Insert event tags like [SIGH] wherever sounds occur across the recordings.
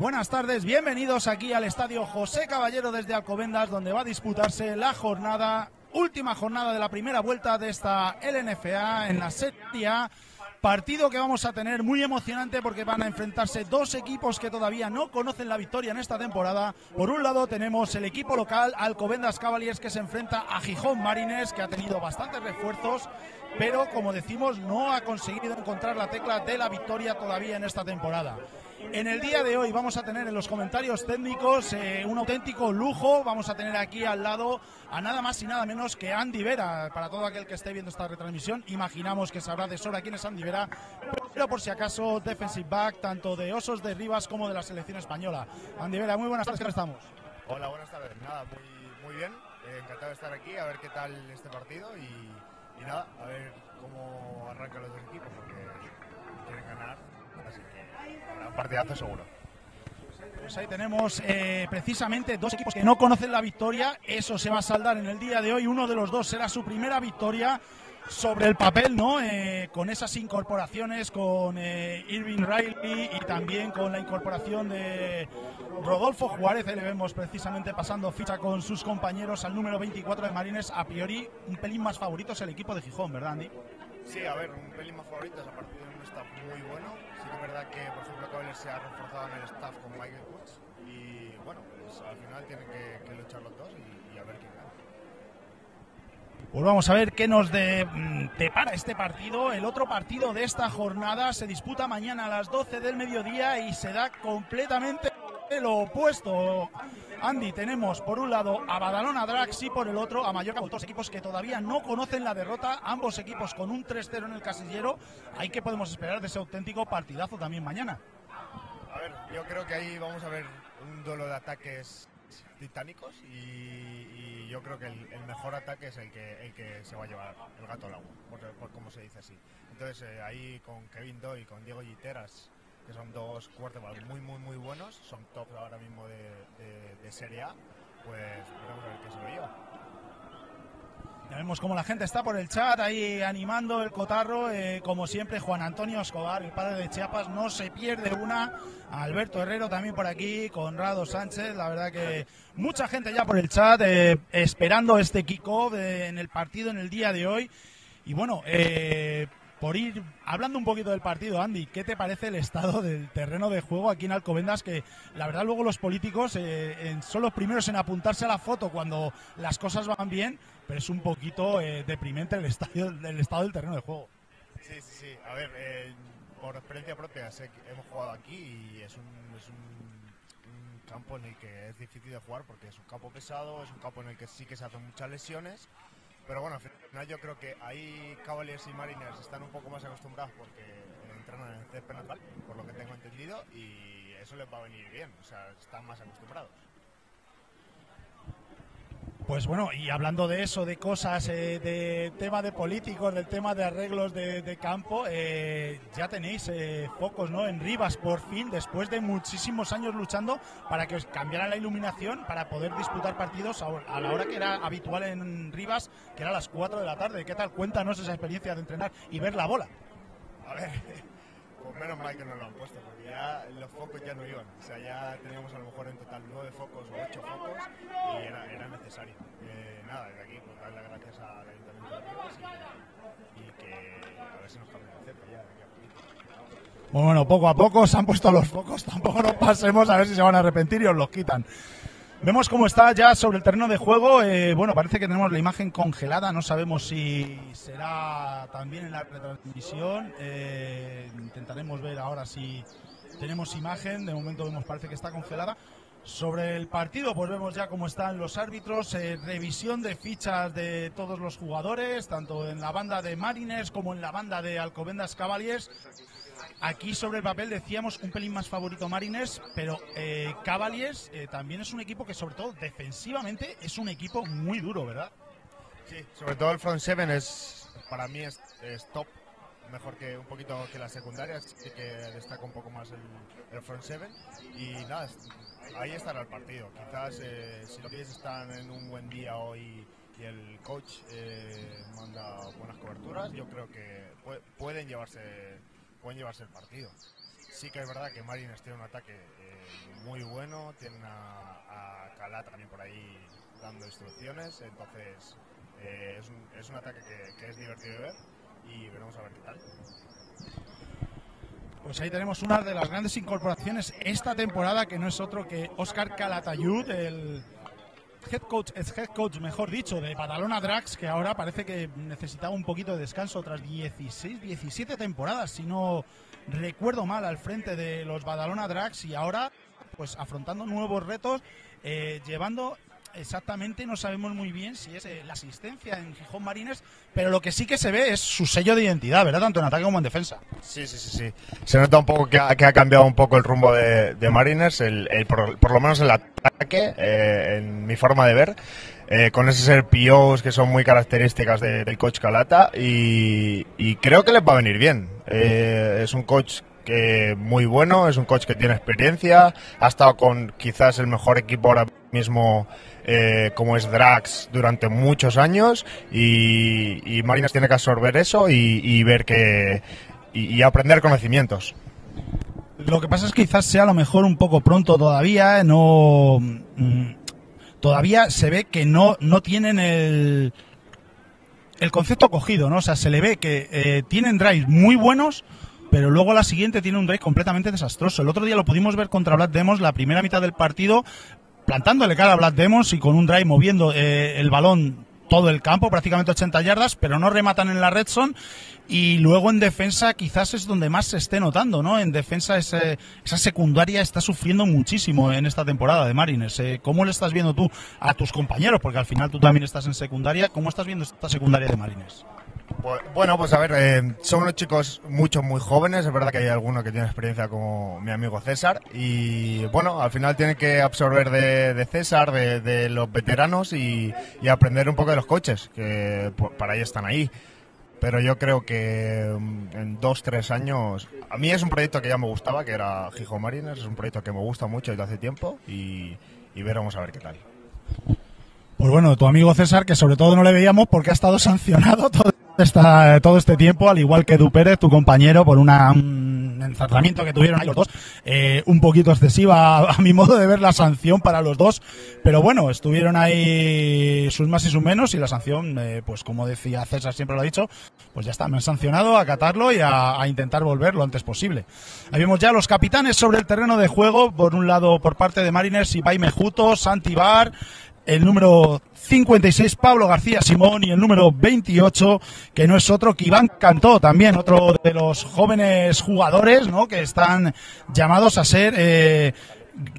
Buenas tardes, bienvenidos aquí al estadio José Caballero desde Alcobendas, donde va a disputarse la jornada, última jornada de la primera vuelta de esta LNFA en la Serie A. Partido que vamos a tener muy emocionante porque van a enfrentarse dos equipos que todavía no conocen la victoria en esta temporada. Por un lado tenemos el equipo local Alcobendas Cavaliers que se enfrenta a Gijón Marines que ha tenido bastantes refuerzos, pero como decimos no ha conseguido encontrar la tecla de la victoria todavía en esta temporada. En el día de hoy vamos a tener en los comentarios técnicos eh, un auténtico lujo. Vamos a tener aquí al lado a nada más y nada menos que Andy Vera. Para todo aquel que esté viendo esta retransmisión, imaginamos que sabrá de sobra quién es Andy Vera, pero por si acaso, defensive back tanto de Osos de Rivas como de la selección española. Andy Vera, muy buenas tardes, ¿qué tal estamos? Hola, buenas tardes. Nada, muy, bien. Eh, encantado de estar aquí, a ver qué tal este partido y, y nada, a ver cómo arrancan los dos equipos porque quieren ganar. Así que habrá un partidazo seguro. Pues ahí tenemos eh, precisamente dos equipos que no conocen la victoria. Eso se va a saldar en el día de hoy. Uno de los dos será su primera victoria sobre el papel, ¿no? Eh, con esas incorporaciones, con eh, Irving Riley y también con la incorporación de Rodolfo Juárez. Ahí le vemos precisamente pasando ficha con sus compañeros al número 24 de Marines. A priori, un pelín más favorito es el equipo de Gijón, ¿verdad, Andy? Sí, a ver, un pelín más favorito, esa partida no está muy bueno. Verdad que, por ejemplo, Cavaliers se ha reforzado en el staff con Michael Woods y, bueno, pues al final tienen que, luchar los dos y, a ver quién gana. Pues vamos a ver qué nos mm, depara este partido. El otro partido de esta jornada se disputa mañana a las 12 del mediodía y se da completamente lo opuesto. Andy, tenemos por un lado a Badalona Drax y por el otro a Mallorca, dos equipos que todavía no conocen la derrota, ambos equipos con un 3-0 en el casillero. Ahí que podemos esperar de ese auténtico partidazo también mañana. A ver, yo creo que ahí vamos a ver un duelo de ataques titánicos y, y yo creo que el, el mejor ataque es el que, el que se va a llevar el gato al agua, por, por como se dice así. Entonces eh, ahí con Kevin Doy con Diego Giteras, que son dos quarterbacks muy, muy, muy buenos, son top ahora mismo de, de- Serie A, pues veremos a ver qué se lo. Ya vemos cómo la gente está por el chat ahí animando el cotarro. eh, como siempre, Juan Antonio Escobar, el padre de Chiapas, no se pierde una. Alberto Herrero también por aquí, Conrado Sánchez. La verdad que mucha gente ya por el chat eh, esperando este kickoff eh, en el partido en el día de hoy. Y bueno, eh, por ir hablando un poquito del partido, Andy, ¿qué te parece el estado del terreno de juego aquí en Alcobendas? Que la verdad luego los políticos eh, son los primeros en apuntarse a la foto cuando las cosas van bien, pero es un poquito eh, deprimente el, estadio, el estado del terreno de juego. Sí, sí, sí. A ver, eh, por experiencia propia sé que hemos jugado aquí y es un, es un, un campo en el que es difícil de jugar porque es un campo pesado, es un campo en el que sí que se hacen muchas lesiones. Pero bueno, al final yo creo que ahí Cavaliers y Mariners están un poco más acostumbrados porque entrenan en césped natural, por lo que tengo entendido, y eso les va a venir bien, o sea, están más acostumbrados. Pues bueno, y hablando de eso, de cosas, eh, de tema de políticos, del tema de arreglos de, campo, eh, ya tenéis eh, focos ¿no? en Rivas, por fin, después de muchísimos años luchando para que os cambiara la iluminación para poder disputar partidos a, a la hora que era habitual en Rivas, que era las 4 de la tarde. ¿Qué tal? Cuéntanos esa experiencia de entrenar y ver la bola. A ver, pues menos mal que no lo han puesto, porque ya los focos ya no iban. O sea, ya teníamos a lo mejor en total nueve focos o ocho focos y era, era necesario. Eh, nada, desde aquí, pues darle las gracias al Ayuntamiento de Rivas y, y que a ver si nos cambian el centro ya. de aquí a poquito. Bueno, poco a poco se han puesto los focos, tampoco nos pasemos a ver si se van a arrepentir y os los quitan. Vemos cómo está ya sobre el terreno de juego. eh, bueno, parece que tenemos la imagen congelada. No sabemos si será también en la retransmisión. eh, intentaremos ver ahora si tenemos imagen. De momento vemos parece que está congelada. Sobre el partido, pues vemos ya cómo están los árbitros, eh, revisión de fichas de todos los jugadores, tanto en la banda de Mariners como en la banda de Alcobendas Cavaliers. Aquí sobre el papel decíamos un pelín más favorito Mariners, pero eh, Cavaliers eh, también es un equipo que sobre todo defensivamente es un equipo muy duro, ¿verdad? Sí, sobre todo el front seven es, para mí es, top, mejor que un poquito que las secundarias, sí que destaca un poco más el, front seven y nada, ahí estará el partido. Quizás eh, si los pies están en un buen día hoy y el coach eh, manda buenas coberturas, yo creo que pue- pueden llevarse pueden llevarse el partido. sí que es verdad que Marines tiene un ataque eh, muy bueno, tiene a, a Calá también por ahí dando instrucciones, entonces eh, es, un, es, ataque que, que, es divertido de ver y veremos a ver qué tal. Pues ahí tenemos una de las grandes incorporaciones esta temporada, que no es otro que Oscar Calatayud, el head coach, head coach, mejor dicho, de Badalona Drax, que ahora parece que necesitaba un poquito de descanso tras 16, 17 temporadas, si no recuerdo mal, al frente de los Badalona Drax y ahora pues afrontando nuevos retos, eh, llevando exactamente no sabemos muy bien si es eh, la asistencia en Gijón Marines, pero lo que sí que se ve es su sello de identidad, ¿verdad? Tanto en ataque como en defensa. Sí, sí, sí. sí. Se nota un poco que ha, que ha cambiado un poco el rumbo de, de Marines, el, el, por, lo menos el ataque, eh, en mi forma de ver. Eh, con esos RPOs que son muy características de, del coach Calata y, y, creo que les va a venir bien. Eh, es un coach que muy bueno, es un coach que tiene experiencia, ha estado con quizás el mejor equipo ahora mismo eh, como es Drax durante muchos años y, y Marinas tiene que absorber eso y, y ver que y, aprender conocimientos. Lo que pasa es que quizás sea a lo mejor un poco pronto todavía, no mm, todavía se ve que no no tienen el el concepto cogido, ¿no? O sea, se le ve que eh, tienen drives muy buenos, pero luego la siguiente tiene un drive completamente desastroso. El otro día lo pudimos ver contra Black Demos, la primera mitad del partido, plantándole cara a Black Demos y con un drive moviendo eh, el balón todo el campo, prácticamente 80 yardas, pero no rematan en la red zone. Y luego en defensa quizás es donde más se esté notando, ¿no? En defensa esa secundaria está sufriendo muchísimo en esta temporada de Marines. Eh, ¿Cómo le estás viendo tú a tus compañeros? Porque al final tú también estás en secundaria. ¿Cómo estás viendo esta secundaria de Marines? Bueno, pues a ver, eh, son unos chicos muchos, muy jóvenes. Es verdad que hay alguno que tiene experiencia como mi amigo César. Y bueno, al final tienen que absorber de, César, de, los veteranos y, aprender un poco de los coches, que pues, para ahí están ahí. Pero yo creo que en dos, tres años. A mí es un proyecto que ya me gustaba, que era Gijón Marines. Es un proyecto que me gusta mucho desde hace tiempo y, y veremos a ver qué tal. Pues bueno, tu amigo César, que sobre todo no le veíamos porque ha estado sancionado [LAUGHS] todo esta, todo este tiempo, al igual que Du Pérez, tu compañero, por una, un enzarramiento que tuvieron ahí los dos, eh, un poquito excesiva a, mi modo de ver la sanción para los dos, pero bueno, estuvieron ahí sus más y sus menos y la sanción, eh, pues como decía César, siempre lo ha dicho, pues ya está, me han sancionado a acatarlo y a, a, intentar volver lo antes posible. Ahí vemos ya los capitanes sobre el terreno de juego, por un lado por parte de Mariners, Ibai Mejuto, Santi Bar, el número 56 Pablo García Simón y el número 28 que no es otro que Iván Cantó también otro de los jóvenes jugadores ¿no? que están llamados a ser eh,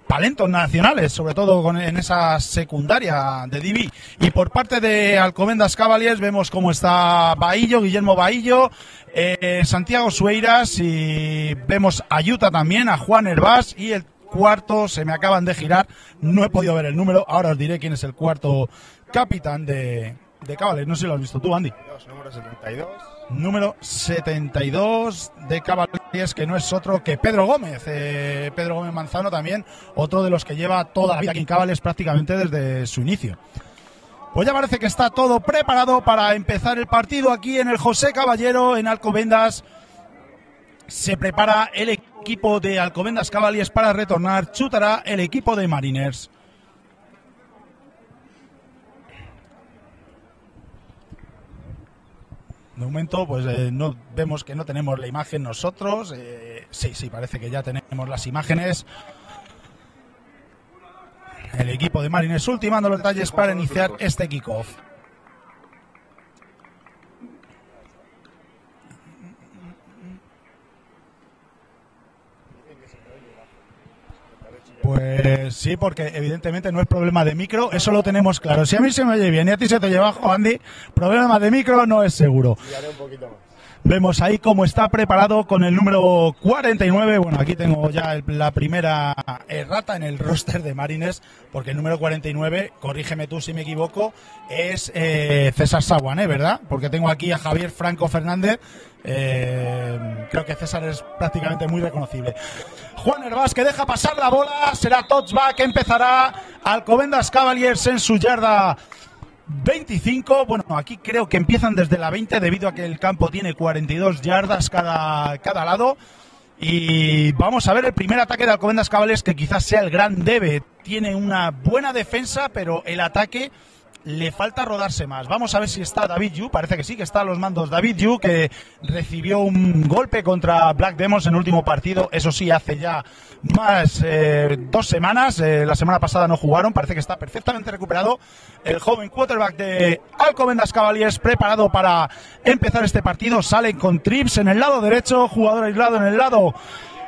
talentos nacionales sobre todo con, en esa secundaria de Divi y por parte de Alcobendas Cavaliers vemos cómo está Bahillo Guillermo Bahillo eh, Santiago Sueiras y vemos a también a Juan Herbás y el cuarto, se me acaban de girar, no he podido ver el número, ahora os diré quién es el cuarto capitán de, de Cavaliers, no sé si lo has visto tú, Andy. Número 72. Número 72 de Cavaliers, que no es otro que Pedro Gómez, eh, Pedro Gómez Manzano también, otro de los que lleva toda la vida aquí en Cavaliers prácticamente desde su inicio. Pues ya parece que está todo preparado para empezar el partido aquí en el José Caballero, en Alcobendas. Se prepara el equipo de Alcobendas Cavaliers para retornar. Chutará el equipo de Mariners. De momento, pues eh, no vemos que no tenemos la imagen nosotros. Eh, sí, sí, parece que ya tenemos las imágenes. El equipo de Mariners ultimando los detalles para iniciar este kickoff. Pues sí, porque evidentemente no es problema de micro, eso lo tenemos claro. Si a mí se me oye bien y a ti se te bajo, Andy, problema de micro no es seguro. Vemos ahí cómo está preparado con el número 49. Bueno, aquí tengo ya el, la primera errata en el roster de Marines, porque el número 49, corrígeme tú si me equivoco, es eh, César Saguané, ¿verdad? Porque tengo aquí a Javier Franco Fernández. Eh, creo que César es prácticamente muy reconocible. Juan Hervás que deja pasar la bola, será touchback, empezará Alcobendas Cavaliers en su yarda 25, bueno, aquí creo que empiezan desde la 20 debido a que el campo tiene 42 yardas cada, cada lado. Y vamos a ver el primer ataque de Alcobendas Cavaliers, que quizás sea el gran debe. Tiene una buena defensa, pero el ataque le falta rodarse más. Vamos a ver si está David Yu, parece que sí, que está a los mandos. David Yu, que recibió un golpe contra Black Demons en el último partido, eso sí, hace ya más eh, dos semanas, eh, la semana pasada no jugaron, parece que está perfectamente recuperado. El joven quarterback de Alcobendas Cavaliers, preparado para empezar este partido, sale con trips en el lado derecho, jugador aislado en el lado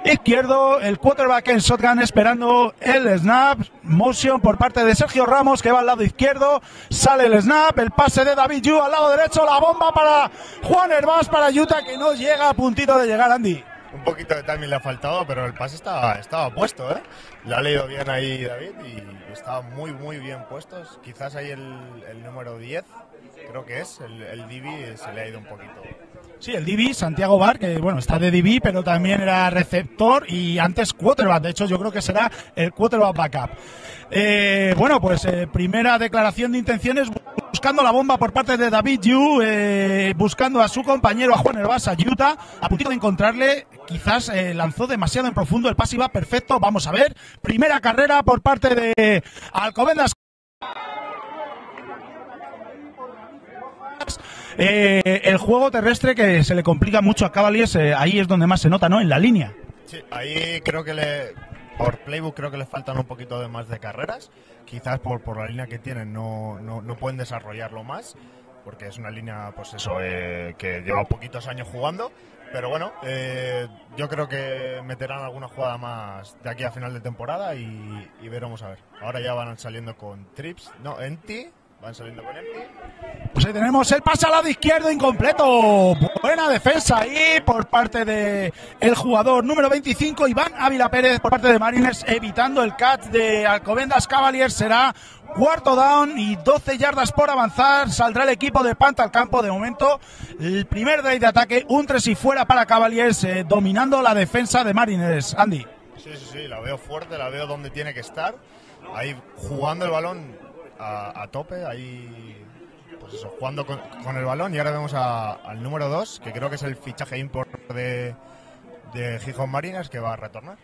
izquierdo, el quarterback en shotgun esperando el snap, motion por parte de Sergio Ramos que va al lado izquierdo, sale el snap, el pase de David Yu al lado derecho, la bomba para Juan Hervás para Utah que no llega a puntito de llegar Andy. Un poquito de timing le ha faltado, pero el pase estaba, estaba puesto, ¿eh? Lo ha leído bien ahí David y estaba muy, muy bien puesto. Quizás ahí el, el número 10, creo que es, el, el Divi se le ha ido un poquito. Sí, el Divi, Santiago Bar, que bueno, está de Divi, pero también era receptor y antes quarterback. De hecho, yo creo que será el quarterback backup. Eh, bueno, pues eh, primera declaración de intenciones buscando la bomba por parte de David Yu, eh, buscando a su compañero, a Juan Hervás, a Utah, a puntito de encontrarle, quizás lanzó demasiado en profundo, el pase iba perfecto, vamos a ver, primera carrera por parte de Alcobendas. Eh, el juego terrestre que se le complica mucho a Cavaliers, eh, ahí es donde más se nota, ¿no? En la línea. Sí, ahí creo que le, por playbook creo que le faltan un poquito de más de carreras. Quizás por, por la línea que tienen no, no, no pueden desarrollarlo más, porque es una línea, pues eso, eh, que lleva poquitos años jugando. Pero bueno, eh, yo creo que meterán alguna jugada más de aquí a final de temporada y, veremos a ver. Ahora ya van saliendo con trips, no, empty, van saliendo con empty. Pues ahí tenemos el pase al lado izquierdo incompleto. Buena defensa ahí por parte de el jugador número 25, Iván Ávila Pérez, por parte de Marines, evitando el catch de Alcobendas Cavaliers. Será cuarto down y 12 yardas por avanzar. Saldrá el equipo de Panta al campo. De momento, el primer drive de ataque, un 3 y fuera para Cavaliers, eh, dominando la defensa de Marines. Andy. Sí, sí, sí, la veo fuerte, la veo donde tiene que estar. Ahí jugando el balón a, a tope, ahí pues eso, jugando con, el balón. Y ahora vemos a- al número 2, que creo que es el fichaje import de, de Gijón Marinas, que va a retornar.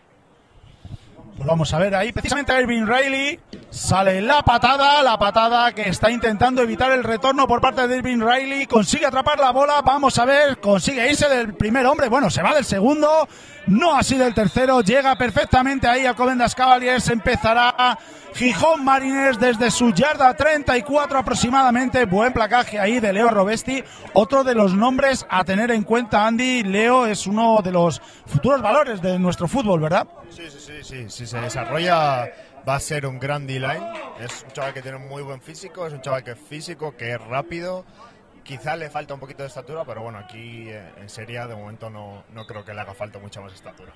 Pues vamos a ver ahí, precisamente Irving Riley sale la patada, la patada que está intentando evitar el retorno por parte de Irving Riley, consigue atrapar la bola, vamos a ver, consigue irse del primer hombre, bueno, se va del segundo, no así del tercero, llega perfectamente ahí a Covendas Cavaliers, empezará Gijón Mariners desde su yarda 34 aproximadamente, buen placaje ahí de Leo Robesti, otro de los nombres a tener en cuenta, Andy, Leo es uno de los futuros valores de nuestro fútbol, ¿verdad? Sí, sí, sí, sí. Si se desarrolla, va a ser un gran D-line. Es un chaval que tiene un muy buen físico, es un chaval que es físico, que es rápido. Quizá le falta un poquito de estatura, pero bueno, aquí eh, en serie de momento no, no creo que le haga falta mucha más estatura.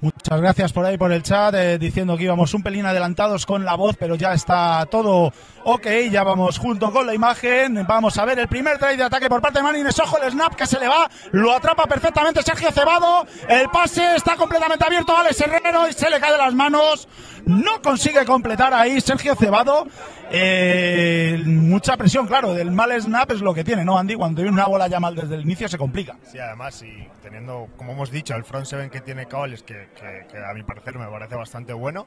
Muchas gracias por ahí por el chat, eh, diciendo que íbamos un pelín adelantados con la voz, pero ya está todo ok, ya vamos junto con la imagen. Vamos a ver el primer drive de ataque por parte de Manines. Ojo el snap que se le va, lo atrapa perfectamente Sergio Cebado. El pase está completamente abierto a Alex Herrero y se le cae de las manos. No consigue completar ahí Sergio Cebado. Eh, mucha presión, claro, del mal snap es lo que tiene, ¿no, Andy? Cuando hay una bola ya mal desde el inicio se complica. Sí, además, y teniendo, como hemos dicho, el front seven que tiene que, que a mi parecer me parece bastante bueno.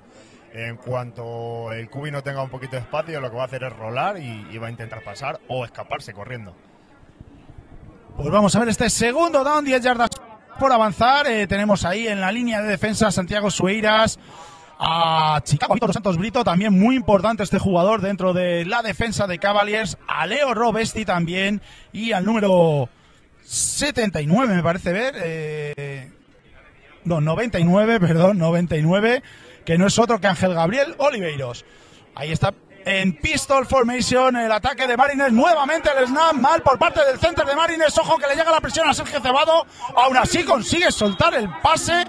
En cuanto el Cubi no tenga un poquito de espacio, lo que va a hacer es rolar y, va a intentar pasar o escaparse corriendo. Pues vamos a ver este segundo down, 10 yardas por avanzar. Eh, tenemos ahí en la línea de defensa Santiago Sueiras, a Chicago Víctor Santos Brito, también muy importante este jugador dentro de la defensa de Cavaliers, a Leo Robesti también y al número 79 me parece ver. eh, no, 99, perdón, 99, que no es otro que Ángel Gabriel Oliveiros. Ahí está en Pistol Formation el ataque de Marines. Nuevamente el snap mal por parte del center de Marines. Ojo que le llega la presión a Sergio Cebado. Aún así consigue soltar el pase.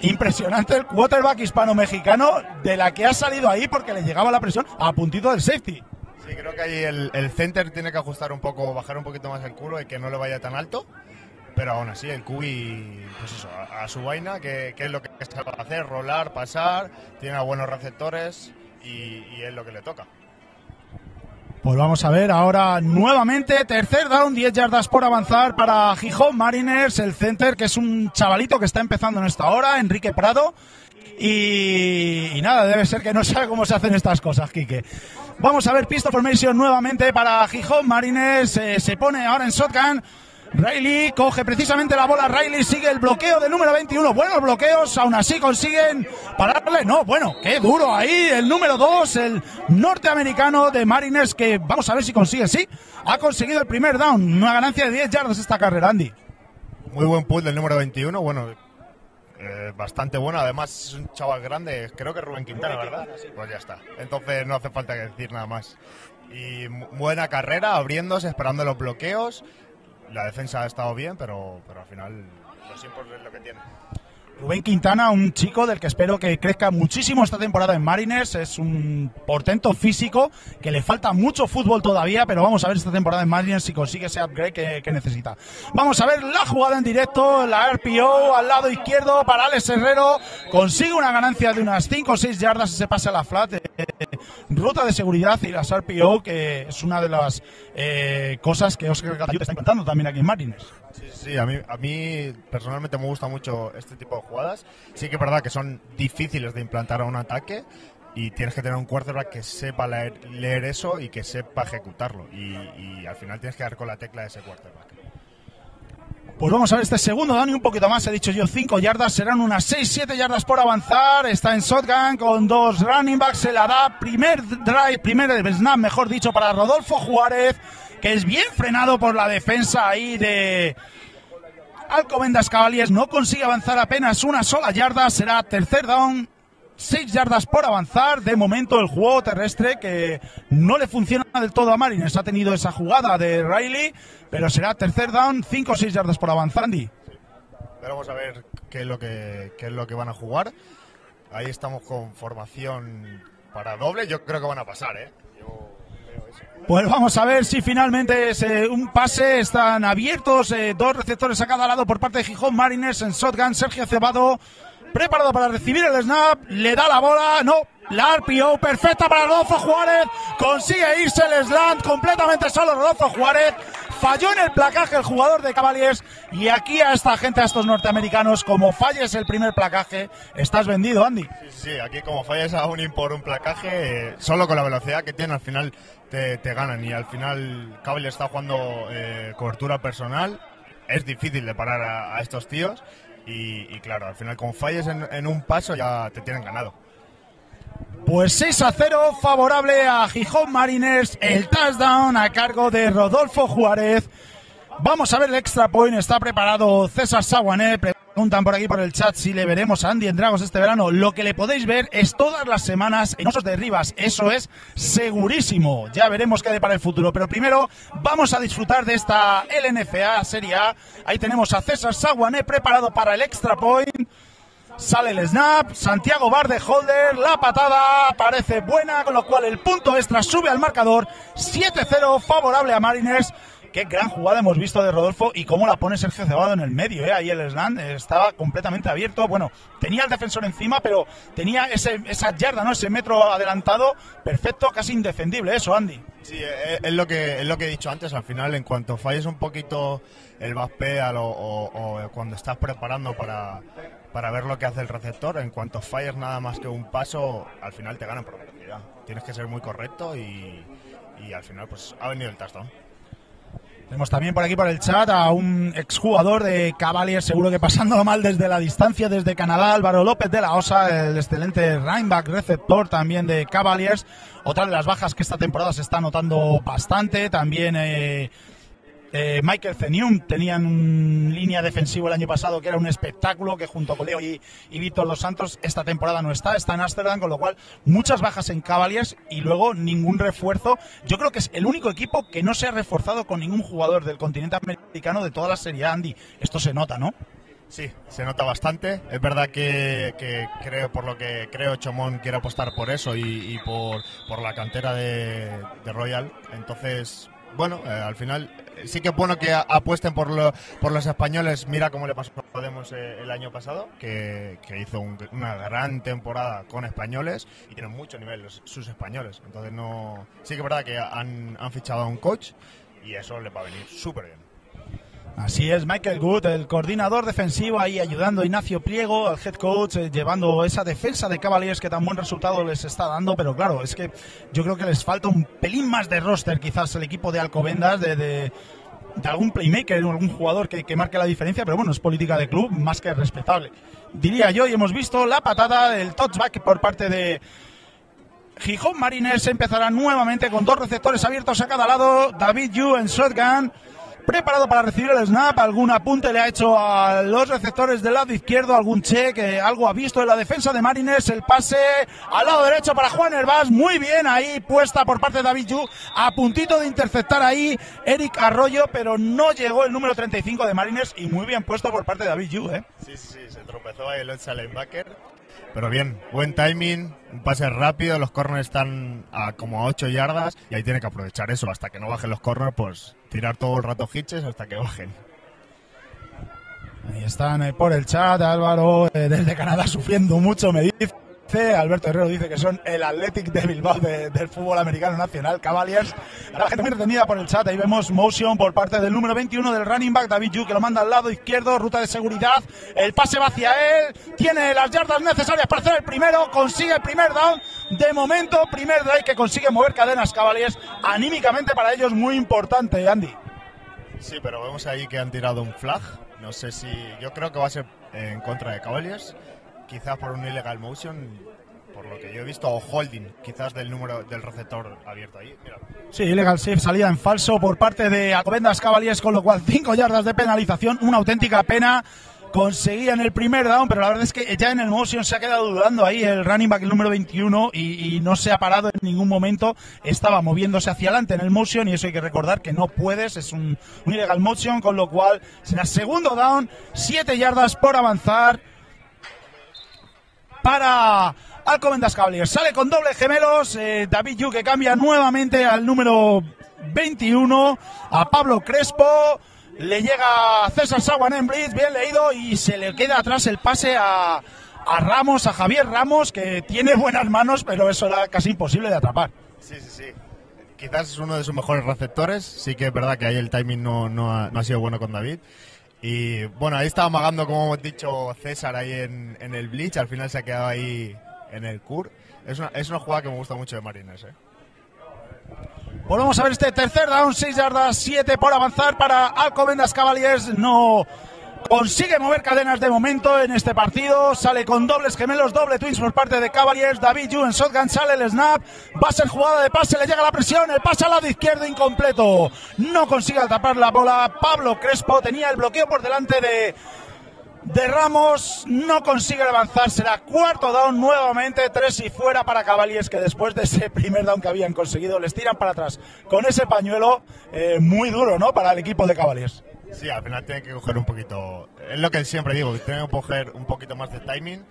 Impresionante el quarterback hispano-mexicano de la que ha salido ahí porque le llegaba la presión a puntito del safety. Sí, creo que ahí el, el center tiene que ajustar un poco, bajar un poquito más el culo y que no le vaya tan alto. Pero aún así, el Cubi, pues eso, a, su vaina, que, que es lo que sabe hacer, rolar, pasar, tiene a buenos receptores y, es lo que le toca. Pues vamos a ver ahora nuevamente, tercer down, 10 yardas por avanzar para Gijón Mariners, el center, que es un chavalito que está empezando en esta hora, Enrique Prado. Y, y nada, debe ser que no sabe cómo se hacen estas cosas, Quique. Vamos a ver pistol formation nuevamente para Gijón Mariners, eh, se pone ahora en shotgun. Riley coge precisamente la bola. Riley sigue el bloqueo del número 21. Buenos bloqueos, aún así consiguen pararle. No, bueno, qué duro ahí. El número 2, el norteamericano de Mariners, que vamos a ver si consigue. Sí, ha conseguido el primer down. Una ganancia de 10 yardas esta carrera, Andy. Muy buen pull del número 21. Bueno, eh, bastante bueno. Además, es un chaval grande. Creo que Rubén Quintana, ¿verdad? Pues ya está. Entonces no hace falta que decir nada más. Y buena carrera, abriéndose, esperando los bloqueos la defensa ha estado bien, pero, pero al final los impos es lo que tiene. Rubén Quintana, un chico del que espero que crezca muchísimo esta temporada en Mariners. Es un portento físico que le falta mucho fútbol todavía, pero vamos a ver esta temporada en Mariners si consigue ese upgrade que, necesita. Vamos a ver la jugada en directo, la RPO al lado izquierdo para Alex Herrero. Consigue una ganancia de unas 5 o 6 yardas y se pasa a la flat. Eh, ruta de seguridad y las RPO, que es una de las eh, cosas que Oscar Cataldo está implantando también aquí en Mariners. Sí, sí, a mí, a mí personalmente me gusta mucho este tipo de jugadas. Sí que es verdad que son difíciles de implantar a un ataque y tienes que tener un quarterback que sepa leer, leer eso y que sepa ejecutarlo. Y, y, al final tienes que dar con la tecla de ese quarterback. Pues vamos a ver este segundo Dani, un poquito más, he dicho yo 5 yardas, serán unas 6-7 yardas por avanzar, está en shotgun con dos running backs, se la da primer drive, primer snap, mejor dicho, para Rodolfo Juárez, que es bien frenado por la defensa ahí de Alcobendas Cavaliers, no consigue avanzar apenas una sola yarda, será tercer down, 6 yardas por avanzar. De momento el juego terrestre que no le funciona del todo a Marines. Ha tenido esa jugada de Riley, pero será tercer down, 5 o 6 yardas por avanzar, Andy. Pero vamos a ver qué es lo que qué es lo que van a jugar. Ahí estamos con formación para doble. Yo creo que van a pasar, ¿eh? Yo. Pues vamos a ver si finalmente es eh, un pase. Están abiertos eh, dos receptores a cada lado por parte de Gijón Mariners en shotgun. Sergio Cebado preparado para recibir el snap, le da la bola, no, la RPO perfecta para Rodolfo Juárez, consigue irse el slant completamente solo Rodolfo Juárez, falló en el placaje el jugador de Cavaliers y aquí a esta gente, a estos norteamericanos, como falles el primer placaje, estás vendido, Andy. Sí, sí, aquí como falles a un por un placaje, eh, solo con la velocidad que tiene al final te, ganan y al final Cavaliers está jugando eh, cobertura personal, es difícil de parar a, estos tíos y, claro, al final, como falles en, en, un paso, ya te tienen ganado. Pues 6 a 0, favorable a Gijón Mariners. El touchdown a cargo de Rodolfo Juárez. Vamos a ver el extra point. Está preparado César Saguané. Preguntan por aquí por el chat si le veremos a Andy en Dragos este verano. Lo que le podéis ver es todas las semanas en Osos de Rivas. Eso es segurísimo. Ya veremos qué hay para el futuro. Pero primero vamos a disfrutar de esta LNFA Serie A. Ahí tenemos a César Saguané preparado para el extra point. Sale el snap, Santiago Bar de Holder, la patada parece buena, con lo cual el punto extra sube al marcador 7-0 favorable a Mariners. Qué gran jugada hemos visto de Rodolfo y cómo la pone Sergio Cebado en el medio. ¿eh? Ahí el slam estaba completamente abierto. Bueno, tenía el defensor encima, pero tenía ese, esa yarda, ¿no? ese metro adelantado. Perfecto, casi indefendible eso, Andy. Sí, es lo que, es lo que he dicho antes. Al final, en cuanto falles un poquito el backpedal o cuando estás preparando para, para ver lo que hace el receptor. En cuanto falles nada más que un paso, al final te ganan por velocidad. Tienes que ser muy correcto y, y al final pues ha venido el touchdown. Tenemos también por aquí por el chat a un exjugador de Cavaliers, seguro que pasándolo mal desde la distancia, desde Canadá, Álvaro López de la Osa, el excelente Rhineback receptor también de Cavaliers. Otra de las bajas que esta temporada se está notando bastante. También eh, eh, Michael Zenium tenían un línea defensivo el año pasado que era un espectáculo que junto con Leo y, Víctor Los Santos esta temporada no está, está en Ámsterdam, con lo cual muchas bajas en Cavaliers y luego ningún refuerzo. Yo creo que es el único equipo que no se ha reforzado con ningún jugador del continente americano de toda la serie Andy. Esto se nota, ¿no? Sí, se nota bastante. Es verdad que, creo, por lo que creo, Chomón quiere apostar por eso y, por, por, la cantera de Royal. Entonces, bueno, eh, al final eh, sí que es bueno que apuesten por, lo- por los españoles. Mira cómo le pasó a Podemos eh, el año pasado, que, que hizo un- una gran temporada con españoles y tienen mucho nivel los- sus españoles. Entonces, no sí que es verdad que han, han fichado a un coach y eso les va a venir súper bien. Así es, Michael Good, el coordinador defensivo, ahí ayudando a Ignacio Pliego, el head coach, eh, llevando esa defensa de Cavaliers que tan buen resultado les está dando, pero claro, es que yo creo que les falta un pelín más de roster quizás el equipo de Alcobendas, de, de, algún playmaker, algún jugador que, que marque la diferencia, pero bueno, es política de club más que respetable. Diría yo, y hemos visto la patada del touchback por parte de, Gijón Mariners empezará nuevamente con dos receptores abiertos a cada lado. David Yu en shotgun. Preparado para recibir el snap, algún apunte le ha hecho a los receptores del lado izquierdo, algún check, algo ha visto en la defensa de Mariners, el pase al lado derecho para Juan Herbás, muy bien ahí puesta por parte de David Yu, a puntito de interceptar ahí Eric Arroyo, pero no llegó el número 35 de Mariners y muy bien puesto por parte de David Yu, ¿eh? Sí, sí, sí, se tropezó ahí el linebacker. Pero bien, buen timing, un pase rápido, los corners están a como a 8 yardas y ahí tiene que aprovechar eso. Hasta que no bajen los corners, pues tirar todo el rato hitches hasta que bajen. Ahí están eh, por el chat, Álvaro, eh, desde Canadá sufriendo mucho, me dice. Alberto Herrero dice que son el Athletic de Bilbao de- del fútbol americano nacional, Cavaliers. La gente muy retenida por el chat, ahí vemos motion por parte del número 21 del running back, David Yu, que lo manda al lado izquierdo, ruta de seguridad. El pase va hacia él, tiene las yardas necesarias para hacer el primero, consigue el primer down. De momento, primer drive que consigue mover cadenas Cavaliers, anímicamente para ellos muy importante, Andy. Sí, pero vemos ahí que han tirado un flag. No sé si. Yo creo que va a ser en contra de Cavaliers. Quizás por un illegal motion, por lo que yo he visto, o holding, quizás del número del receptor abierto ahí. Mira. Sí, Illegal Safe salida en falso por parte de Alcobendas Cavaliers, con lo cual 5 yardas de penalización, una auténtica pena. Conseguían el primer down, pero la verdad es que ya en el motion se ha quedado dudando ahí el running back, el número 21, y, y no se ha parado en ningún momento. Estaba moviéndose hacia adelante en el motion, y eso hay que recordar que no puedes, es un, un illegal motion, con lo cual será segundo down, 7 yardas por avanzar para Alcobendas Cavaliers. Sale con doble gemelos. eh, David Yu que cambia nuevamente al número 21. A Pablo Crespo. Le llega César Saguan en Blitz. Bien leído. Y se le queda atrás el pase a, a Ramos, a Javier Ramos, que tiene buenas manos, pero eso era casi imposible de atrapar. Sí, sí, sí. Quizás es uno de sus mejores receptores. Sí que es verdad que ahí el timing no, no, ha, no ha sido bueno con David. Y bueno, ahí estaba amagando, como hemos dicho, César ahí en, en el Bleach. Al final se ha quedado ahí en el CUR. Es una, es una jugada que me gusta mucho de Marines. ¿eh? Vamos a ver este tercer down, 6 yardas, 7 por avanzar para Alcobendas Cavaliers. No consigue mover cadenas de momento en este partido. Sale con dobles gemelos, doble twins por parte de Cavaliers. David Yu en shotgun, sale el snap. Va a ser jugada de pase, le llega la presión. El pase al lado izquierdo incompleto. No consigue atrapar la bola. Pablo Crespo tenía el bloqueo por delante de de Ramos no consigue avanzar, será cuarto down nuevamente, tres y fuera para Cavaliers que después de ese primer down que habían conseguido les tiran para atrás con ese pañuelo eh, muy duro, ¿no? Para el equipo de Cavaliers. Sí, al final tiene que coger un poquito. Es lo que siempre digo, que tiene que coger un poquito más de timing.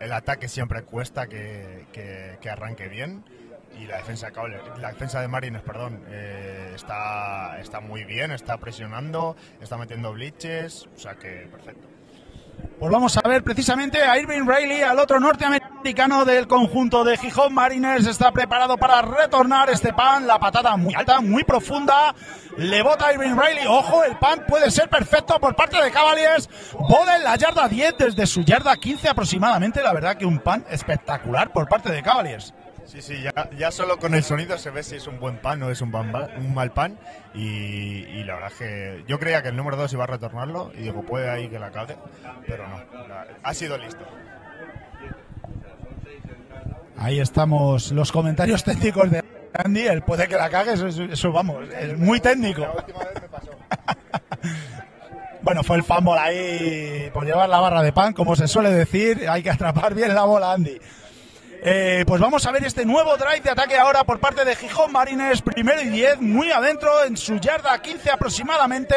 El ataque siempre cuesta que, que- que arranque bien. Y la defensa la defensa de Marines, perdón, eh, está, está muy bien, está presionando, está metiendo blitzes, o sea que perfecto. Pues vamos a ver precisamente a Irving Riley, al otro norteamericano del conjunto de Gijón Mariners. Está preparado para retornar este pan. La patada muy alta, muy profunda. Le bota a Irving Riley. Ojo, el pan puede ser perfecto por parte de Cavaliers. Bola en la yarda 10 desde su yarda 15 aproximadamente. La verdad que un pan espectacular por parte de Cavaliers. Sí, sí, ya, ya solo con el sonido se ve si es un buen pan o es un, ban- un mal pan. Y, y la verdad es que yo creía que el número 2 iba a retornarlo y digo, puede ahí que la cague, pero no, la- ha sido listo. Ahí estamos los comentarios técnicos de Andy. El puede que la cague, eso, eso- vamos, es muy técnico. La última vez me pasó. [LAUGHS] Bueno, fue el fumble ahí por llevar la barra de pan, como se suele decir. Hay que atrapar bien la bola, Andy. Eh, pues vamos a ver este nuevo drive de ataque ahora por parte de Gijón Marines. Primero y 10, muy adentro, en su yarda 15 aproximadamente.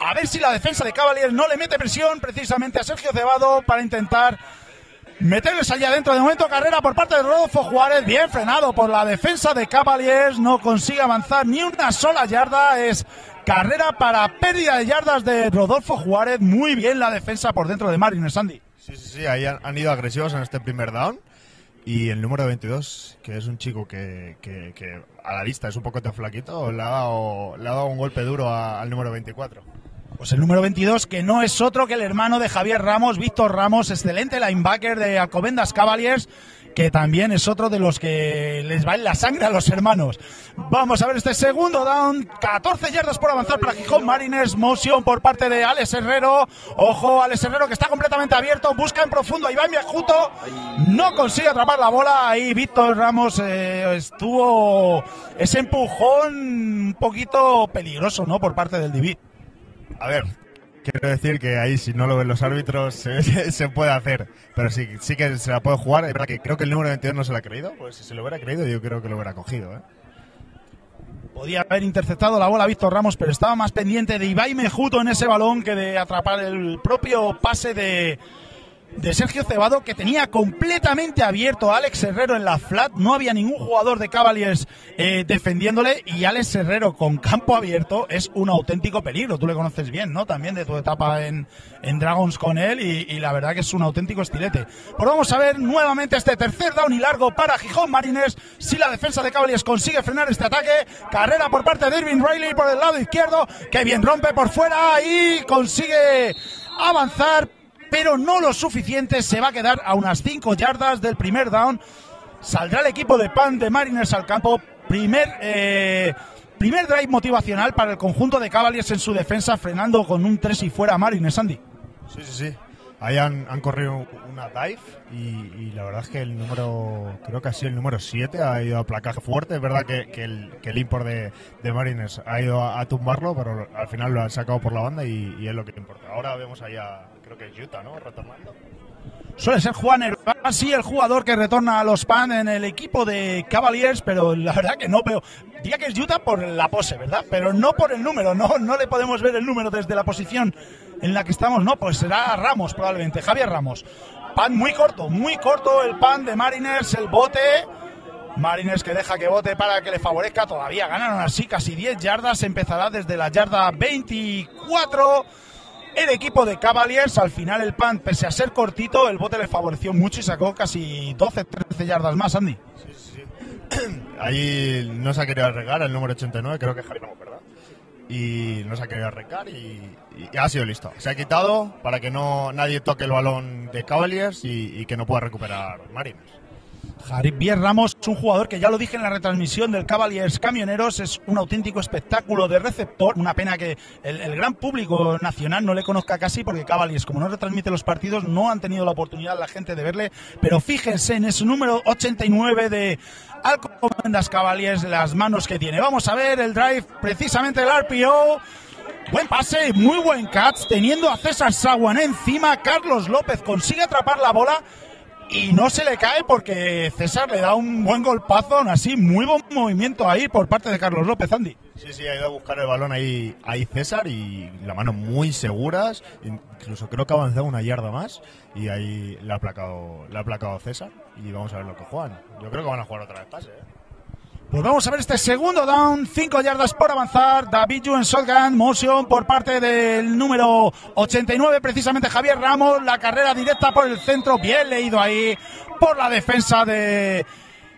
A ver si la defensa de Cavaliers no le mete presión precisamente a Sergio Cebado para intentar meterles allá adentro. De momento, carrera por parte de Rodolfo Juárez, bien frenado por la defensa de Cavaliers. No consigue avanzar ni una sola yarda. Es carrera para pérdida de yardas de Rodolfo Juárez. Muy bien la defensa por dentro de Marines, Sandy. Sí, sí, sí, ahí han ido agresivos en este primer down. Y el número 22, que es un chico que, que- que a la vista es un poco tan flaquito, le ha dado, le ha dado un golpe duro a- al número 24. Pues el número 22, que no es otro que el hermano de Javier Ramos, Víctor Ramos, excelente linebacker de Alcobendas Cavaliers, que también es otro de los que les va en la sangre a los hermanos. Vamos a ver este segundo down, 14 yardas por avanzar para Gijón Mariners, motion por parte de Alex Herrero. Ojo, Alex Herrero que está completamente abierto, busca en profundo a Iván Viajuto, no consigue atrapar la bola. Ahí Víctor Ramos eh, estuvo ese empujón un poquito peligroso, ¿no? Por parte del Divi. A ver, quiero decir que ahí si no lo ven los árbitros [LAUGHS] se, puede hacer, pero sí, sí que se la puede jugar. Es verdad que creo que el número 22 no se lo ha creído, pues si se lo hubiera creído yo creo que lo hubiera cogido. ¿eh? Podía haber interceptado la bola Víctor Ramos, pero estaba más pendiente de Ibai Mejuto en ese balón que de atrapar el propio pase de, de Sergio Cebado, que tenía completamente abierto a Alex Herrero en la flat. No había ningún jugador de Cavaliers eh, defendiéndole y Alex Herrero con campo abierto es un auténtico peligro. Tú le conoces bien, ¿no? También de tu etapa en, en Dragons con él y, y la verdad que es un auténtico estilete. Pues vamos a ver nuevamente este tercer down y largo para Gijón Mariners. Si la defensa de Cavaliers consigue frenar este ataque, carrera por parte de Irving Riley por el lado izquierdo, que bien rompe por fuera y consigue avanzar, pero no lo suficiente. Se va a quedar a unas 5 yardas del primer down. Saldrá el equipo de Pan de Mariners al campo. Primer, eh, primer drive motivacional para el conjunto de Cavaliers en su defensa, frenando con un 3 y fuera a Mariners, Andy. Sí, sí, sí. Ahí han, han corrido una dive y, y la verdad es que el número, creo que ha sido el número 7, ha ido a placaje fuerte. Es verdad que, que el, que el import de, de Marines ha ido a, a tumbarlo, pero al final lo han sacado por la banda y, y es lo que importa. Ahora vemos ahí a, creo que es Utah, ¿no? Retornando. Suele ser Juan Herbasi el jugador que retorna a los PAN en el equipo de Cavaliers, pero la verdad que no veo. Diría que es Utah por la pose, ¿verdad? Pero no por el número, no, no le podemos ver el número desde la posición en la que estamos, no, pues será Ramos probablemente, Javier Ramos. Pan muy corto, muy corto el pan de Mariners, el bote. Mariners que deja que bote para que le favorezca. Todavía ganaron así casi 10 yardas. Empezará desde la yarda 24. El equipo de Cavaliers, al final el pan, pese a ser cortito, el bote le favoreció mucho y sacó casi 12-13 yardas más, Andy. [CLEARS THROAT] Ahí no se ha querido arreglar el número 89, creo que es Ramos, ¿verdad? Y no se ha querido arreglar y, y ha sido listo. Se ha quitado para que no nadie toque el balón de Cavaliers y, y que no pueda recuperar Mariners. Javier Ramos es un jugador que ya lo dije en la retransmisión del Cavaliers Camioneros, es un auténtico espectáculo de receptor. Una pena que el, gran público nacional no le conozca casi porque Cavaliers, como no retransmite los partidos, no han tenido la oportunidad la gente de verle. Pero fíjense en ese número 89 de Alcobendas Cavaliers, las manos que tiene. Vamos a ver el drive, precisamente el RPO. Buen pase, muy buen catch, teniendo a César Saguan encima. Carlos López consigue atrapar la bola y no se le cae porque César le da un buen golpazo, aún así, muy buen movimiento ahí por parte de Carlos López, Andy. Sí, sí, ha ido a buscar el balón ahí, ahí César y la mano muy seguras. Incluso creo que ha avanzado una yarda más y ahí le ha aplacado, le ha aplacado César. Y vamos a ver lo que juegan. Yo creo que van a jugar otra vez pase. ¿eh? Pues vamos a ver este segundo down, 5 yardas por avanzar. David Juen Shotgun, motion por parte del número 89, precisamente Javier Ramos. La carrera directa por el centro, bien leído ahí por la defensa de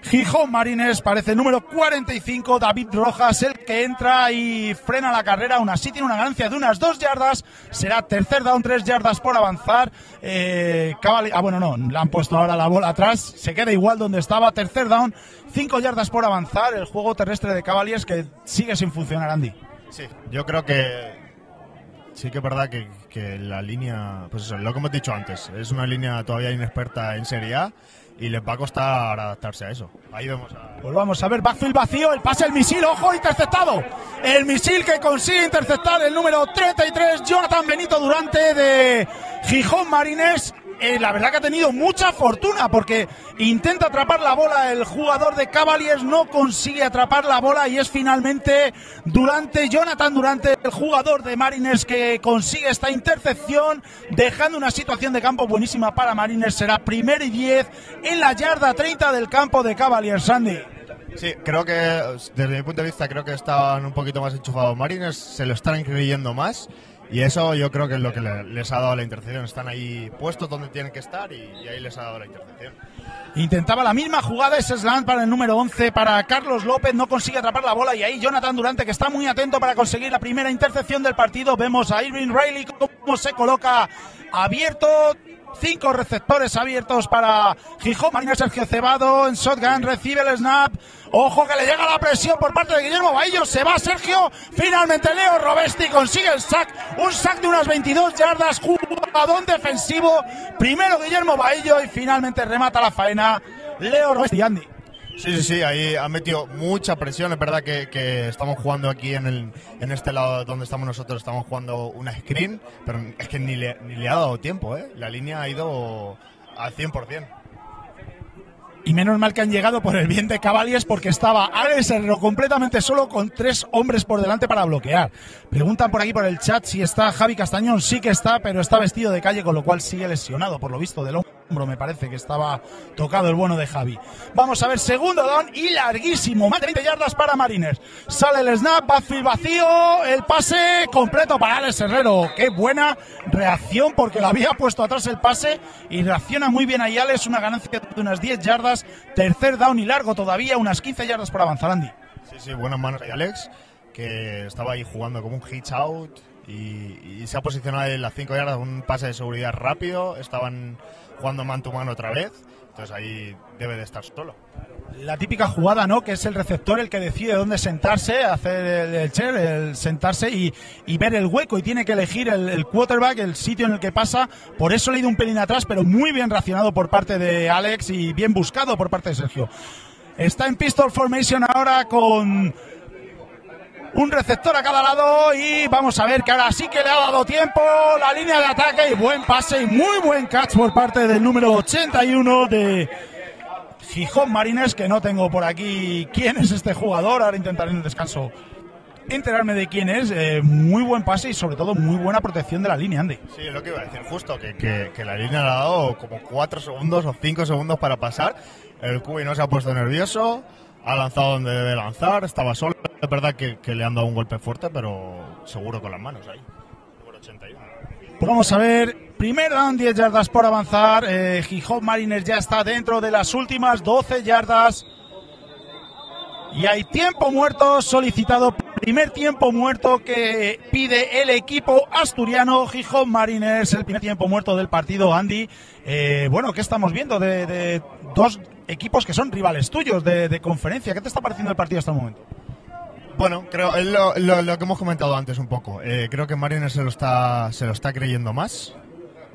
Gijón Marines. Parece número 45, David Rojas, el que entra y frena la carrera. Aún así tiene una ganancia de unas 2 yardas. Será tercer down, 3 yardas por avanzar. Eh, ah, bueno, no, le han puesto ahora la bola atrás. Se queda igual donde estaba. Tercer down, 5 yardas por avanzar. El juego terrestre de Cavaliers que sigue sin funcionar, Andy. Sí, yo creo que sí que es verdad que, que la línea, pues eso, lo que hemos dicho antes, es una línea todavía inexperta en Serie A y les va a costar adaptarse a eso. Ahí vemos a... Pues vamos a ver, backfield vacío, el pase, el misil, ojo, interceptado. El misil que consigue interceptar el número 33, Jonathan Benito Durante de Gijón Marines. Eh, la verdad que ha tenido mucha fortuna porque intenta atrapar la bola el jugador de Cavaliers, no consigue atrapar la bola y es finalmente Durante, Jonathan Durante, el jugador de Mariners que consigue esta intercepción, dejando una situación de campo buenísima para Mariners. Será primer y diez en la yarda 30 del campo de Cavaliers, Sandy. Sí, creo que desde mi punto de vista creo que estaban un poquito más enchufados Mariners, se lo están creyendo más y eso yo creo que es lo que les ha dado la intercepción. Están ahí puestos donde tienen que estar y, ahí les ha dado la intercepción. Intentaba la misma jugada ese slam para el número 11 para Carlos López, no consigue atrapar la bola y ahí Jonathan Durante que está muy atento para conseguir la primera intercepción del partido. Vemos a Irving Riley cómo se coloca abierto, Cinco receptores abiertos para Gijón. Marina Sergio Cebado en shotgun. Recibe el snap. Ojo que le llega la presión por parte de Guillermo Baillo. Se va Sergio. Finalmente Leo Robesti consigue el sack. Un sack de unas 22 yardas. Jugadón defensivo. Primero Guillermo Baillo y finalmente remata la faena Leo Robesti. Andy. Sí, sí, sí, ahí ha metido mucha presión. Es verdad que, estamos jugando aquí en, el, en este lado donde estamos nosotros, estamos jugando una screen, pero es que ni le, ni le ha dado tiempo, ¿eh? La línea ha ido al 100%. Y menos mal que han llegado por el bien de Cavaliers porque estaba Alex Herrero completamente solo con tres hombres por delante para bloquear. Preguntan por aquí por el chat si está Javi Castañón. Sí que está, pero está vestido de calle, con lo cual sigue lesionado, por lo visto, del hombro. Me parece que estaba tocado el bueno de Javi. Vamos a ver, segundo down y larguísimo. Más de 20 yardas para Mariners. Sale el snap, backfield vacío, el pase completo para Alex Herrero. Qué buena reacción porque lo había puesto atrás el pase y reacciona muy bien ahí Alex. Una ganancia de unas 10 yardas Tercer down y largo todavía, unas 15 yardas por avanzar, Andy. Sí, sí, buenas manos de Alex, que estaba ahí jugando como un hitch out y, se ha posicionado en las 5 yardas, un pase de seguridad rápido. Estaban jugando man to mano otra vez, entonces ahí debe de estar solo la típica jugada, ¿no? Que es el receptor el que decide dónde sentarse, hacer el, el el sentarse y, ver el hueco y tiene que elegir el, quarterback, el sitio en el que pasa. Por eso le he ido un pelín atrás, pero muy bien racionado por parte de Alex y bien buscado por parte de Sergio. Está en pistol formation ahora con un receptor a cada lado y vamos a ver que ahora sí que le ha dado tiempo la línea de ataque y buen pase y muy buen catch por parte del número 81 de Gijón Marines, que no tengo por aquí quién es este jugador. Ahora intentaré en el descanso enterarme de quién es. Eh, muy buen pase y sobre todo muy buena protección de la línea, Andy. Sí, es lo que iba a decir justo, que, que, la línea le ha dado como 4 segundos o 5 segundos para pasar. El Cubi no se ha puesto nervioso, ha lanzado donde debe lanzar, estaba solo. Es verdad que, le han dado un golpe fuerte, pero seguro con las manos ahí. Número 81. Pues vamos a ver, primer down, 10 yardas por avanzar. Eh, Gijón Mariners ya está dentro de las últimas 12 yardas. Y hay tiempo muerto solicitado, primer tiempo muerto que pide el equipo asturiano Gijón Mariners, el primer tiempo muerto del partido, Andy. Eh, bueno, ¿qué estamos viendo de, dos equipos que son rivales tuyos de, de conferencia? ¿Qué te está pareciendo el partido hasta el momento? Bueno, creo es lo, que hemos comentado antes un poco. Eh, creo que Marines se lo está se lo está creyendo más.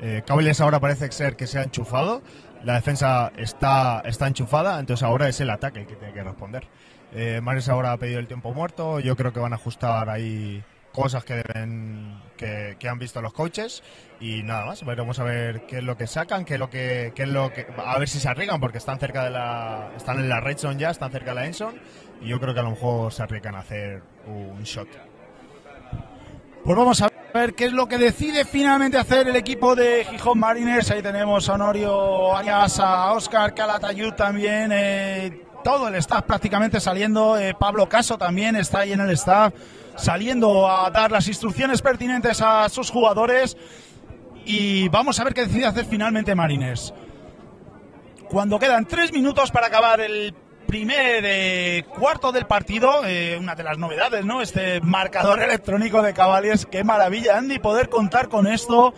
Eh, ahora parece ser que se ha enchufado. La defensa está, está enchufada, entonces ahora es el ataque el que tiene que responder. Eh, ahora ha pedido el tiempo muerto. Yo creo que van a ajustar ahí cosas que deben que, han visto los coaches y nada más veremos a ver qué es lo que sacan qué es lo que, qué es lo que a ver si se arriesgan porque están cerca de la están en la red zone ya están cerca de la endzone y yo creo que a lo mejor se arriesgan a hacer un shot. Pues vamos a ver qué es lo que decide finalmente hacer el equipo de Gijón Mariners. Ahí tenemos a Honorio Arias, a Oscar Calatayud también. Eh, todo el staff prácticamente saliendo. Eh, Pablo Caso también está ahí en el staff, saliendo a dar las instrucciones pertinentes a sus jugadores. Y vamos a ver qué decide hacer finalmente Mariners. Cuando quedan tres minutos para acabar el primer eh, cuarto del partido, eh, una de las novedades, ¿no? Este marcador [LAUGHS] electrónico de Cavaliers, qué maravilla, Andy, poder contar con esto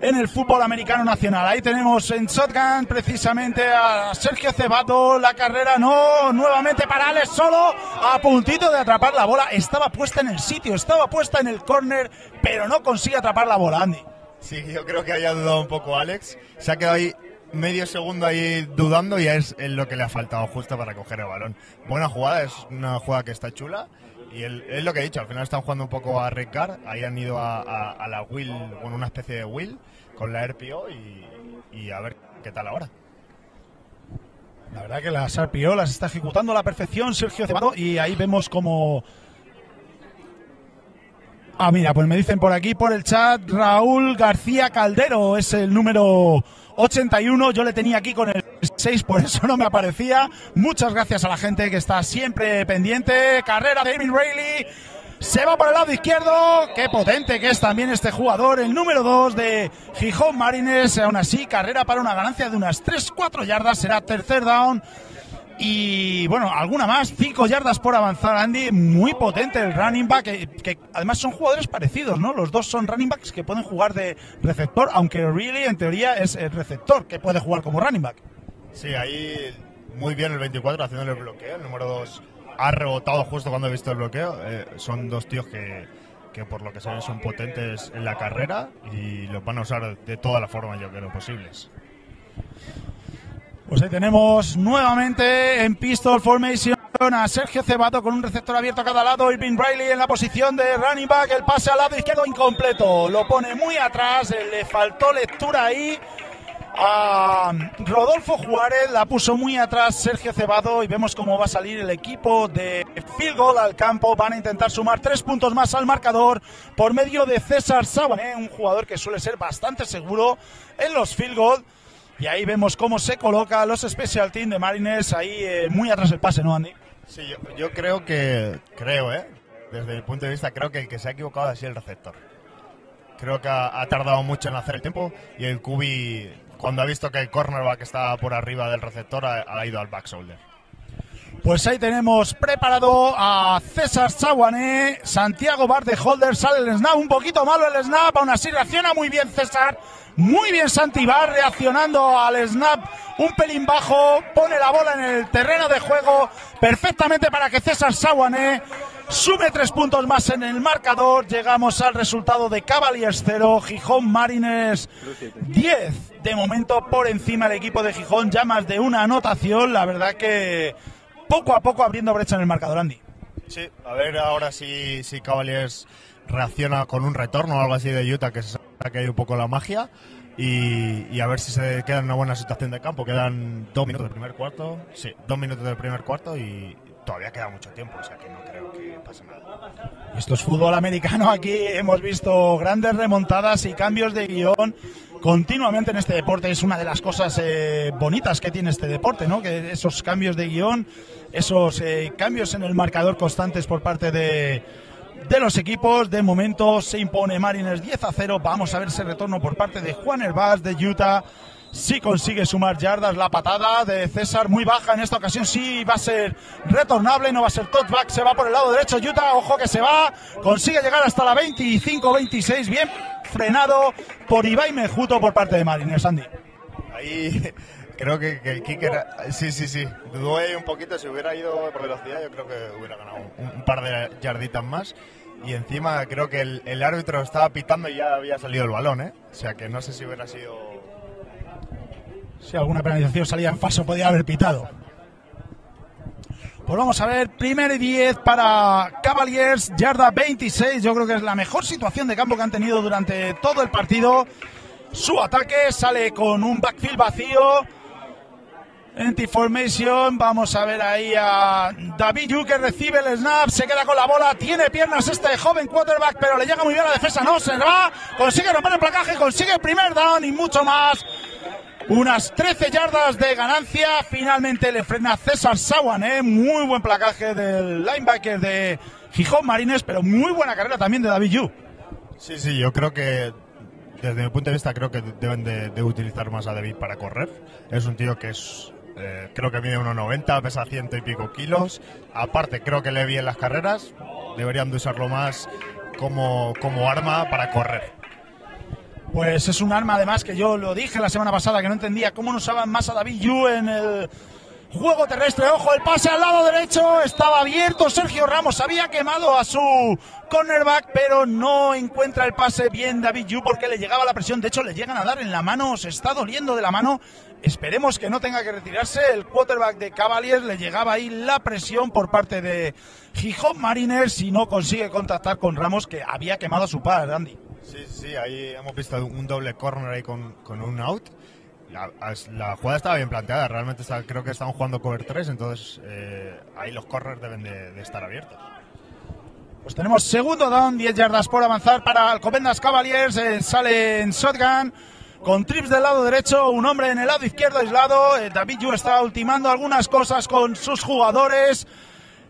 en el fútbol americano nacional. Ahí tenemos en shotgun precisamente a Sergio Cebato, la carrera no, nuevamente para Alex solo, a puntito de atrapar la bola, estaba puesta en el sitio, estaba puesta en el córner, pero no consigue atrapar la bola, Andy. Sí, yo creo que haya dudado un poco Alex, se ha quedado ahí medio segundo ahí dudando y es, lo que le ha faltado justo para coger el balón. Buena jugada, es una jugada que está chula. Y es lo que he dicho, al final están jugando un poco a Redcar, ahí han ido a, la Will, con una especie de Will, con la RPO y, a ver qué tal ahora. La verdad que la Sarpiola se está ejecutando a la perfección Sergio Ceballo y ahí vemos como Ah, mira, pues me dicen por aquí, por el chat, Raúl García Caldero es el número 81. Yo le tenía aquí con el 6, por eso no me aparecía. Muchas gracias a la gente que está siempre pendiente. Carrera de Emin Rayleigh. Se va por el lado izquierdo. Qué potente que es también este jugador. El número 2 de Gijón Marines. Aún así, carrera para una ganancia de unas 3-4 yardas. Será tercer down. Y bueno, alguna más, 5 yardas por avanzar, Andy. Muy potente el running back, que, además son jugadores parecidos, ¿no? Los dos son running backs que pueden jugar de receptor, aunque really en teoría es el receptor que puede jugar como running back. Sí, ahí muy bien el 24 haciendo el bloqueo. El número 2 ha rebotado justo cuando he visto el bloqueo. Eh, son dos tíos que, que por lo que saben son potentes en la carrera y los van a usar de todas las formas yo creo posibles. Pues ahí tenemos nuevamente en Pistol Formation a Sergio Cebato con un receptor abierto a cada lado. Irving Riley en la posición de running back. El pase al lado izquierdo incompleto. Lo pone muy atrás. Le faltó lectura ahí a Rodolfo Juárez. La puso muy atrás Sergio Cebado. Y vemos cómo va a salir el equipo de field goal al campo. Van a intentar sumar tres puntos más al marcador por medio de César Sabané, un jugador que suele ser bastante seguro en los field goal. Y ahí vemos cómo se coloca los Special Team de Mariners ahí eh, muy atrás el pase, ¿no, Andy? Sí, yo, creo que, creo, ¿eh? Desde mi punto de vista, creo que el que se ha equivocado ha sido el receptor. Creo que ha, tardado mucho en hacer el tiempo y el Cubi, cuando ha visto que el cornerback estaba por arriba del receptor, ha, ido al back shoulder. Pues ahí tenemos preparado a César Chaguané, Santiago Bar de Holder, sale el snap, un poquito malo el snap, aún así reacciona muy bien César, muy bien Santibar reaccionando al snap un pelín bajo, pone la bola en el terreno de juego perfectamente para que César Sawané sume tres puntos más en el marcador. Llegamos al resultado de Cavaliers 0, Gijón Marines 10. De momento por encima el equipo de Gijón, ya más de una anotación. La verdad que poco a poco abriendo brecha en el marcador, Andy. Sí, a ver ahora si, si Cavaliers reacciona con un retorno o algo así de Utah que se que hay un poco la magia y, a ver si se queda en una buena situación de campo. Quedan dos minutos del primer cuarto, sí, dos minutos del primer cuarto y todavía queda mucho tiempo, o sea que no creo que pase nada. Esto es fútbol americano, aquí hemos visto grandes remontadas y cambios de guion continuamente en este deporte. Es una de las cosas eh, bonitas que tiene este deporte, ¿no? Que esos cambios de guion, esos eh, cambios en el marcador constantes por parte de de los equipos. De momento se impone Mariners 10 a 0. Vamos a ver ese retorno por parte de Juan Herbaz de Utah. Si consigue sumar yardas, la patada de César muy baja en esta ocasión. Sí va a ser retornable, no va a ser touchback. Se va por el lado derecho. Utah, ojo que se va. Consigue llegar hasta la 25-26. Bien frenado por Ibai Mejuto por parte de Mariners. Andy. Ahí creo que, el kicker. Sí, sí, sí. Dudó ahí un poquito. Si hubiera ido por velocidad, yo creo que hubiera ganado un par de yarditas más y encima creo que el, árbitro estaba pitando y ya había salido el balón, ¿eh? O sea que no sé si hubiera sido... Si alguna penalización salía en falso podía haber pitado. Pues vamos a ver, primer y 10 para Cavaliers, yarda 26, yo creo que es la mejor situación de campo que han tenido durante todo el partido. Su ataque sale con un backfield vacío, Empty formation, vamos a ver ahí a David Yu que recibe el snap, se queda con la bola, tiene piernas este joven quarterback, pero le llega muy bien la defensa, no, se va, consigue romper el placaje, consigue el primer down y mucho más. Unas 13 yardas de ganancia, finalmente le frena César Sawan, ¿eh? muy buen placaje del linebacker de Gijón Marines, pero muy buena carrera también de David Yu. Sí, sí, yo creo que desde mi punto de vista creo que deben de utilizar más a David para correr. Es un tío que es eh, creo que mide 1,90, pesa ciento y pico kilos. Aparte, creo que le vi en las carreras. Deberían de usarlo más como, como arma para correr. Pues es un arma además que yo lo dije la semana pasada que no entendía cómo no usaban más a David Yu en el juego terrestre. Ojo, el pase al lado derecho estaba abierto. Sergio Ramos había quemado a su cornerback, pero no encuentra el pase bien David Yu porque le llegaba la presión. De hecho, le llegan a dar en la mano, se está doliendo de la mano Esperemos que no tenga que retirarse. El quarterback de Cavaliers le llegaba ahí la presión por parte de Gijón Mariners y no consigue contactar con Ramos que había quemado a su padre, Andy. Sí, sí, ahí hemos visto un doble corner ahí con, un out la, jugada estaba bien planteada, realmente creo que estaban jugando cover 3, entonces eh, ahí los corners deben de, estar abiertos. Pues tenemos segundo down, 10 yardas por avanzar para Alcobendas Cavaliers, eh, sale en shotgun con trips del lado derecho, un hombre en el lado izquierdo aislado, eh, David Yu está ultimando algunas cosas con sus jugadores.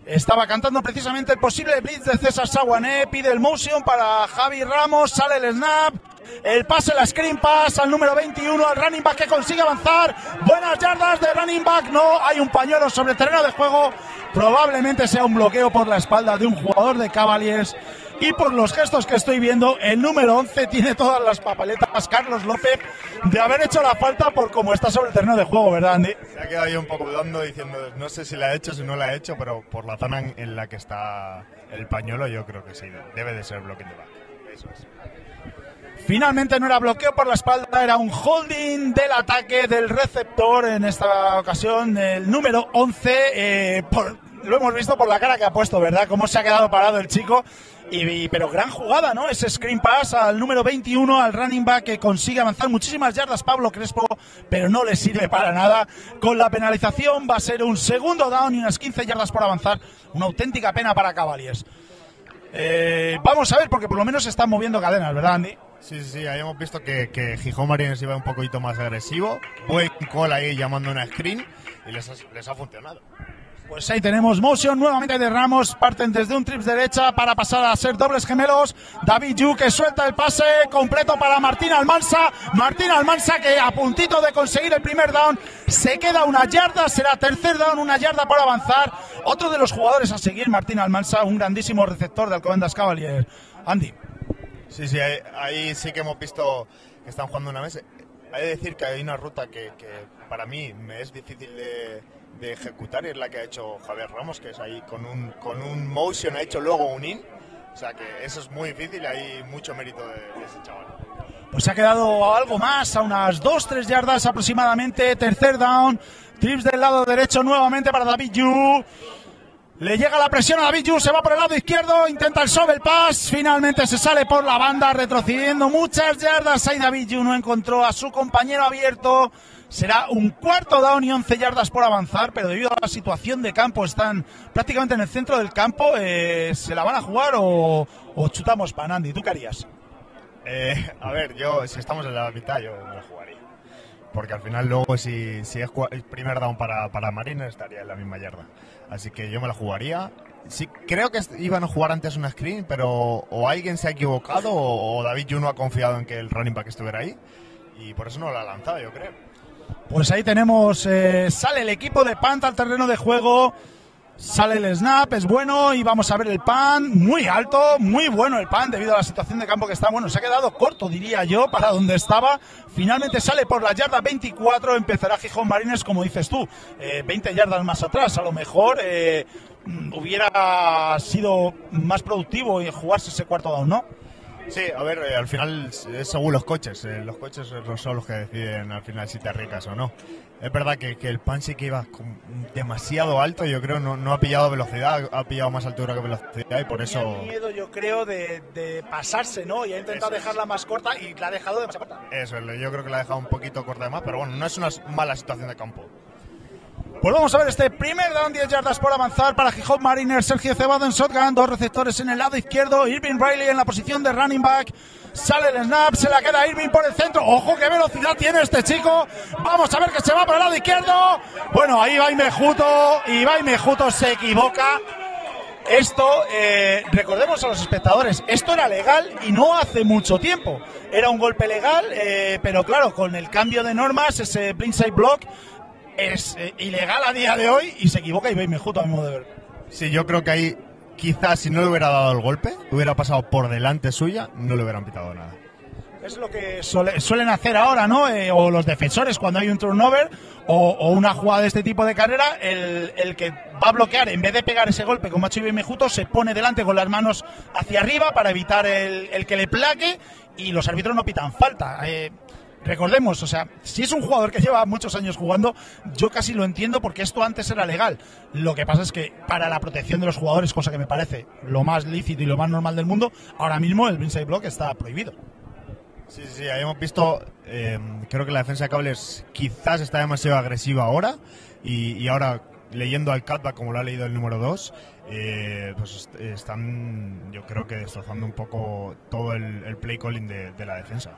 Estaba cantando precisamente el posible blitz de César Saguané. Pide el motion para Javi Ramos. Sale el snap. El pase, la screen pass al número 21, al running back que consigue avanzar. Buenas yardas de running back. No, hay un pañuelo sobre el terreno de juego. Probablemente sea un bloqueo por la espalda de un jugador de Cavaliers. Y por los gestos que estoy viendo, el número 11 tiene todas las papaletas, Carlos López, de haber hecho la falta por cómo está sobre el terreno de juego, ¿verdad, Andy? Se ha quedado ahí un poco dudando diciendo, no sé si la ha hecho, si no la ha hecho, pero por la zona en la que está el pañuelo, yo creo que sí, debe de ser bloqueo de back. Eso es. Finalmente no era bloqueo por la espalda, era un holding del ataque del receptor, en esta ocasión el número 11. Eh, lo hemos visto por la cara que ha puesto, ¿verdad? Cómo se ha quedado parado el chico. Y, pero gran jugada, ¿no? Ese screen pass al número 21, al running back que consigue avanzar muchísimas yardas Pablo Crespo, pero no le sirve para nada. Con la penalización va a ser un segundo down y unas 15 yardas por avanzar. Una auténtica pena para Cavaliers. Eh, vamos a ver, porque por lo menos se están moviendo cadenas, ¿verdad, Andy? Sí, sí, sí, ahí hemos visto que, que Gijón Marines iba un poquito más agresivo. Buen call ahí llamando una screen y les les ha funcionado. Pues ahí tenemos motion nuevamente de Ramos, parten desde un trips derecha para pasar a ser dobles gemelos. David Yu que suelta el pase completo para Martín Almansa. Martín Almansa que a puntito de conseguir el primer down se queda una yarda, será tercer down, una yarda por avanzar. Otro de los jugadores a seguir, Martín Almansa, un grandísimo receptor de Alcobendas Cavalier. Andy. Sí, sí, ahí, sí que hemos visto que están jugando una mesa. Hay que decir que hay una ruta que, que para mí me es difícil de de ejecutar y es la que ha hecho Javier Ramos, que es ahí con un, con un motion, ha hecho luego un in. O sea que eso es muy difícil hay mucho mérito de, ese chaval. Pues se ha quedado algo más, a unas 2-3 yardas aproximadamente. Tercer down. Trips del lado derecho nuevamente para David Yu. Le llega la presión a David Yu, se va por el lado izquierdo, intenta el sobre pass, finalmente se sale por la banda, retrocediendo muchas yardas. Ahí David Yu no encontró a su compañero abierto. Será un cuarto down y 11 yardas por avanzar, pero debido a la situación de campo, están prácticamente en el centro del campo. Eh, ¿Se la van a jugar o, chutamos para Andy? ¿Tú qué harías? Eh, a ver, yo, si estamos en la mitad, yo me la jugaría. Porque al final, luego, si, si es el primer down para, para Marines, estaría en la misma yarda. Así que yo me la jugaría. Sí, creo que iban a jugar antes una screen, pero o alguien se ha equivocado o, David Juno ha confiado en que el running back estuviera ahí. Y por eso no la ha lanzado, yo creo. Pues ahí tenemos, eh, sale el equipo de Panta al terreno de juego. Sale el snap, es bueno y vamos a ver el pan, muy alto, muy bueno el pan debido a la situación de campo que está. Bueno, se ha quedado corto, diría yo, para donde estaba. Finalmente sale por la yarda 24, empezará Gijón Marines, como dices tú, 20 eh, yardas más atrás. A lo mejor eh, hubiera sido más productivo y jugarse ese cuarto down, ¿no? Sí, a ver, eh, al final es según los coches. Eh, los coches son los que deciden al final si te arriesgas o no. Es verdad que, el pan sí que iba demasiado alto, yo creo, no, no ha pillado velocidad, ha pillado más altura que velocidad y por eso... miedo, yo creo, de, pasarse, ¿no? Y ha intentado dejarla más corta y la ha dejado demasiado corta. Eso, yo creo que la ha dejado un poquito corta de más, pero bueno, no es una mala situación de campo. Pues vamos a ver este primer down, 10 yardas por avanzar para Gijón Mariner, Sergio Cebado en shotgun, dos receptores en el lado izquierdo, Irving Riley en la posición de running back, sale el snap, se la queda Irving por el centro, ojo qué velocidad tiene este chico, vamos a ver que se va por el lado izquierdo, bueno ahí va Mejuto, y va Mejuto se equivoca, esto, eh, recordemos a los espectadores, esto era legal y no hace mucho tiempo. Era un golpe legal, eh, pero claro, con el cambio de normas, ese blindside block, es eh, ilegal a día de hoy y se equivoca y me justo a mi modo de ver. Sí, yo creo que ahí quizás si no le hubiera dado el golpe, hubiera pasado por delante suya, no le hubieran pitado nada. Es lo que suelen hacer ahora, ¿no? Eh, o los defensores cuando hay un turnover o, una jugada de este tipo de carrera, el, que va a bloquear, en vez de pegar ese golpe con Macho y Mejuto, se pone delante con las manos hacia arriba para evitar el, que le plaque y los árbitros no pitan falta. Eh, recordemos, o sea, si es un jugador que lleva muchos años jugando, yo casi lo entiendo porque esto antes era legal. Lo que pasa es que para la protección de los jugadores, cosa que me parece lo más lícito y lo más normal del mundo, ahora mismo el blindside block está prohibido. Sí, sí, ahí hemos visto, eh, creo que la defensa de Cavaliers quizás está demasiado agresiva ahora y, ahora leyendo al cutback como lo ha leído el número 2, eh, pues están yo creo que destrozando un poco todo el, play calling de la defensa.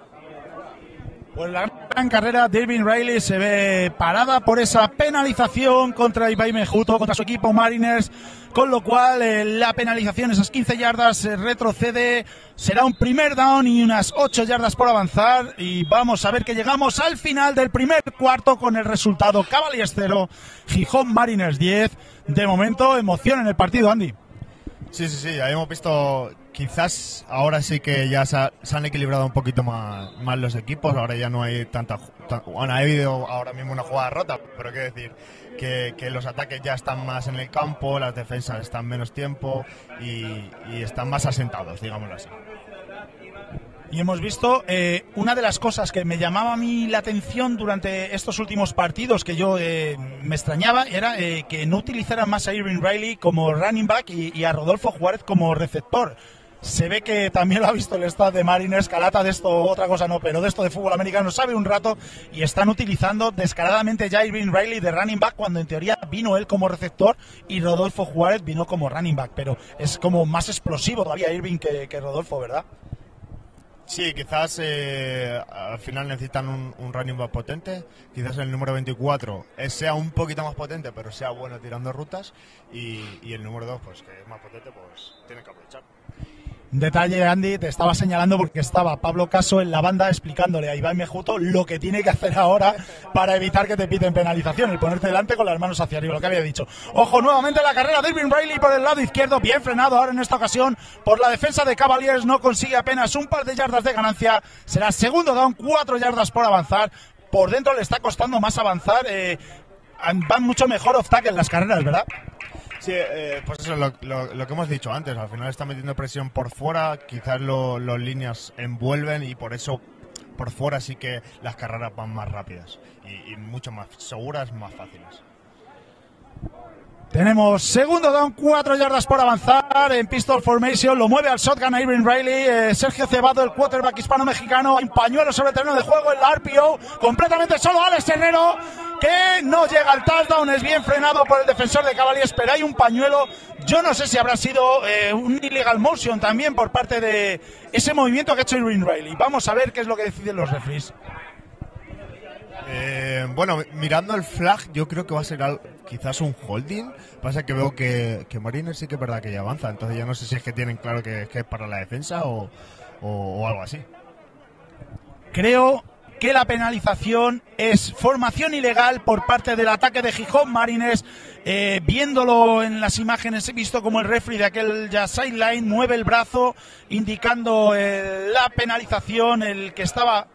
Pues la gran carrera de Irving Riley se ve parada por esa penalización contra Ibai Mejuto, contra su equipo Mariners, con lo cual eh, la penalización, esas 15 yardas, eh, retrocede, será un primer down y unas 8 yardas por avanzar y vamos a ver que llegamos al final del primer cuarto con el resultado Cavaliers 0, Gijón Mariners 10. De momento, emoción en el partido, Andy. Sí, sí, sí, ahí hemos visto quizás ahora sí que ya se, ha, se, han equilibrado un poquito más, más, los equipos, ahora ya no hay tanta... bueno, ha habido ahora mismo una jugada rota, pero quiero decir que, los ataques ya están más en el campo, las defensas están menos tiempo y están más asentados, digámoslo así. Y hemos visto eh, una de las cosas que me llamaba a mí la atención durante estos últimos partidos que yo eh, me extrañaba era eh, que no utilizaran más a Irving Riley como running back y, a Rodolfo Juárez como receptor. Se ve que también lo ha visto el staff de Mariners, Calata de esto, otra cosa no, pero de esto de fútbol americano sabe un rato y están utilizando descaradamente ya Irving Riley de running back cuando en teoría vino él como receptor y Rodolfo Juárez vino como running back, pero es como más explosivo todavía Irving que Rodolfo, ¿verdad? Sí, quizás eh, al final necesitan un, un, running back potente. Quizás el número 24 sea un poquito más potente, pero sea bueno tirando rutas. Y, y el número 2, pues que es más potente, pues tiene que aprovechar. Detalle, Andy, te estaba señalando porque estaba Pablo Caso en la banda explicándole a Iván Mejuto lo que tiene que hacer ahora para evitar que te piten penalización, el ponerte delante con las manos hacia arriba, lo que había dicho. Ojo, nuevamente la carrera de Irving Riley por el lado izquierdo, bien frenado ahora en esta ocasión por la defensa de Cavaliers, no consigue apenas un par de yardas de ganancia, será segundo down, cuatro yardas por avanzar, por dentro le está costando más avanzar, eh, van mucho mejor off tackle en las carreras, ¿verdad? Sí, eh, pues eso, lo, lo, lo, que hemos dicho antes, al final está metiendo presión por fuera, quizás los líneas envuelven y por eso por fuera sí que las carreras van más rápidas y, y mucho más seguras, más fáciles. Tenemos segundo down, cuatro yardas por avanzar en pistol formation. Lo mueve al shotgun Irving Riley. Eh, Sergio Cebado, el quarterback hispano-mexicano. Un pañuelo sobre el terreno de juego en la RPO. Completamente solo Alex Herrero, que no llega al touchdown. Es bien frenado por el defensor de Cavaliers, pero hay un pañuelo. Yo no sé si habrá sido eh, un illegal motion también por parte de ese movimiento que ha hecho Irving Riley. Vamos a ver qué es lo que deciden los referees. Eh, bueno, mirando el flag, yo creo que va a ser algo, quizás un holding. Pasa que veo que, que sí que es verdad que ya avanza. Entonces ya no sé si es que tienen claro que, es para la defensa o, o, algo así. Creo que la penalización es formación ilegal por parte del ataque de Gijón Marines. Eh, viéndolo en las imágenes he visto como el referee de aquel ya sideline mueve el brazo indicando eh, la penalización, el que estaba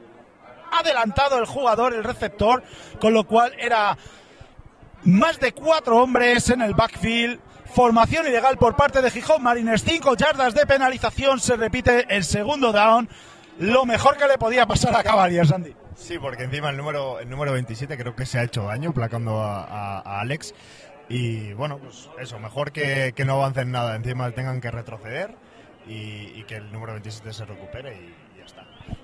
adelantado el jugador, el receptor, con lo cual era más de cuatro hombres en el backfield. Formación ilegal por parte de Gijón Mariners. Cinco yardas de penalización. Se repite el segundo down. Lo mejor que le podía pasar a Cavaliers, Andy. Sí, porque encima el número, el número 27 creo que se ha hecho daño placando a, Alex. Y bueno, pues eso, mejor que, que, no avancen nada. Encima tengan que retroceder y, y que el número 27 se recupere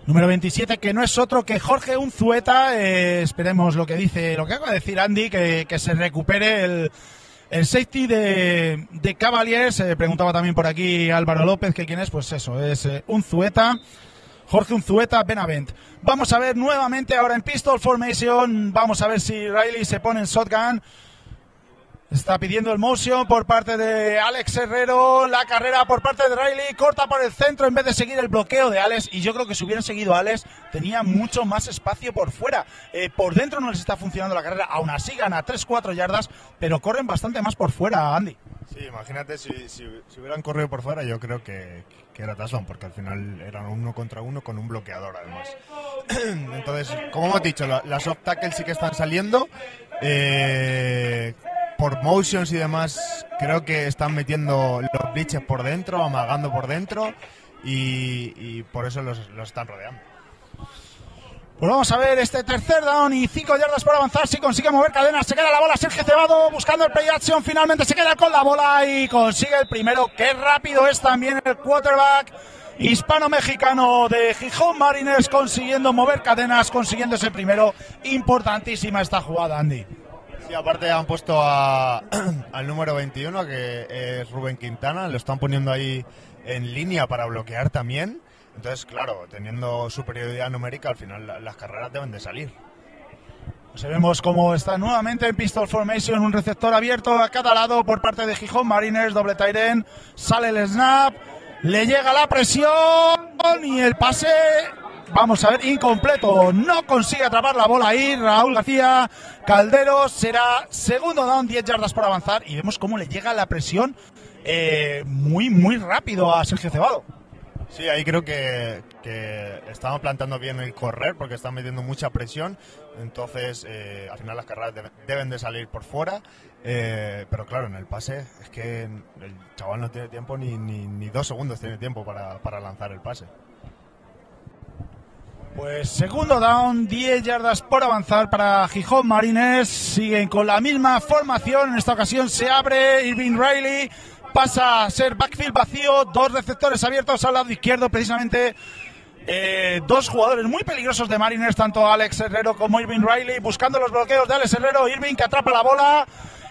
Número 27, que no es otro que Jorge Unzueta. Eh, esperemos lo que dice, lo que acaba de decir Andy, que, que se recupere el, el safety de, de Cavaliers. Eh, preguntaba también por aquí Álvaro López, que quién es, pues eso, es eh, Unzueta. Jorge Unzueta, Benavent. Vamos a ver nuevamente ahora en Pistol Formation. Vamos a ver si Riley se pone en shotgun. Está pidiendo el motion por parte de Alex Herrero. La carrera por parte de Riley. Corta por el centro en vez de seguir el bloqueo de Alex. Y yo creo que si hubieran seguido Alex, tenía mucho más espacio por fuera. Eh, por dentro no les está funcionando la carrera. Aún así gana 3-4 yardas, pero corren bastante más por fuera, Andy. Sí, imagínate si hubieran corrido por fuera, yo creo que, que era touchdown, porque al final eran uno contra uno con un bloqueador además. [CLEARS THROAT] Entonces, como hemos dicho, las soft tackles sí que están saliendo. Eh, por motions y demás, creo que están metiendo los glitches por dentro, amagando por dentro y, y por eso los, los, están rodeando. Pues vamos a ver este tercer down y cinco yardas por avanzar. Si consigue mover cadenas, se queda la bola Sergio Cebado buscando el play action. Finalmente se queda con la bola y consigue el primero. Qué rápido es también el quarterback. hispano-mexicano de Gijón Mariners consiguiendo mover cadenas, consiguiendo ese primero. Importantísima esta jugada, Andy. Sí, aparte han puesto a- [CLEARS THROAT] al número 21, que es Rubén Quintana, lo están poniendo ahí en línea para bloquear también. Entonces, claro, teniendo superioridad numérica, al final la- las carreras deben de salir. Pues vemos cómo está nuevamente en Pistol Formation, un receptor abierto a cada lado por parte de Gijón Mariners, doble Tyren, sale el snap, le llega la presión y el pase, vamos a ver, incompleto, no consigue atrapar la bola ahí, Raúl García Calderos, será segundo down, 10 yardas por avanzar y vemos cómo le llega la presión eh, muy, muy rápido a Sergio Cebado. Sí, ahí creo que, que estaban plantando bien el correr porque están metiendo mucha presión. Entonces, eh, al final las carreras deben, deben de salir por fuera. Eh, pero claro, en el pase es que el chaval no tiene tiempo ni, ni, ni dos segundos tiene tiempo para, para lanzar el pase. Pues segundo down, 10 yardas por avanzar para Gijón Marines. Siguen con la misma formación. En esta ocasión se abre Irving Riley. Pasa a ser backfield vacío. Dos receptores abiertos al lado izquierdo, precisamente. eh, dos jugadores muy peligrosos de Mariners, tanto Alex Herrero como Irving Riley, buscando los bloqueos de Alex Herrero. Irving que atrapa la bola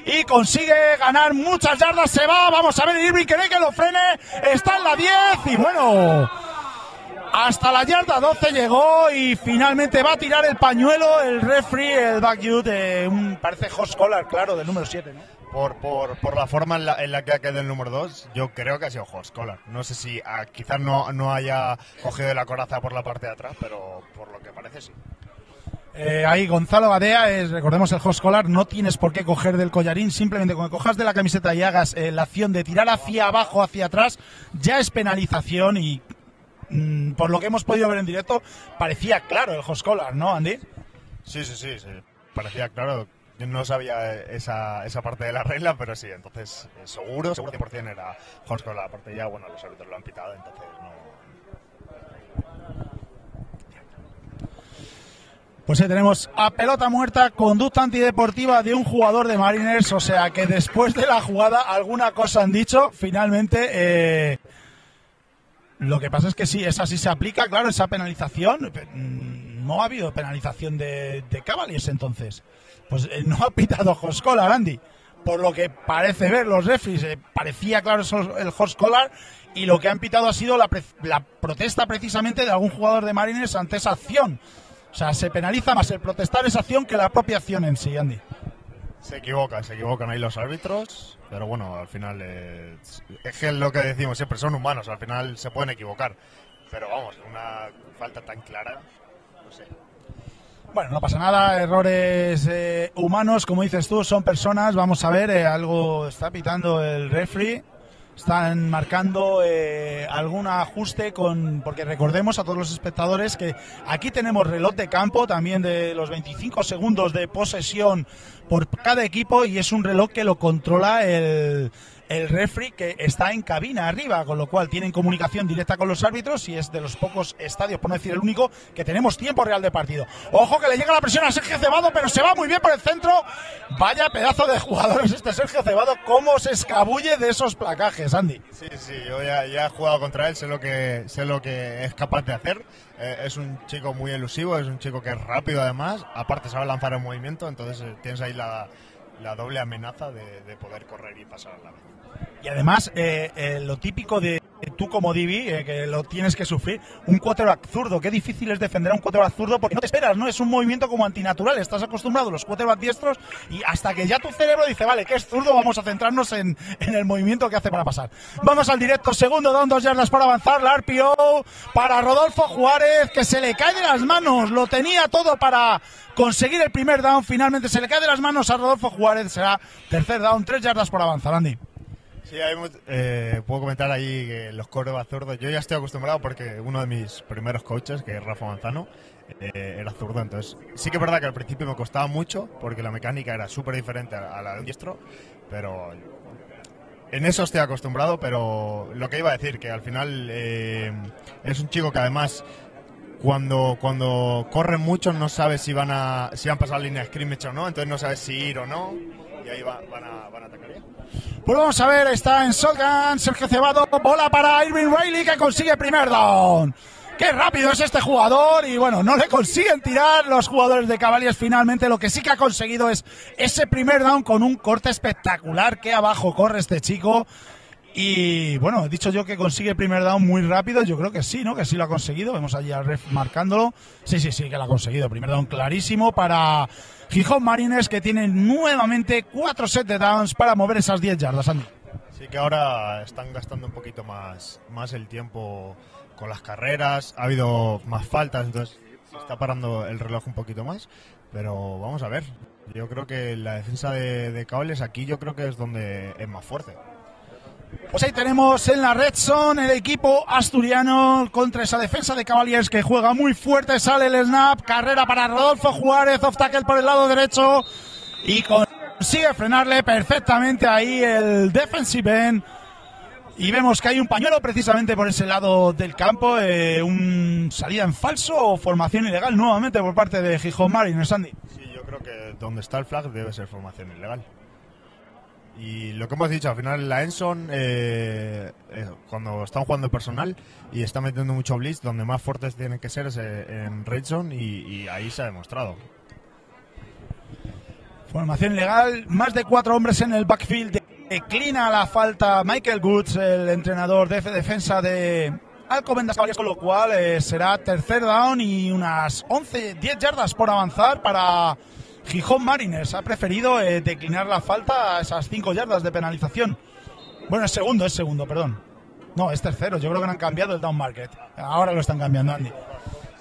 y consigue ganar muchas yardas. Se va, vamos a ver, Irving quiere que lo frene. Está en la 10 y bueno, hasta la yarda 12 llegó y finalmente va a tirar el pañuelo el referee, el backyard, de un, parece Horst Collar, claro, del número 7, ¿no? Por, por, por la forma en la, en la que ha quedado el número 2, yo creo que ha sido Horst Collar. No sé si ah, quizás no, no haya cogido de la coraza por la parte de atrás, pero por lo que parece sí. Eh, ahí Gonzalo Badea, es, recordemos el host collar, no tienes por qué coger del collarín, simplemente con que cojas de la camiseta y hagas eh, la acción de tirar hacia abajo, hacia atrás, ya es penalización y mm, por lo que hemos podido ver en directo, parecía claro el host collar, ¿no, Andy? Sí, sí, sí, sí. Parecía claro. No sabía esa, esa parte de la regla, pero sí, entonces eh, seguro, seguro 100% era Horst Collar. Aparte ya, bueno, los árbitros lo han pitado, entonces no... Pues ahí tenemos a pelota muerta, conducta antideportiva de un jugador de Mariners, o sea que después de la jugada alguna cosa han dicho, finalmente... eh, lo que pasa es que sí, esa sí se aplica, claro, esa penalización. pe- mm, No ha habido penalización de, de Cavaliers entonces. Pues eh, no ha pitado Horst Collar, Andy. Por lo que parece ver los refries, eh, parecía claro eso, el Horst Collar. Y lo que han pitado ha sido la, pre- la protesta precisamente de algún jugador de Mariners ante esa acción. O sea, se penaliza más el protestar esa acción que la propia acción en sí, Andy. Se equivocan, se equivocan ahí los árbitros, pero bueno, al final eh, es es lo que decimos siempre, son humanos, al final se pueden equivocar. Pero vamos, una falta tan clara, no sé. Bueno, no pasa nada, errores eh, humanos, como dices tú, son personas. Vamos a ver, eh, algo está pitando el referee. Están marcando eh, algún ajuste con. Porque recordemos a todos los espectadores que aquí tenemos reloj de campo también de los 25 segundos de posesión por cada equipo y es un reloj que lo controla el, el referee que está en cabina arriba, con lo cual tienen comunicación directa con los árbitros y es de los pocos estadios, por no decir el único, que tenemos tiempo real de partido. Ojo que le llega la presión a Sergio Cebado, pero se va muy bien por el centro. Vaya pedazo de jugadores este Sergio Cebado, cómo se escabulle de esos placajes, Andy. Sí, sí, yo ya, he jugado contra él, sé lo que, sé lo que es capaz de hacer. Eh, es un chico muy elusivo, es un chico que es rápido además, aparte sabe lanzar en movimiento, entonces eh, tienes ahí la, la doble amenaza de, de poder correr y pasar a la vez. Y además, eh, eh, lo típico de tú como Divi, eh, que lo tienes que sufrir, un quarterback zurdo. Qué difícil es defender a un quarterback zurdo porque no te esperas, ¿no? Es un movimiento como antinatural. Estás acostumbrado a los quarterbacks diestros y hasta que ya tu cerebro dice, vale, que es zurdo, vamos a centrarnos en, en el movimiento que hace para pasar. Vamos al directo, segundo down, dos yardas para avanzar. La RPO para Rodolfo Juárez, que se le cae de las manos. Lo tenía todo para conseguir el primer down. Finalmente se le cae de las manos a Rodolfo Juárez. Será tercer down, tres yardas por avanzar, Andy. Sí, hay eh, puedo comentar ahí que los corebacks zurdos, yo ya estoy acostumbrado porque uno de mis primeros coaches, que es Rafa Manzano, eh, era zurdo, entonces sí que es verdad que al principio me costaba mucho porque la mecánica era súper diferente a la de un diestro, pero en eso estoy acostumbrado, pero lo que iba a decir, que al final eh, es un chico que además cuando, cuando corren mucho no sabes si van a si han pasado la línea de scrimmage o no, entonces no sabes si ir o no, y ahí va- van, a, atacar ya. Pues vamos a ver, está en shotgun, Sergio Cebado, bola para Irving Riley que consigue primer down. Qué rápido es este jugador y bueno, no le consiguen tirar los jugadores de Cavaliers finalmente. Lo que sí que ha conseguido es ese primer down con un corte espectacular. Que abajo corre este chico. Y bueno, he dicho yo que consigue primer down muy rápido. Yo creo que sí, ¿no? Que sí lo ha conseguido. Vemos allí al ref marcándolo. Sí, sí, sí, que lo ha conseguido. Primer down clarísimo para Gijón Marines, que tiene nuevamente cuatro set de downs para mover esas 10 yardas, Andy. Sí que ahora están gastando un poquito más, más el tiempo con las carreras. Ha habido más faltas, entonces se está parando el reloj un poquito más. Pero vamos a ver. Yo creo que la defensa de, de Cables aquí yo creo que es donde es más fuerte. Pues ahí tenemos en la red zone el equipo asturiano contra esa defensa de Cavaliers que juega muy fuerte. Sale el snap, carrera para Rodolfo Juárez, off tackle por el lado derecho y consigue frenarle perfectamente ahí el defensive end. Y vemos que hay un pañuelo precisamente por ese lado del campo, eh, un salida en falso o formación ilegal nuevamente por parte de Gijón Marines, Sandy. Sí, yo creo que donde está el flag debe ser formación ilegal. Y lo que hemos dicho, al final la Enson, eh, eh, cuando están jugando personal y está metiendo mucho blitz, donde más fuertes tienen que ser es eh, en Red y, ahí se ha demostrado. Formación legal, más de cuatro hombres en el backfield. Declina la falta Michael Goods, el entrenador de defensa de Alcobendas Cavaliers, con lo cual será tercer down y unas 11, 10 yardas por avanzar para Gijón Mariners. Ha preferido eh, declinar la falta a esas 5 yardas de penalización. Bueno, es segundo, es segundo, perdón. No, es tercero. Yo creo que no han cambiado el down market. Ahora lo están cambiando, Andy.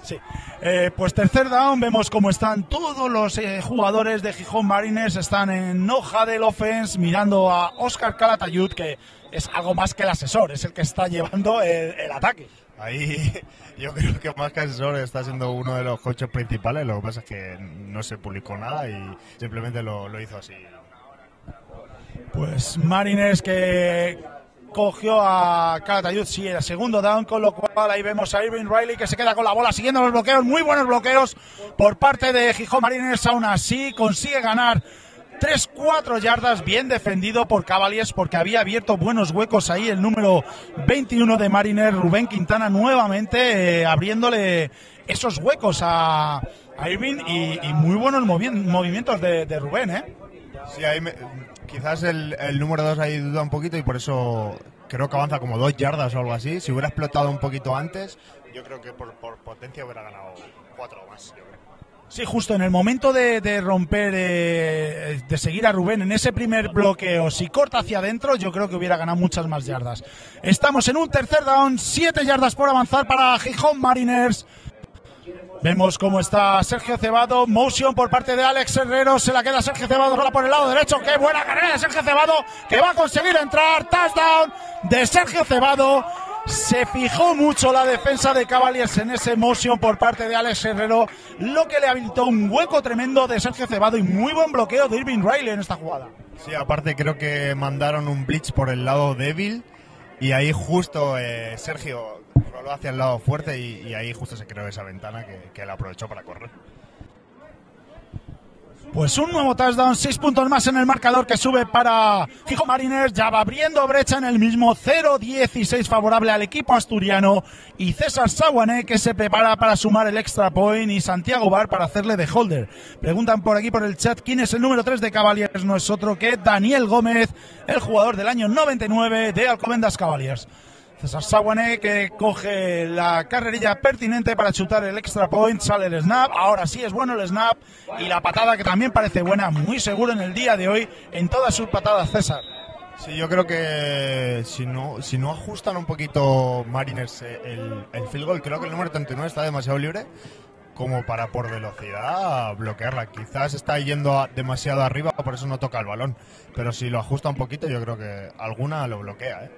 Sí. Eh, pues tercer down, vemos cómo están todos los eh, jugadores de Gijón Mariners. Están en hoja del offense mirando a Oscar Calatayud, que es algo más que el asesor, es el que está llevando el, el ataque. Ahí [LAUGHS] yo creo que más asesor está siendo uno de los coches principales. Lo que pasa es que no se publicó nada y simplemente lo, lo hizo así. Pues Mariners que cogió a Calatayud, sí, era segundo down, con lo cual ahí vemos a Irving Riley que se queda con la bola siguiendo los bloqueos, muy buenos bloqueos por parte de Gijón Mariners, aún así consigue ganar 3-4 yardas, bien defendido por Cavaliers porque había abierto buenos huecos ahí el número 21 de Mariners, Rubén Quintana nuevamente eh, abriéndole esos huecos a, Irving y, muy buenos movi movimientos de, Rubén, ¿eh? Quizás el, número 2 ahí duda un poquito y por eso creo que avanza como dos yardas o algo así. Si hubiera explotado un poquito antes, yo creo que por, por potencia hubiera ganado cuatro o más. Sí, justo en el momento de, romper, eh, de seguir a Rubén en ese primer bloqueo, si corta hacia adentro, yo creo que hubiera ganado muchas más yardas. Estamos en un tercer down, siete yardas por avanzar para Gijón Mariners. Vemos cómo está Sergio Cebado. Motion por parte de Alex Herrero. Se la queda Sergio Cebado sola por el lado derecho. Qué buena carrera de Sergio Cebado que va a conseguir entrar. Touchdown de Sergio Cebado. Se fijó mucho la defensa de Cavaliers en ese motion por parte de Alex Herrero, lo que le habilitó un hueco tremendo de Sergio Cebado y muy buen bloqueo de Irving Riley en esta jugada. Sí, aparte creo que mandaron un blitz por el lado débil y ahí justo eh, Sergio roló hacia el lado fuerte y, ahí justo se creó esa ventana que, que él aprovechó para correr. Pues un nuevo touchdown, seis puntos más en el marcador que sube para Gijón Mariners. Ya va abriendo brecha en el mismo 0-16 favorable al equipo asturiano. Y César Saguané que se prepara para sumar el extra point y Santiago Bar para hacerle de holder. Preguntan por aquí por el chat quién es el número 3 de Cavaliers. No es otro que Daniel Gómez, el jugador del año 99 de Alcobendas Cavaliers. César Saguané que coge la carrerilla pertinente para chutar el extra point, sale el snap, ahora sí es bueno el snap y la patada que también parece buena, muy seguro en el día de hoy en todas sus patadas, César. Sí, yo creo que si no, si no ajustan un poquito Mariners el, el field goal, creo que el número 39 está demasiado libre como para por velocidad bloquearla. Quizás está yendo demasiado arriba, por eso no toca el balón. Pero si lo ajusta un poquito, yo creo que alguna lo bloquea, ¿eh?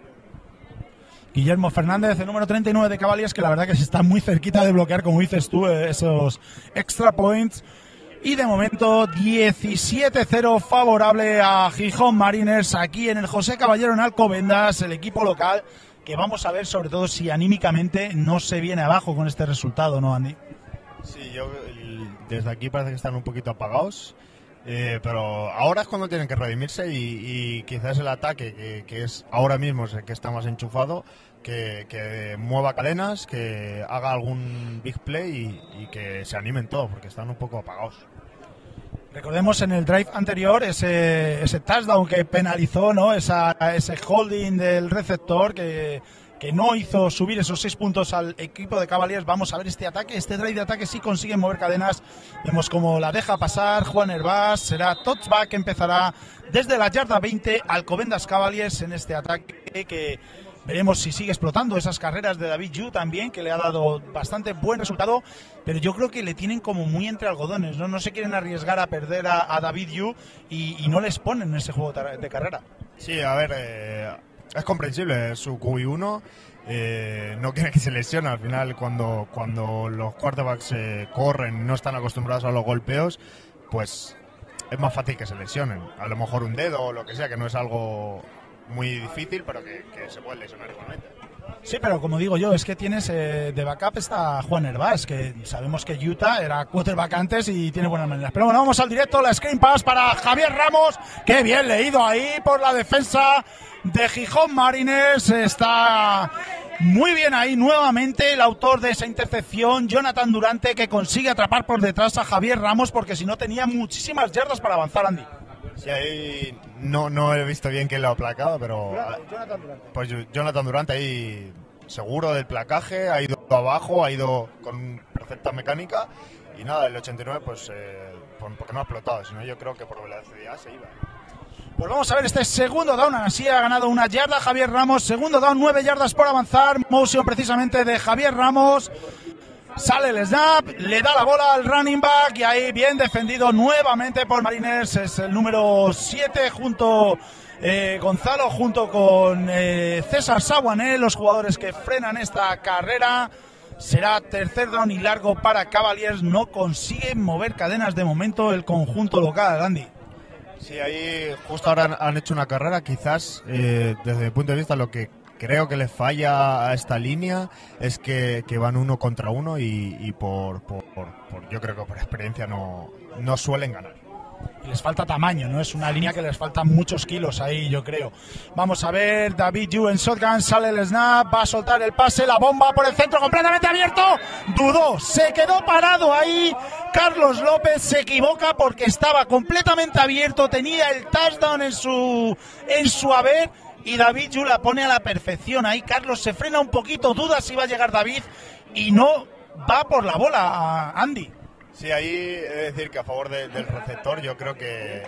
Guillermo Fernández, el número 39 de Cavaliers, que la verdad que se está muy cerquita de bloquear, como dices tú, esos extra points. Y de momento 17-0 favorable a Gijón Mariners aquí en el José Caballero en Alcobendas, el equipo local, que vamos a ver sobre todo si anímicamente no se viene abajo con este resultado, ¿no, Andy? Sí, yo desde aquí parece que están un poquito apagados Eh, pero ahora es cuando tienen que redimirse y, quizás el ataque, que, es ahora mismo el que está más enchufado, que, mueva cadenas, que haga algún big play y, que se animen todos, porque están un poco apagados. Recordemos en el drive anterior ese, ese touchdown que penalizó, ¿no? Esa, ese holding del receptor que que no hizo subir esos seis puntos al equipo de Cavaliers. Vamos a ver este ataque, este drive de ataque sí consigue mover cadenas. Vemos cómo la deja pasar Juan Herbás. Será touchback empezará desde la yarda 20 al Covendas Cavaliers en este ataque que veremos si sigue explotando esas carreras de David Yu también, que le ha dado bastante buen resultado, pero yo creo que le tienen como muy entre algodones, ¿no? No se quieren arriesgar a perder a, David Yu y, no les ponen en ese juego de carrera. Sí, a ver, eh, es comprensible, su QI1 eh, no quiere que se lesione. Al final, cuando, cuando los quarterbacks eh, corren, no están acostumbrados a los golpeos, pues es más fácil que se lesionen. A lo mejor un dedo o lo que sea, que no es algo muy difícil, pero que, se puede lesionar igualmente. Sí, pero como digo yo, es que tienes eh, de backup está Juan Hervás, que sabemos que Utah era quarterback antes y tiene buenas maneras. Pero bueno, vamos al directo, la screen pass para Javier Ramos, qué bien leído ahí por la defensa de Gijón Marines. Está muy bien ahí nuevamente el autor de esa intercepción, Jonathan Durante, que consigue atrapar por detrás a Javier Ramos porque si no tenía muchísimas yardas para avanzar, Andy. Sí, ahí no, no he visto bien quién lo ha placado, pero. Jonathan Durante. Pues Jonathan Durante ahí seguro del placaje, ha ido abajo, ha ido con perfecta mecánica y nada, el 89 pues eh, porque no ha explotado, sino yo creo que por velocidad se iba. Pues vamos a ver este segundo down. Así ha ganado una yarda Javier Ramos. Segundo down, nueve yardas por avanzar. Motion precisamente de Javier Ramos. Sale el snap, le da la bola al running back y ahí bien defendido nuevamente por Mariners. Es el número 7 junto eh, Gonzalo, junto con eh, César Saguané, los jugadores que frenan esta carrera. Será tercer down y largo para Cavaliers. No consiguen mover cadenas de momento el conjunto local, Andy. Sí, ahí justo ahora han hecho una carrera, quizás eh, desde mi punto de vista lo que creo que le falla a esta línea es que, van uno contra uno y, por, yo creo que por experiencia no, no suelen ganar. Y les falta tamaño, ¿no? Es una línea que les faltan muchos kilos ahí, yo creo. Vamos a ver, David Yu en shotgun, sale el snap, va a soltar el pase, la bomba por el centro completamente abierto. Dudó, se quedó parado ahí. Carlos López se equivoca porque estaba completamente abierto, tenía el touchdown en su, en su haber y David Yu la pone a la perfección. Ahí Carlos se frena un poquito, duda si va a llegar David y no va por la bola, Andy. Sí, ahí he de decir que a favor del receptor yo creo que,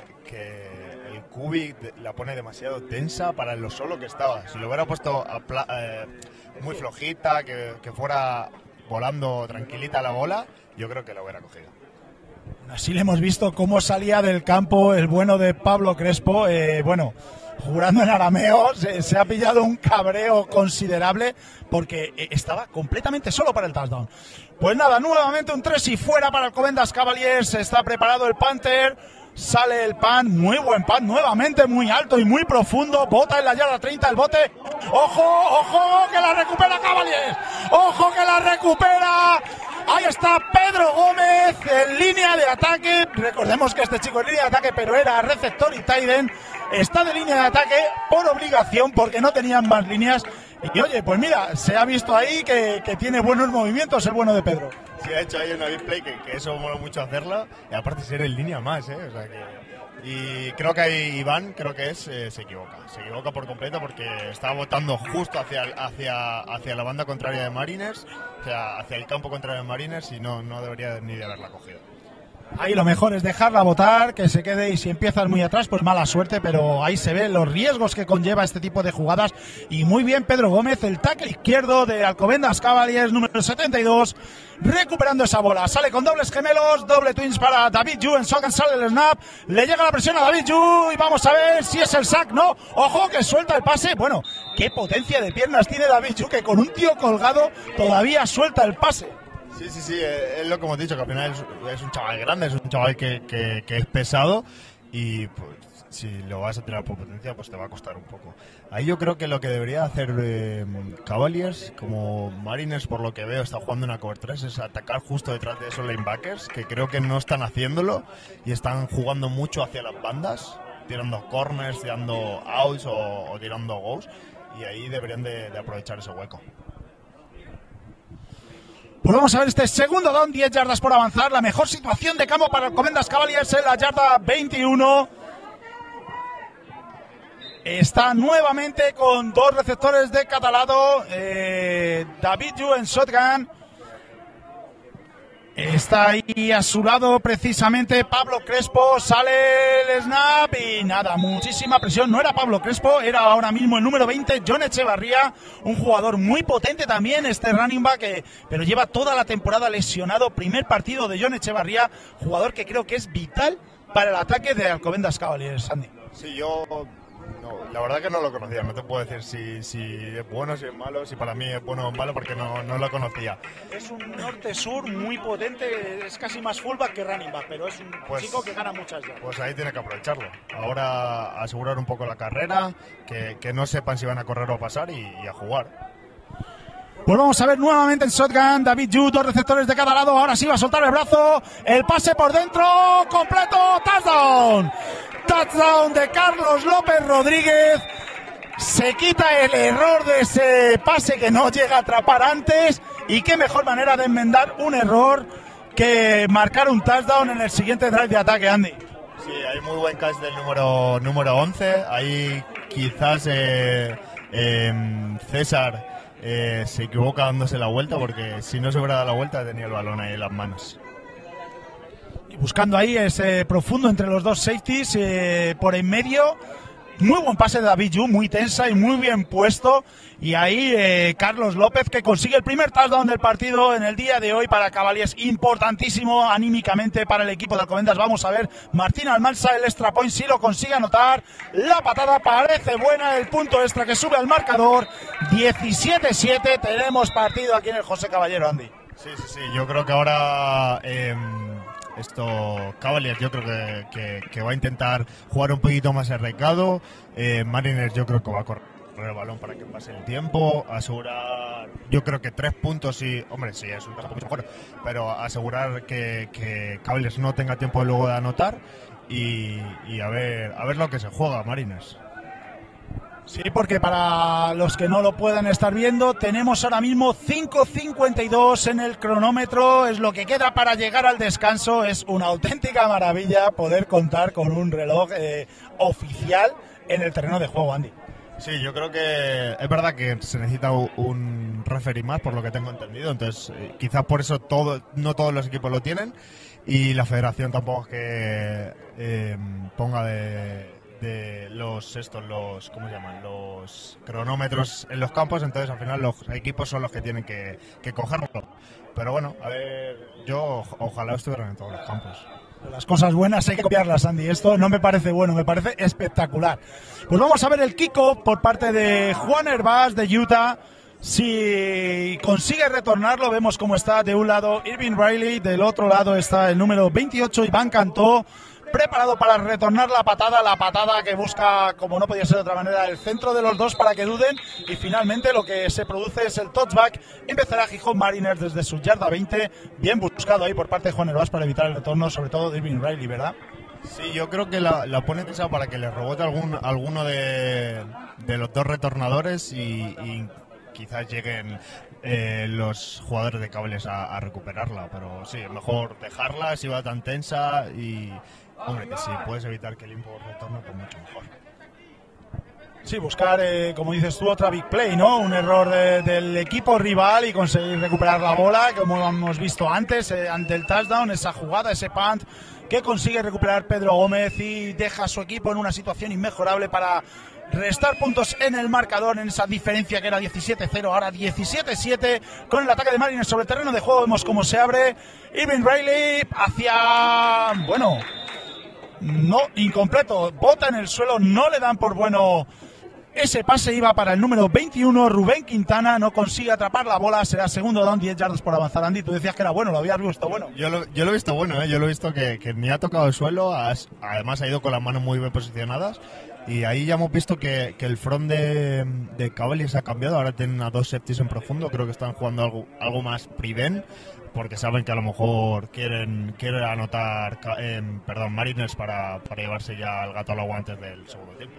el Cubi la pone demasiado tensa para lo solo que estaba. Si lo hubiera puesto eh, muy flojita, que, fuera volando tranquilita la bola, yo creo que la hubiera cogido. Así le hemos visto cómo salía del campo el bueno de Pablo Crespo. Eh, bueno, jurando en arameo, se, ha pillado un cabreo considerable porque eh, estaba completamente solo para el touchdown. Pues nada, nuevamente un 3 y fuera para el Covendas Cavaliers. Está preparado el Panther. Sale el pan, muy buen pan, nuevamente muy alto y muy profundo. Bota en la yarda 30 el bote. ¡Ojo, ojo! ¡Que la recupera Cavaliers! ¡Ojo que la recupera! Ahí está Pedro Gómez en línea de ataque. Recordemos que este chico en línea de ataque, pero era receptor y Taiden. Está de línea de ataque por obligación porque no tenían más líneas y oye, pues mira, se ha visto ahí que, tiene buenos movimientos el bueno de Pedro. Sí, ha hecho ahí una big play que, eso mola mucho hacerla. Y aparte ser en línea más, ¿eh? Que... Y creo que ahí Iván, creo que es, eh, se equivoca. Se equivoca por completo porque estaba votando justo hacia, hacia, hacia la banda contraria de Mariners, o sea, hacia el campo contrario de Mariners y no, no debería ni de haberla cogido. Ahí lo mejor es dejarla votar, que se quede y si empiezas muy atrás, pues mala suerte, pero ahí se ven los riesgos que conlleva este tipo de jugadas. Y muy bien Pedro Gómez, el tackle izquierdo de Alcobendas Cavaliers, número 72, recuperando esa bola. Sale con dobles gemelos, doble twins para David Yu en Sogan, sale el snap, le llega la presión a David Yu y vamos a ver si es el sack, ¿no? Ojo que suelta el pase. Bueno, qué potencia de piernas tiene David Yu, que con un tío colgado todavía suelta el pase. Sí, sí, sí, eh, es lo que hemos dicho, que al final es, un chaval grande, es un chaval que, que, es pesado y pues si lo vas a tirar por potencia pues te va a costar un poco. Ahí yo creo que lo que debería hacer eh, Cavaliers, como Mariners por lo que veo está jugando una cover 3, es atacar justo detrás de esos linebackers, que creo que no están haciéndolo y están jugando mucho hacia las bandas, tirando corners, tirando outs o, o tirando goals y ahí deberían de, de aprovechar ese hueco. Pues vamos a ver este segundo down, 10 yardas por avanzar. La mejor situación de campo para Comendas Cavaliers en la yarda 21. Está nuevamente con dos receptores de catalado. eh, David Yu en shotgun. Está ahí a su lado precisamente Pablo Crespo, sale el snap y nada, muchísima presión. No era Pablo Crespo, era ahora mismo el número 20, John Echevarría, un jugador muy potente también, este running back, pero lleva toda la temporada lesionado. Primer partido de John Echevarría, jugador que creo que es vital para el ataque de Alcobendas Cavaliers, Andy. Sí, yo no, la verdad que no lo conocía, no te puedo decir si, si es bueno, si es malo, si para mí es bueno o malo porque no, no lo conocía. Es un norte-sur muy potente, es casi más fullback que running back, pero es un Pues- chico que gana muchas yardas. Pues ahí tiene que aprovecharlo. Ahora asegurar un poco la carrera, que, que no sepan si van a correr o a pasar y, y a jugar. Pues vamos a ver nuevamente en shotgun. David Yu, dos receptores de cada lado. Ahora sí va a soltar el brazo. El pase por dentro. Completo. Touchdown. Touchdown de Carlos López Rodríguez. Se quita el error de ese pase que no llega a atrapar antes. Y qué mejor manera de enmendar un error que marcar un touchdown en el siguiente drive de ataque, Andy. Sí, hay muy buen catch del número, número 11. Ahí quizás eh, em, César eh, se equivoca dándose la vuelta porque si no se hubiera dado la vuelta tenía el balón ahí en las manos. Y buscando ahí ese profundo entre los dos safeties eh, por en medio. Muy buen pase de David Yu, muy tensa y muy bien puesto. Y ahí eh, Carlos López que consigue el primer touchdown del partido en el día de hoy para Cavaliers. Importantísimo anímicamente para el equipo de Alcobendas. Vamos a ver, Martín Almansa, el extra point, si lo consigue anotar. La patada parece buena, el punto extra que sube al marcador. 17-7, tenemos partido aquí en el José Caballero, Andy. Sí, sí, sí. Yo creo que ahora em, esto Cavaliers yo creo que, va a intentar jugar un poquito más el recado. Eh, Mariners yo creo que va a correr el balón para que pase el tiempo, asegurar, yo creo que tres puntos y, hombre, sí, es un trabajo mucho mejor, pero asegurar que, que no tenga tiempo luego de anotar y, a ver a ver lo que se juega Mariners. Sí, porque para los que no lo puedan estar viendo, tenemos ahora mismo 5.52 en el cronómetro, es lo que queda para llegar al descanso. Es una auténtica maravilla poder contar con un reloj eh, oficial en el terreno de juego, Andy. Sí, yo creo que es verdad que se necesita un referee más, por lo que tengo entendido. Entonces, eh, quizás por eso todo, no todos los equipos lo tienen y la federación tampoco es que eh, ponga de, de los estos, los ¿cómo se llaman? Los cronómetros en los campos. Entonces, al final los equipos son los que tienen que, que cogerlo. Pero bueno, a ver, yo oj- ojalá estuvieran en todos los campos. Las cosas buenas hay que copiarlas, Andy. Esto no me parece bueno, me parece espectacular. Pues vamos a ver el kickoff por parte de Juan Herbás de Utah. Si consigue retornarlo, vemos cómo está de un lado Irving Riley, del otro lado está el número 28, Iván Cantó, preparado para retornar la patada, la patada que busca, como no podía ser de otra manera, el centro de los dos para que duden. Y finalmente lo que se produce es el touchback. Empezará Gijón Mariners desde su yarda 20, bien buscado ahí por parte de Juan Herbás para evitar el retorno, sobre todo de Irving Riley, ¿verdad? Sí, yo creo que la, la pone esa para que le rebote algún, alguno de, de los dos retornadores y, quizás lleguen eh, los jugadores de cables a, recuperarla. Pero sí, mejor dejarla si va tan tensa y, hombre, que si puedes evitar que el impo retorne, pues mucho mejor. Sí, buscar, eh, como dices tú, otra big play, ¿no? Un error de- del equipo rival y conseguir recuperar la bola, como hemos visto antes, eh, ante el touchdown, esa jugada, ese punt que consigue recuperar Pedro Gómez y deja a su equipo en una situación inmejorable para restar puntos en el marcador, en esa diferencia que era 17-0, ahora 17-7, con el ataque de Marines sobre el terreno de juego, vemos cómo se abre Irving Riley hacia, bueno, no, incompleto, bota en el suelo, no le dan por bueno Ese pase iba para el número 21, Rubén Quintana, no consigue atrapar la bola, será segundo down, 10 yardas por avanzar. Andy, tú decías que era bueno, lo habías visto bueno. Yo lo, yo lo he visto bueno, ¿eh? yo lo he visto que, ni ha tocado el suelo, además ha ido con las manos muy bien posicionadas. Y ahí ya hemos visto que, el front de, de Cavaliers ha cambiado. Ahora tienen a dos septis en profundo. Creo que están jugando algo, algo más prevent. Porque saben que a lo mejor quieren, quieren anotar em, perdón, Mariners para, para llevarse ya el gato al agua antes del segundo tiempo.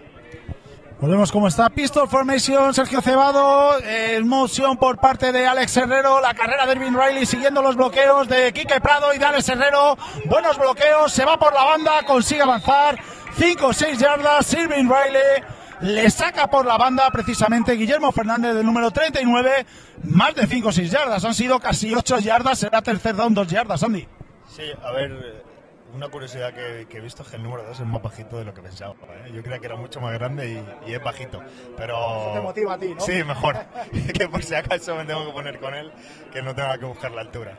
Volvemos cómo está. Pistol Formation, Sergio Cebado, eh, motion por parte de Alex Herrero, la carrera de Irving Riley siguiendo los bloqueos de Quique Prado y de Alex Herrero. Buenos bloqueos, se va por la banda, consigue avanzar. 5 o 6 yardas, Irving Riley le saca por la banda precisamente Guillermo Fernández del número 39. Más de 5 o 6 yardas, han sido casi 8 yardas, será tercer down 2 yardas, Andy. Sí, a ver, eh, una curiosidad que, que he visto es que el número 2 es más bajito de lo que pensaba. ¿eh? Yo creía que era mucho más grande y, y es bajito. Pero. te motiva a ti, ¿no? Sí, mejor. [LAUGHS] que por si acaso me tengo que poner con él, que no tenga que buscar la altura.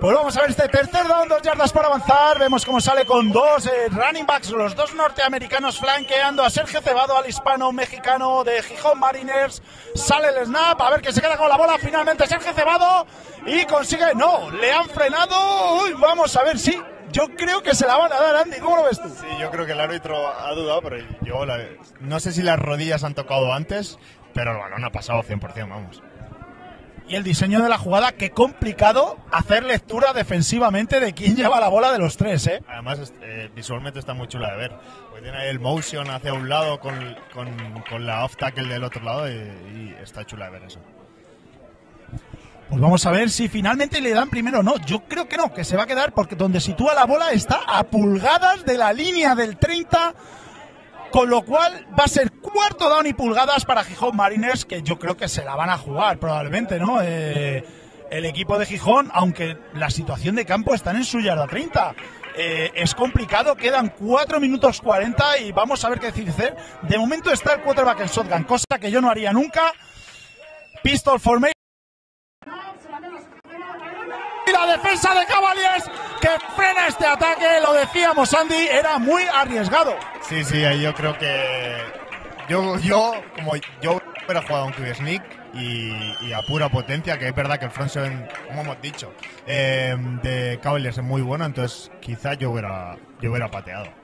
Pues vamos a ver este tercer down, dos yardas por avanzar. Vemos cómo sale con dos eh, running backs, los dos norteamericanos flanqueando a Sergio Cebado, al hispano-mexicano de Gijón Mariners. Sale el snap, a ver que se queda con la bola finalmente Sergio Cebado y consigue. No, le han frenado. Uy, vamos a ver si. yo creo que se la van a dar, Andy. ¿Cómo lo ves tú? Sí, yo creo que el árbitro ha dudado, pero yo la- no sé si las rodillas han tocado antes, pero el balón ha pasado 100%, vamos. Y el diseño de la jugada, qué complicado hacer lectura defensivamente de quién lleva la bola de los tres, ¿eh? Además, eh, visualmente está muy chula de ver. Porque tiene ahí el motion hacia un lado con, con- con la off tackle del otro lado y, y está chula de ver eso. Pues vamos a ver si finalmente le dan primero o no. Yo creo que no, que se va a quedar porque donde sitúa la bola está a pulgadas de la línea del 30, con lo cual va a ser cuarto down y pulgadas para Gijón Mariners, que yo creo que se la van a jugar probablemente, ¿no? Eh, el equipo de Gijón, aunque la situación de campo está en su yarda 30. Eh, es complicado, quedan 4 minutos 40 y vamos a ver qué decir. De momento está el quarterback en shotgun, cosa que yo no haría nunca. Pistol formation. Y la defensa de Cavaliers que frena este ataque, lo decíamos Andy, era muy arriesgado. Sí, sí, yo creo que. Yo, yo como yo hubiera jugado un sneak y, y a pura potencia, que es verdad que el front seven, como hemos dicho, eh, de Cavaliers es muy bueno, entonces quizá yo hubiera, yo hubiera pateado.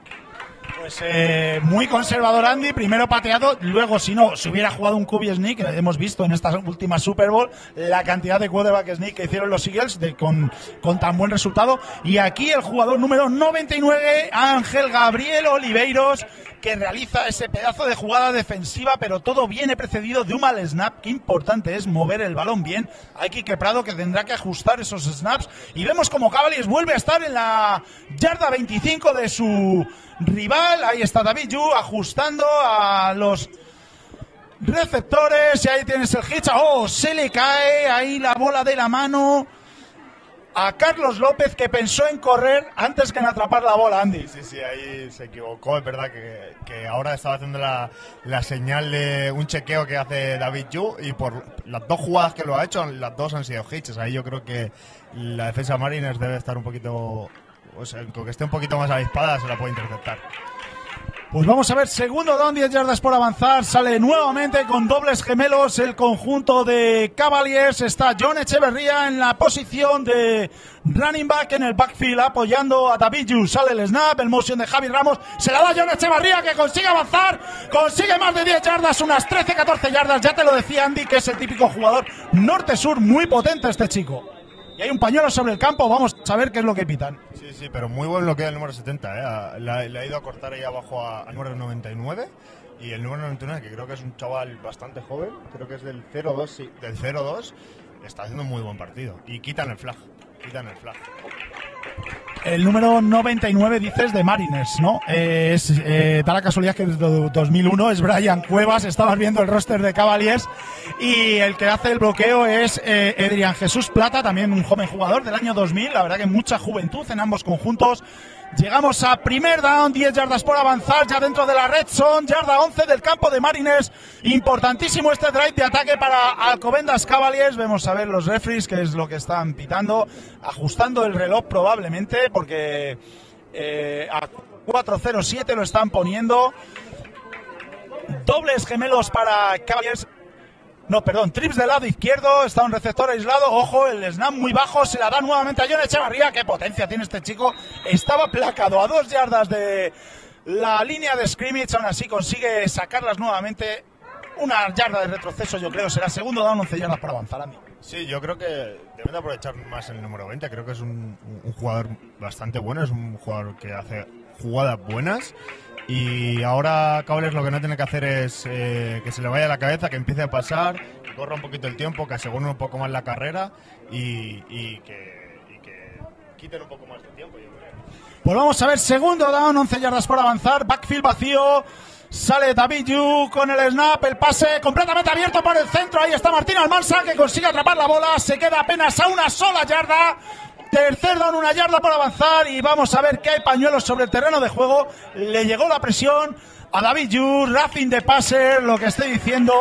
Pues eh, muy conservador Andy, primero pateado, luego si no, si hubiera jugado un QB sneak, eh, hemos visto en estas últimas Super Bowl la cantidad de quarterback sneak que hicieron los Eagles con, con tan buen resultado. Y aquí el jugador número 99, Ángel Gabriel Oliveiros, que realiza ese pedazo de jugada defensiva, pero todo viene precedido de un mal snap. Qué importante es mover el balón bien. Hay Quique Prado que tendrá que ajustar esos snaps. Y vemos como Cavaliers vuelve a estar en la yarda 25 de su rival. Ahí está David Yu ajustando a los receptores. Y ahí tienes el hitch. Oh, se le cae ahí la bola de la mano a Carlos López que pensó en correr antes que en atrapar la bola, Andy. Sí, sí, ahí se equivocó. Es verdad que, ahora estaba haciendo la, la señal de un chequeo que hace David Yu y por las dos jugadas que lo ha hecho, las dos han sido hits. Ahí yo creo que la defensa Mariners debe estar un poquito. O sea, con que esté un poquito más avispada, se la puede interceptar. Pues vamos a ver, segundo down, 10 yardas por avanzar. Sale nuevamente con dobles gemelos el conjunto de Cavaliers. Está John Echeverría en la posición de running back en el backfield apoyando a David Yu. Sale el snap, el motion de Javi Ramos. Se la da John Echeverría que consigue avanzar. Consigue más de 10 yardas, unas 13-14 yardas. Ya te lo decía Andy que es el típico jugador norte-sur muy potente este chico. Y hay un pañuelo sobre el campo. Vamos a ver qué es lo que pitan. Sí, sí, pero muy buen bloqueo el número 70. ¿eh? La- Le ha ido a cortar ahí abajo al número 99. Y el número 99, que creo que es un chaval bastante joven, creo que es del 0-2, sí, del 0-2, está haciendo un muy buen partido. Y quitan el flag. Quitan el flag. El número 99 dices de Mariners, ¿no? Eh, es, eh, da la casualidad que desde 2001 es Brian Cuevas, estabas viendo el roster de Cavaliers y el que hace el bloqueo es eh, Adrián Jesús Plata, también un joven jugador del año 2000, la verdad que mucha juventud en ambos conjuntos. Llegamos a primer down, 10 yardas por avanzar, ya dentro de la red zone, yarda 11 del campo de Mariners. Importantísimo este drive de ataque para Alcobendas Cavaliers. Vemos a ver los referees, que es lo que están pitando, ajustando el reloj probablemente, porque eh, a 4.07 lo están poniendo. Dobles gemelos para Cavaliers. No, perdón, trips del lado izquierdo, está un receptor aislado, ojo, el snap muy bajo, se la da nuevamente a John Echevarría, qué potencia tiene este chico, estaba placado a dos yardas de la línea de scrimmage, aún así consigue sacarlas nuevamente, una yarda de retroceso yo creo, será segundo down, 11 yardas para avanzar a mí. Sí, yo creo que deben de aprovechar más el número 20, creo que es un, un jugador bastante bueno, es un jugador que hace jugadas buenas y ahora Cavaliers lo que no tiene que hacer es eh, que se le vaya la cabeza, que empiece a pasar, que corra un poquito el tiempo, que asegure un poco más la carrera y, y que, y que quiten un poco más de tiempo, yo creo. Pues vamos a ver, segundo down, 11 yardas por avanzar, backfield vacío. Sale David Yu con el snap, el pase completamente abierto por el centro. Ahí está Martín Almansa que consigue atrapar la bola. Se queda apenas a una sola yarda. Tercer down, una yarda por avanzar. Y vamos a ver que hay pañuelos sobre el terreno de juego. Le llegó la presión a David Yu, Racing de Passer, lo que estoy diciendo.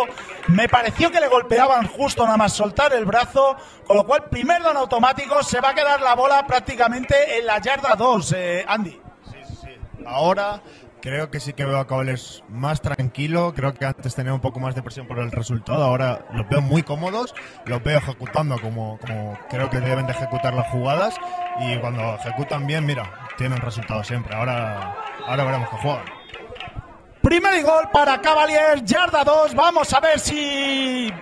Me pareció que le golpeaban justo nada más soltar el brazo, con lo cual primer down automático se va a quedar la bola prácticamente en la yarda 2, eh, Andy. Sí, sí, sí. Ahora creo que sí que veo a Cavaliers más tranquilo. Creo que antes tenía un poco más de presión por el resultado. Ahora los veo muy cómodos. Los veo ejecutando como, como creo que deben de ejecutar las jugadas. Y cuando ejecutan bien, mira, tienen resultado siempre. Ahora, ahora veremos que juegan. Primer gol para Cavaliers, yarda 2. Vamos a ver si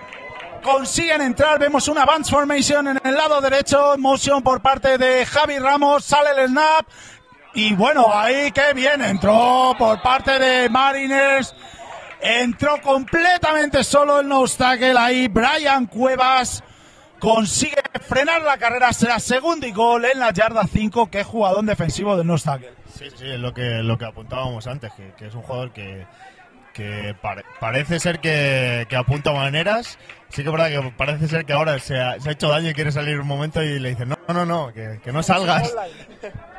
consiguen entrar. Vemos una advance formation en el lado derecho. Motion por parte de Javi Ramos. Sale el snap. Y bueno, ahí qué bien entró por parte de Mariners. Entró completamente solo el tackle ahí. Brian Cuevas consigue frenar la carrera. Será segundo y gol en la yarda 5. Qué jugador defensivo del tackle. Sí, sí, es lo que, lo que apuntábamos antes, que, que es un jugador que, que pare- parece ser que, que apunta maneras. Sí que es verdad que parece ser que ahora se ha, se ha hecho daño y quiere salir un momento y le dicen, no, no, no, que, que no salgas. [LAUGHS]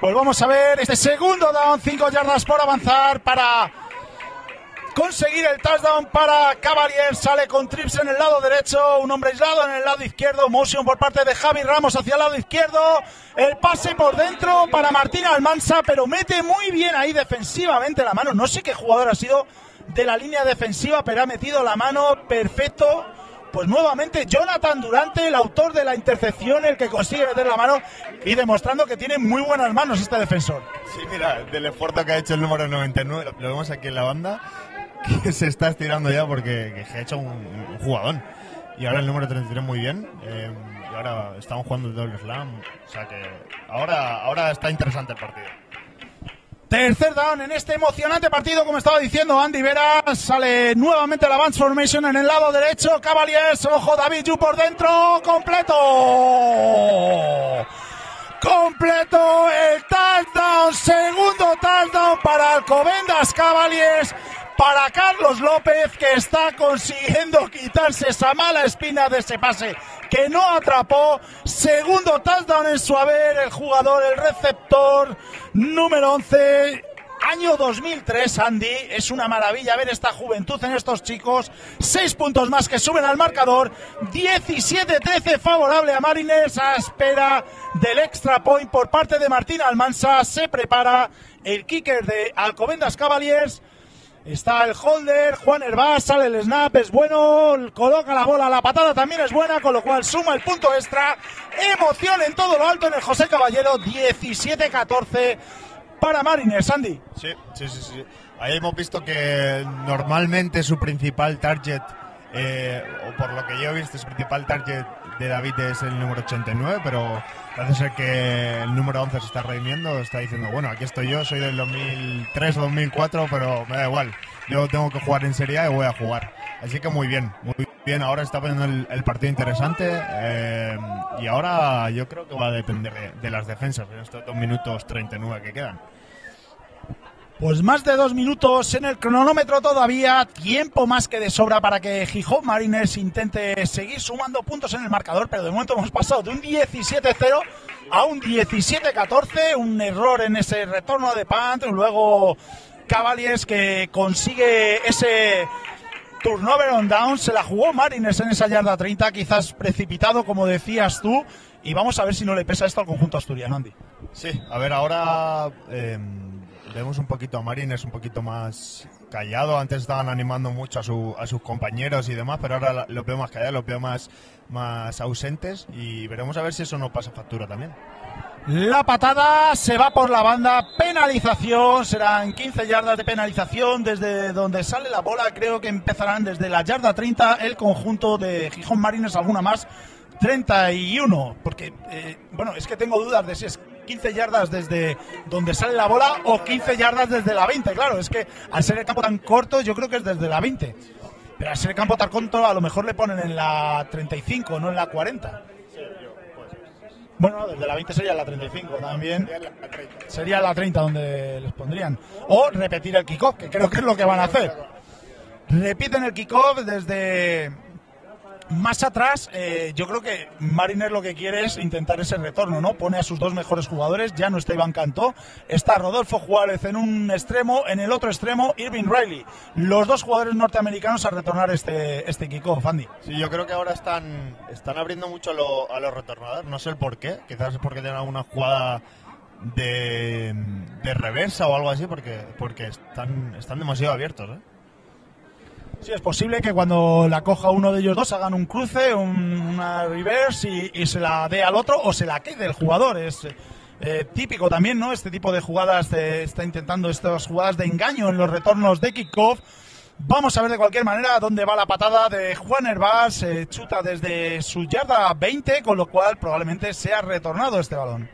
Pues vamos a ver este segundo down, 5 yardas por avanzar para conseguir el touchdown para Cavaliers. Sale con trips en el lado derecho, un hombre aislado en el lado izquierdo. Motion por parte de Javi Ramos hacia el lado izquierdo. El pase por dentro para Martín Almansa, pero mete muy bien ahí defensivamente la mano. No sé qué jugador ha sido de la línea defensiva, pero ha metido la mano perfecto. Pues nuevamente Jonathan Durante, el autor de la intercepción, el que consigue meter la mano y demostrando que tiene muy buenas manos este defensor. Sí, mira, del esfuerzo que ha hecho el número 99, lo, vemos aquí en la banda, que se está estirando ya porque que ha hecho un, un jugadón. Y ahora el número 33 muy bien. eh, y ahora estamos jugando el doble slam. O sea que ahora, ahora está interesante el partido. Tercer down en este emocionante partido, como estaba diciendo Andy Vera. Sale nuevamente la Advance Formation en el lado derecho. Cavaliers, ojo, David Yu por dentro. Completo. Completo el touchdown. Segundo touchdown para Alcobendas Cavaliers. Para Carlos López, que está consiguiendo quitarse esa mala espina de ese pase que no atrapó. Segundo touchdown en su haber, el jugador, el receptor número 11. Año 2003, Andy. Es una maravilla ver esta juventud en estos chicos. Seis puntos más que suben al marcador. 17-13 favorable a Mariners a espera del extra point por parte de Martín Almansa. Se prepara el kicker de Alcobendas Cavaliers. Está el holder, Juan Herbás, sale el snap, es bueno, coloca la bola, la patada también es buena, con lo cual suma el punto extra. Emoción en todo lo alto en el José Caballero, 17-14 para Mariners, Andy. Sí, sí, sí, sí. Ahí hemos visto que normalmente su principal target, eh, o por lo que yo he visto, su principal target de David es el número 89, pero parece ser que el número 11 se está redimiendo, está diciendo, bueno, aquí estoy yo, soy del 2003 o 2004, pero me da igual, yo tengo que jugar en Serie y voy a jugar. Así que muy bien, muy bien, ahora está poniendo el, partido interesante eh, y ahora yo creo que va a depender de, de las defensas en estos dos minutos 39 que quedan. Pues más de dos minutos en el cronómetro todavía, tiempo más que de sobra para que Gijón Mariners intente seguir sumando puntos en el marcador, pero de momento hemos pasado de un 17-0 a un 17-14, un error en ese retorno de Pant, luego Cavaliers que consigue ese turnover on down, se la jugó Mariners en esa yarda 30, quizás precipitado como decías tú, y vamos a ver si no le pesa esto al conjunto asturiano, Andy. Sí, a ver, ahora eh, vemos un poquito a Marines un poquito más callado. Antes estaban animando mucho a, su, a sus compañeros y demás, pero ahora los veo más callados, los veo más, ausentes y veremos a ver si eso no pasa factura también. La patada se va por la banda, penalización, serán 15 yardas de penalización desde donde sale la bola, creo que empezarán desde la yarda 30 el conjunto de Gijón Marines, alguna más, 31, porque, eh, bueno, es que tengo dudas de si es 15 yardas desde donde sale la bola o 15 yardas desde la 20, claro, es que al ser el campo tan corto yo creo que es desde la 20, pero al ser el campo tan corto a lo mejor le ponen en la 35, no en la 40. Bueno, desde la 20 sería la 35 también. Sería la 30 donde les pondrían. O repetir el kickoff, que creo que es lo que van a hacer. Repiten el kickoff desde más atrás, eh, yo creo que Mariner lo que quiere es intentar ese retorno, ¿no? Pone a sus dos mejores jugadores, ya no está Iván Cantó, está Rodolfo Juárez en un extremo, en el otro extremo Irving Riley. Los dos jugadores norteamericanos a retornar este, este kickoff, Andy. Sí, yo creo que ahora están, están abriendo mucho a los retornadores, no sé el por qué, quizás es porque tienen alguna jugada de, de reversa o algo así, porque, porque están, están demasiado abiertos, ¿eh? Sí, es posible que cuando la coja uno de ellos dos hagan un cruce, una reverse y, se la dé al otro o se la quede el jugador. Es eh, típico también, ¿no? Este tipo de jugadas, está intentando estas jugadas de engaño en los retornos de kickoff. Vamos a ver de cualquier manera dónde va la patada de Juan Herbás. Se chuta desde su yarda 20, con lo cual probablemente sea retornado este balón.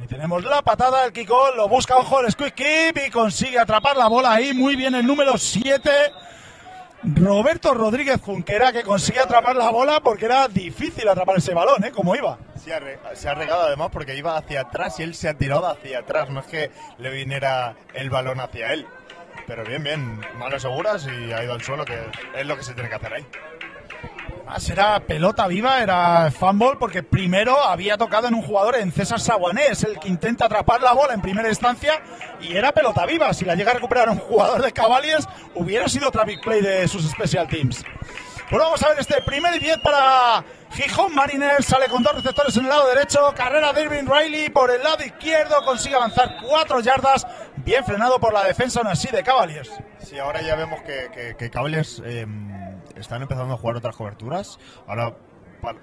Ahí tenemos la patada, el kickoff, lo busca, ojo, el squeak keep y consigue atrapar la bola ahí. Muy bien el número 7 Roberto Rodríguez Junquera que consigue atrapar la bola porque era difícil atrapar ese balón, ¿eh? Como iba. Se ha, regado además porque iba hacia atrás y él se ha tirado hacia atrás. No es que le viniera el balón hacia él. Pero bien, bien, manos seguras y ha ido al suelo, que es lo que se tiene que hacer ahí. Era pelota viva, era fumble, porque primero había tocado en un jugador en César Saguané, es el que intenta atrapar la bola en primera instancia, y era pelota viva. Si la llega a recuperar un jugador de Cavaliers, hubiera sido otra big play de sus special teams. Pues vamos a ver este primer 10 para Gijón Mariners. Sale con dos receptores en el lado derecho. Carrera de Irving Riley por el lado izquierdo. Consigue avanzar cuatro yardas. Bien frenado por la defensa aún así de Cavaliers. Sí, ahora ya vemos que, que, Cavaliers em, están empezando a jugar otras coberturas. Ahora,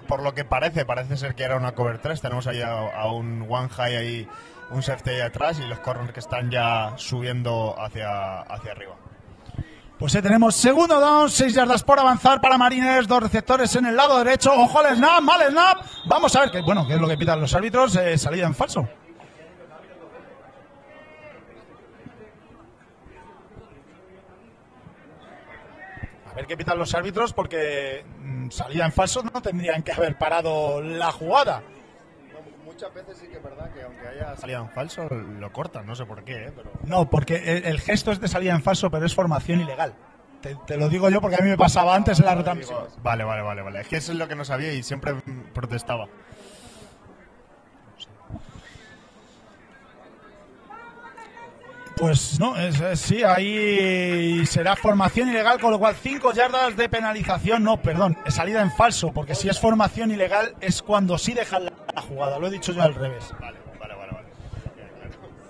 por lo que parece, parece ser que era una cover 3. Tenemos ahí a, un one high un safety ahí atrás y los corners que están ya subiendo hacia, hacia arriba. Pues ahí tenemos segundo down, 6 yardas por avanzar para Marines, dos receptores en el lado derecho. Ojo al snap, mal snap. Vamos a ver qué, bueno, qué es lo que pitan los árbitros. Eh, salida en falso. Ver qué pitan los árbitros porque mm, salida en falso no tendrían que haber parado la jugada. muchas veces sí que es verdad que aunque haya salida en falso lo cortan, no sé por qué. ¿eh? Pero... No, porque el, gesto es de salida en falso, pero es formación ilegal. Te, lo digo yo porque a mí me pasaba antes en la retransmisión. Vale, vale, vale, vale. Es que eso es lo que no sabía y siempre protestaba. Pues no, es, sí, ahí será formación ilegal, con lo cual cinco yardas de penalización, no, perdón, salida en falso, porque si es formación ilegal es cuando sí dejan la, jugada, lo he dicho yo al revés. Vale, vale, vale, vale.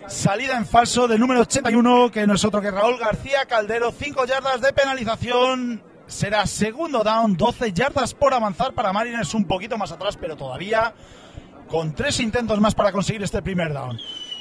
Salida en falso del número 81, que no es otro que Raúl García Caldero, cinco yardas de penalización, será segundo down, 12 yardas por avanzar para Mariners, un poquito más atrás, pero todavía con tres intentos más para conseguir este primer down.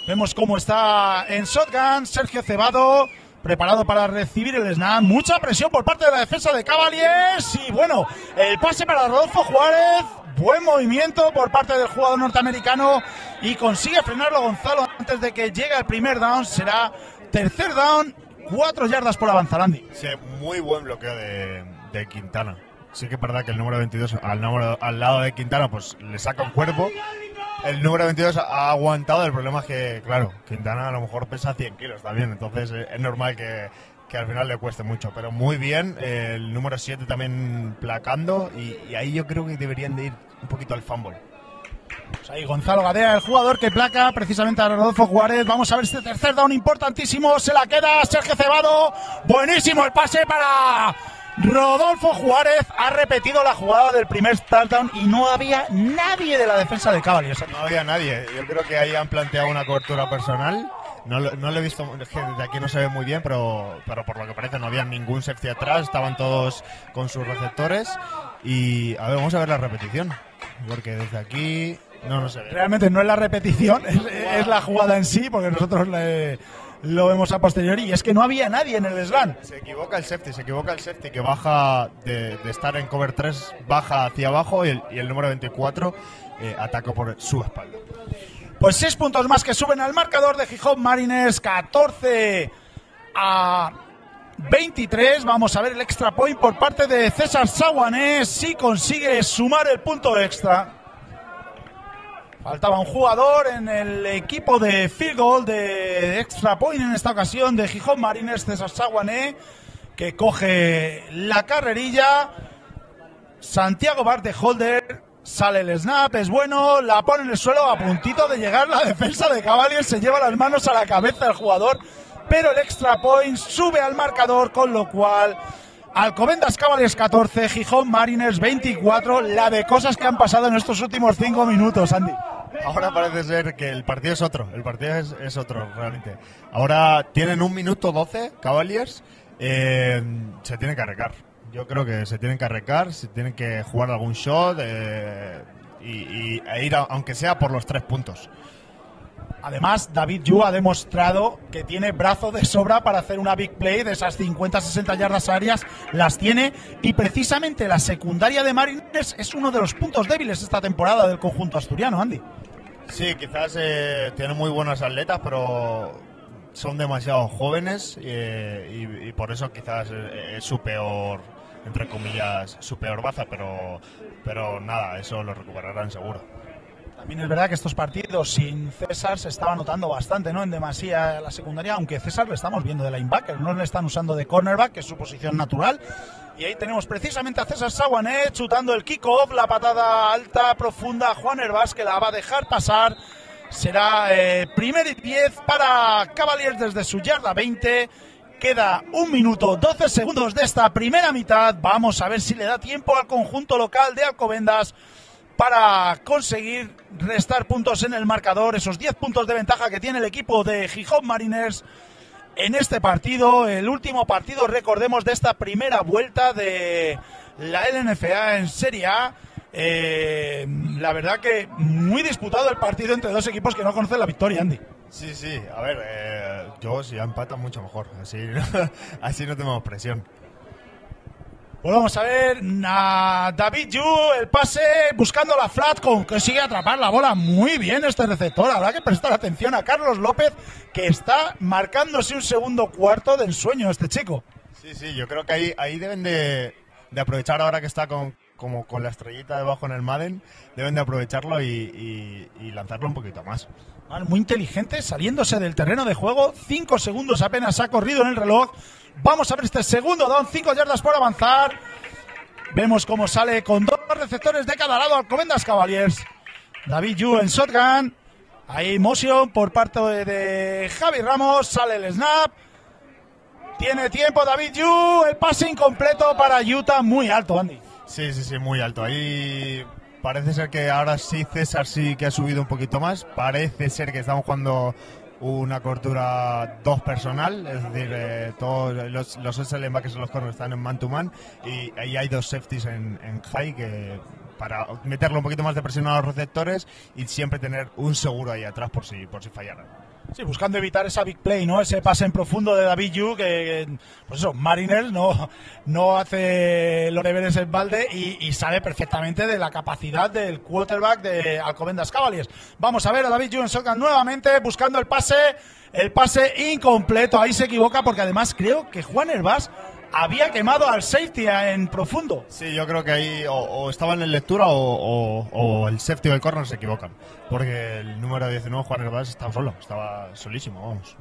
Vemos cómo está en shotgun Sergio Cebado, preparado para recibir el snap. Mucha presión por parte de la defensa de Cavaliers. Y bueno, el pase para Rodolfo Juárez. Buen movimiento por parte del jugador norteamericano y consigue frenarlo Gonzalo antes de que llegue el primer down. Será tercer down, cuatro yardas por avanzar. Sí, muy buen bloqueo de, Quintana. Sí que es verdad que el número 22 al, número, al lado de Quintana pues le saca un cuerpo el número 22 ha aguantado. El problema es que, claro, Quintana a lo mejor pesa 100 kilos también, entonces eh, es normal que, al final le cueste mucho. Pero muy bien, el número 7 también placando y, ahí yo creo que deberían de ir un poquito al fútbol. Pues ahí Gonzalo Gadea, el jugador que placa precisamente a Rodolfo Juárez. Vamos a ver este tercer down importantísimo. Se la queda Sergio Cebado. Buenísimo el pase para Rodolfo Juárez ha repetido la jugada del primer touchdown y no había nadie de la defensa de Cavaliers. No había nadie. Yo creo que ahí han planteado una cobertura personal No, no lo he visto, es que desde aquí no se ve muy bien, pero, pero por lo que parece no había ningún safety atrás, estaban todos con sus receptores. Y a ver, vamos a ver la repetición, porque desde aquí no, no se ve. Realmente no es la repetición, es, es la jugada en sí, porque nosotros le- lo vemos a posteriori. Y es que no había nadie en el slam. Se equivoca el safety, se equivoca el safety que baja de, de estar en cover 3, baja hacia abajo y el, y el número 24 eh, ataca por su espalda. Pues seis puntos más que suben al marcador de Gijón Mariners, 14 a 23. Vamos a ver el extra point por parte de César Saguanés, si consigue sumar el punto extra. Faltaba un jugador en el equipo de field goal de extra point en esta ocasión de Gijón Mariners, César Saguané, que coge la carrerilla. Santiago Bart de Holder sale el snap, es bueno, la pone en el suelo a puntito de llegar la defensa de Cavaliers, se lleva las manos a la cabeza el jugador, pero el extra point sube al marcador, con lo cual Alcobendas Cavaliers 14, Gijón Mariners 24, la de cosas que han pasado en estos últimos cinco minutos, Andy. Ahora parece ser que el partido es otro, el partido es, otro realmente. Ahora tienen un minuto 12 Cavaliers, eh, se tienen que arrecar. Yo creo que se tienen que arrecar, se tienen que jugar algún shot eh, y, y- e ir a- aunque sea por los tres puntos. Además, David Yu ha demostrado que tiene brazo de sobra para hacer una big play de esas 50-60 yardas áreas, las tiene y precisamente la secundaria de Mariners es uno de los puntos débiles esta temporada del conjunto asturiano, Andy. Sí, quizás eh, tienen muy buenos atletas, pero son demasiado jóvenes eh, y, y por eso quizás eh, es su peor, entre comillas, su peor baza, pero, pero nada, eso lo recuperarán seguro. También es verdad que estos partidos sin César se estaba notando bastante, ¿no? En demasía la secundaria, aunque César le estamos viendo de linebacker, no le están usando de cornerback, que es su posición natural. Y ahí tenemos precisamente a César Saguané chutando el kickoff, la patada alta, profunda, Juan Herbás que la va a dejar pasar. Será eh, primer y 10 para Cavaliers desde su yarda 20. Queda un minuto 12 segundos de esta primera mitad. Vamos a ver si le da tiempo al conjunto local de Alcobendas para conseguir restar puntos en el marcador, esos 10 puntos de ventaja que tiene el equipo de Gijón Mariners en este partido, el último partido, recordemos, de esta primera vuelta de la LNFA en Serie A. Eh, la verdad que muy disputado el partido entre dos equipos que no conocen la victoria, Andy. Sí, sí, a ver, eh, yo si ya empatan mucho mejor, así, [LAUGHS] así no tenemos presión. Pues vamos a ver a David Yu, el pase buscando la flat, con consigue atrapar la bola muy bien este receptor. Habrá que prestar atención a Carlos López, que está marcándose un segundo cuarto del sueño este chico. Sí, sí, yo creo que ahí, ahí deben de, de aprovechar ahora que está con, como con la estrellita debajo en el Madden, deben de aprovecharlo y, y- y lanzarlo un poquito más. Muy inteligente, saliéndose del terreno de juego. Cinco segundos apenas ha corrido en el reloj. Vamos a ver este segundo down, cinco yardas por avanzar. Vemos cómo sale con dos receptores de cada lado Alcobendas Cavaliers. David Yu en shotgun. Ahí motion por parte de Javi Ramos. Sale el snap. Tiene tiempo David Yu. El pase incompleto para Utah. Muy alto, Andy. Sí, sí, sí, muy alto. Ahí parece ser que ahora sí César sí que ha subido un poquito más. Parece ser que estamos jugando una cobertura dos personal, es decir, eh, todos los, los SL linebackers y los corners están en man to man y ahí hay dos safeties en, en high que para meterle un poquito más de presión a los receptores y siempre tener un seguro ahí atrás por si por si fallaran. Sí, buscando evitar esa big play, ¿no? Ese pase en profundo de David Yu, que, pues eso, Mariners no, no hace los deberes en balde y, sabe perfectamente de la capacidad del quarterback de Alcobendas Cavaliers. Vamos a ver a David Yu en shotgun nuevamente, buscando el pase, el pase incompleto, ahí se equivoca porque además creo que Juan Herbás había quemado al safety en profundo. Sí, yo creo que ahí o, o estaban en lectura o, o- o el safety o el corner se equivocan. Porque el número 19, Juan Herbás, estaba solo, estaba solísimo, vamos.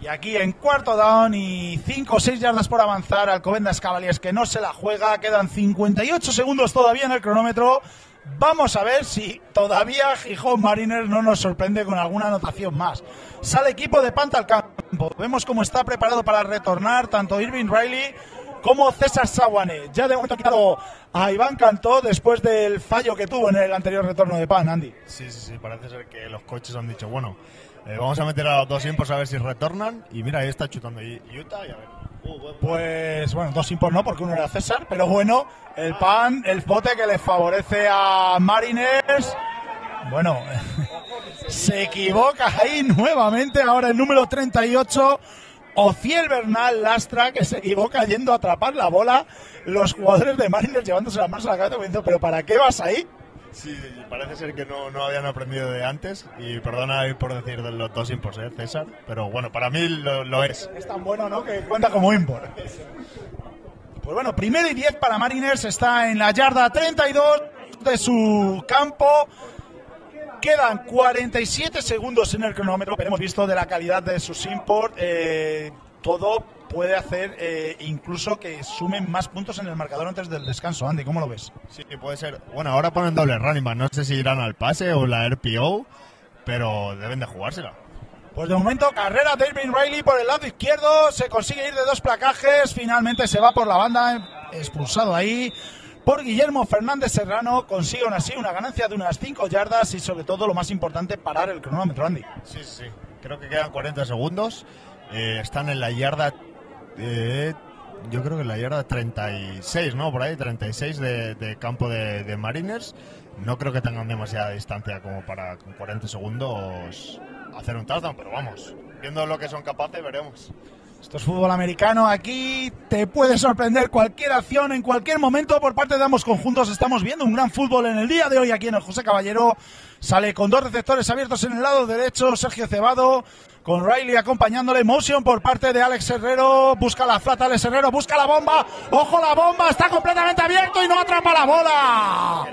Y aquí en cuarto down y 5 o 6 yardas por avanzar, Alcobendas Cavaliers que no se la juega, quedan 58 segundos todavía en el cronómetro. Vamos a ver si todavía Gijón Mariners no nos sorprende con alguna anotación más. Sale equipo de Panta al campo. Vemos cómo está preparado para retornar tanto Irving Riley como César Saguane. Ya de momento ha quitado a Iván Cantó después del fallo que tuvo en el anterior retorno de pan, Andy. Sí, sí, sí, parece ser que los coches han dicho, bueno, eh, vamos a meter a los dos impos a ver si retornan. Y mira, ahí está chutando Utah y a ver. Pues bueno, dos impos no, porque uno era César, pero bueno, el pan, el bote que le favorece a Mariners. Bueno, [LAUGHS] se equivoca ahí nuevamente, ahora el número 38. Ociel Bernal Lastra, que se equivoca yendo a atrapar la bola. Los jugadores de Mariners llevándose las manos a la cabeza ¿pero para qué vas ahí? Sí, parece ser que no, no habían aprendido de antes. Y perdona por decir de los dos impos, ¿eh, César? Pero bueno, para mí lo, es. Es tan bueno, ¿no? Que cuenta como import. Pues bueno, primero y diez para Mariners. Está en la yarda 32 de su campo. Quedan 47 segundos en el cronómetro, pero hemos visto de la calidad de sus import. Eh, todo puede hacer eh, incluso que sumen más puntos en el marcador antes del descanso. Andy, ¿cómo lo ves? Sí, puede ser. Bueno, ahora ponen doble running No sé si irán al pase o la RPO, pero deben de jugársela. Pues de momento, carrera de Irving Riley por el lado izquierdo. Se consigue ir de dos placajes. Finalmente se va por la banda. Expulsado ahí por Guillermo Fernández Serrano. Consigue aún así una ganancia de unas 5 yardas y sobre todo lo más importante, parar el cronómetro, Andy. Sí, sí, sí. Creo que quedan 40 segundos. Eh, están en la yarda, eh, yo creo que en la yarda 36, ¿no? Por ahí, 36 de, de campo de, de, Mariners. No creo que tengan demasiada distancia como para con 40 segundos hacer un touchdown, pero vamos, viendo lo que son capaces, veremos. Esto es fútbol americano. Aquí te puede sorprender cualquier acción en cualquier momento por parte de ambos conjuntos. Estamos viendo un gran fútbol en el día de hoy aquí en el José Caballero. Sale con dos receptores abiertos en el lado derecho. Sergio Cebado con Riley acompañándole. Motion por parte de Alex Herrero. Busca la flata Alex Herrero. Busca la bomba. Ojo la bomba. Está completamente abierto y no atrapa la bola.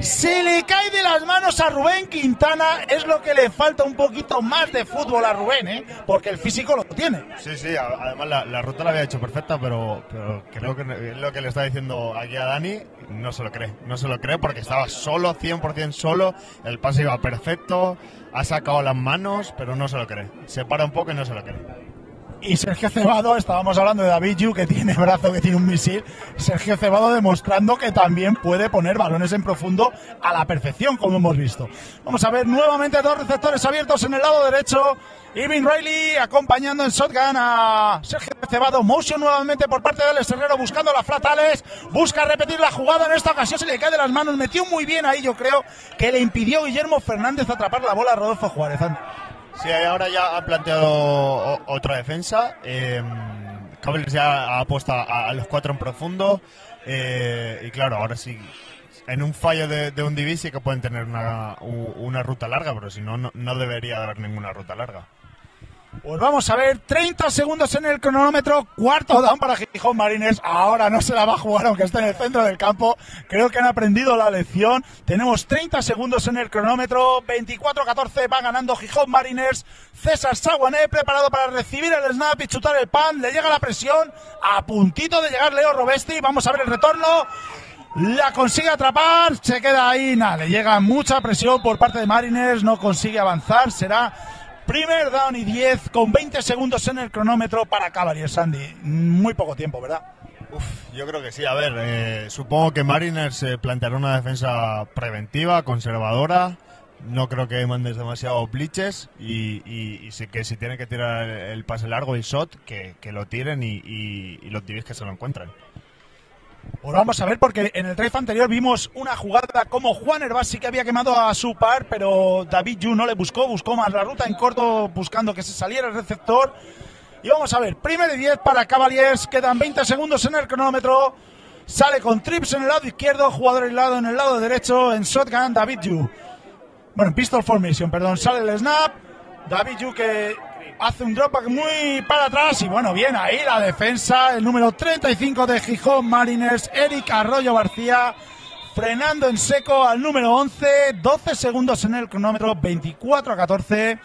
Se le cae de las manos a Rubén Quintana. Es lo que le falta un poquito más de fútbol a Rubén, ¿eh? Porque el físico lo tiene. Sí, sí. Además la, ruta la había hecho perfecta, pero, creo que es lo que le está diciendo aquí a Dani. No se lo cree. No se lo cree porque estaba solo, 100% solo. El pase iba perfecto. Ha sacado las manos, pero no se lo cree. Se para un poco y no se lo cree. Y Sergio Cebado, estábamos hablando de David Yu, que tiene brazo, que tiene un misil. Sergio Cebado demostrando que también puede poner balones en profundo a la perfección, como hemos visto. Vamos a ver nuevamente dos receptores abiertos en el lado derecho. Irving Riley acompañando en shotgun a Sergio Cebado. Motion nuevamente por parte de Alex Herrero buscando las flatales. Busca repetir la jugada. En esta ocasión se le cae de las manos. Metió muy bien ahí, yo creo, que le impidió Guillermo Fernández atrapar la bola a Rodolfo Juárez. Sí, ahora ya ha planteado otra defensa. Eh, ya ha puesto a, los cuatro en profundo. Eh, y claro, ahora sí, en un fallo de, un divisi que pueden tener una, una ruta larga, pero si no, no debería haber ninguna ruta larga. Pues vamos a ver, 30 segundos en el cronómetro, cuarto down para Gijón Marines. Ahora no se la va a jugar aunque esté en el centro del campo. Creo que han aprendido la lección. Tenemos 30 segundos en el cronómetro, 24-14 va ganando Gijón Mariners. César Saguané preparado para recibir el snap y chutar el pan. Le llega la presión, a puntito de llegar Leo Robesti. Vamos a ver el retorno. La consigue atrapar, se queda ahí, nada, le llega mucha presión por parte de Mariners, no consigue avanzar, será Primer down y 10 con 20 segundos en el cronómetro para Cavaliers, Sandy. Muy poco tiempo, ¿verdad? Uf, yo creo que sí. A ver, eh, supongo que Mariners se planteará una defensa preventiva, conservadora. No creo que mandes demasiado blitzes y, que si tienen que tirar el pase largo y shot, que, lo tiren y, y los divis que se lo encuentren. Pues vamos a ver, porque en el drive anterior vimos una jugada como Juan Herbás sí que había quemado a su par, pero David Yu no le buscó, buscó más la ruta en corto buscando que se saliera el receptor. Y vamos a ver, primero y 10 para Cavaliers, quedan 20 segundos en el cronómetro. Sale con trips en el lado izquierdo, jugador aislado en el lado derecho, en shotgun David Yu. Bueno, en pistol formation, perdón, sale el snap. David Yu que hace un drop muy para atrás y bueno, bien ahí la defensa, el número 35 de Gijón Mariners, Eric Arroyo García, frenando en seco al número 11, 12 segundos en el cronómetro, 24 a 14.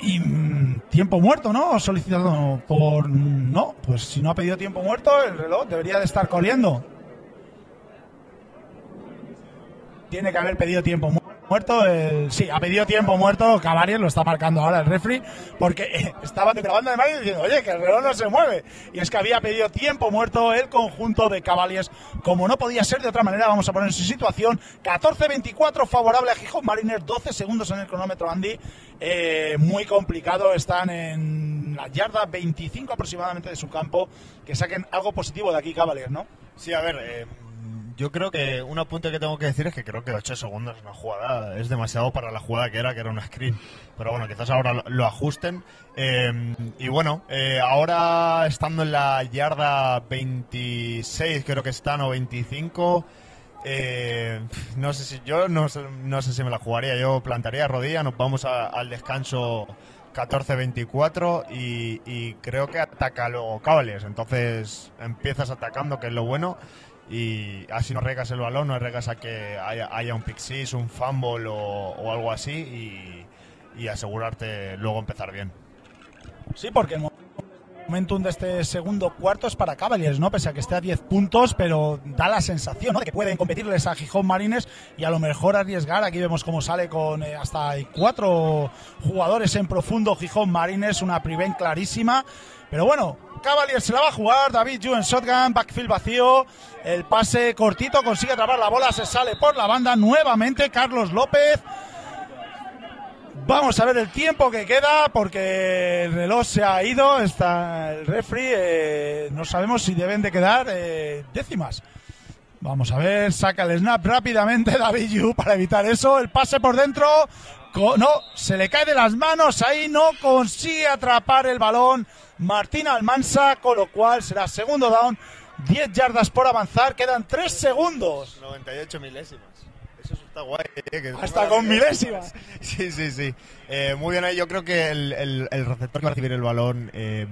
Y mm, tiempo muerto, ¿no? Solicitado por... No, pues si no ha pedido tiempo muerto, el reloj debería de estar corriendo. Tiene que haber pedido tiempo muerto muerto. sí, ha pedido tiempo muerto. Cavaliers lo está marcando ahora el refri. Porque eh, estaba de la banda de Mario diciendo, oye, que el reloj no se mueve. Y es que había pedido tiempo muerto el conjunto de Cavaliers. Como no podía ser de otra manera, vamos a poner en su situación. 14-24 favorable a Gijón Mariners. 12 segundos en el cronómetro, Andy. Eh, muy complicado. Están en la yarda 25 aproximadamente de su campo. Que saquen algo positivo de aquí, Cavaliers, ¿no? Sí, a ver. Eh yo creo que un apunte que tengo que decir es que creo que 8 segundos una jugada es demasiado para la jugada que era, que era una screen. Pero bueno, quizás ahora lo, ajusten. Eh, y bueno, eh, ahora estando en la yarda 26, creo que están, o 25. Eh, no sé si yo no, no, sé si me la jugaría. Yo plantaría rodilla, nos vamos al descanso 14-24 y, y, creo que ataca luego Cavaliers. Entonces empiezas atacando, que es lo bueno y así no regas el balón, no regas a que haya, un pick un fumble o, algo así y, asegurarte luego empezar bien. Sí, porque el momentum de este segundo cuarto es para Cavaliers, ¿no? Pese a que esté a 10 puntos, pero da la sensación, de que pueden competirles a Gijón Marines y a lo mejor arriesgar. Aquí vemos cómo sale con eh, hasta cuatro jugadores en profundo Gijón Marines, una prevent clarísima. Pero bueno, Cavaliers se la va a jugar. David Yu en shotgun, backfield vacío. El pase cortito, consigue atrapar la bola, se sale por la banda nuevamente. Carlos López. Vamos a ver el tiempo que queda porque el reloj se ha ido. Está el refri. Eh, no sabemos si deben de quedar eh, décimas. Vamos a ver, saca el snap rápidamente [LAUGHS] David Yu para evitar eso. El pase por dentro. No, se le cae de las manos. Ahí no consigue atrapar el balón. Martín Almansa, con lo cual será segundo down, 10 yardas por avanzar, quedan 3 segundos. 98 milésimas. Eso está guay. Eh, Hasta con milésimas. [LAUGHS] Sí, sí, sí. Eh, muy bien ahí, yo creo que el, receptor que va a recibir el balón, eh,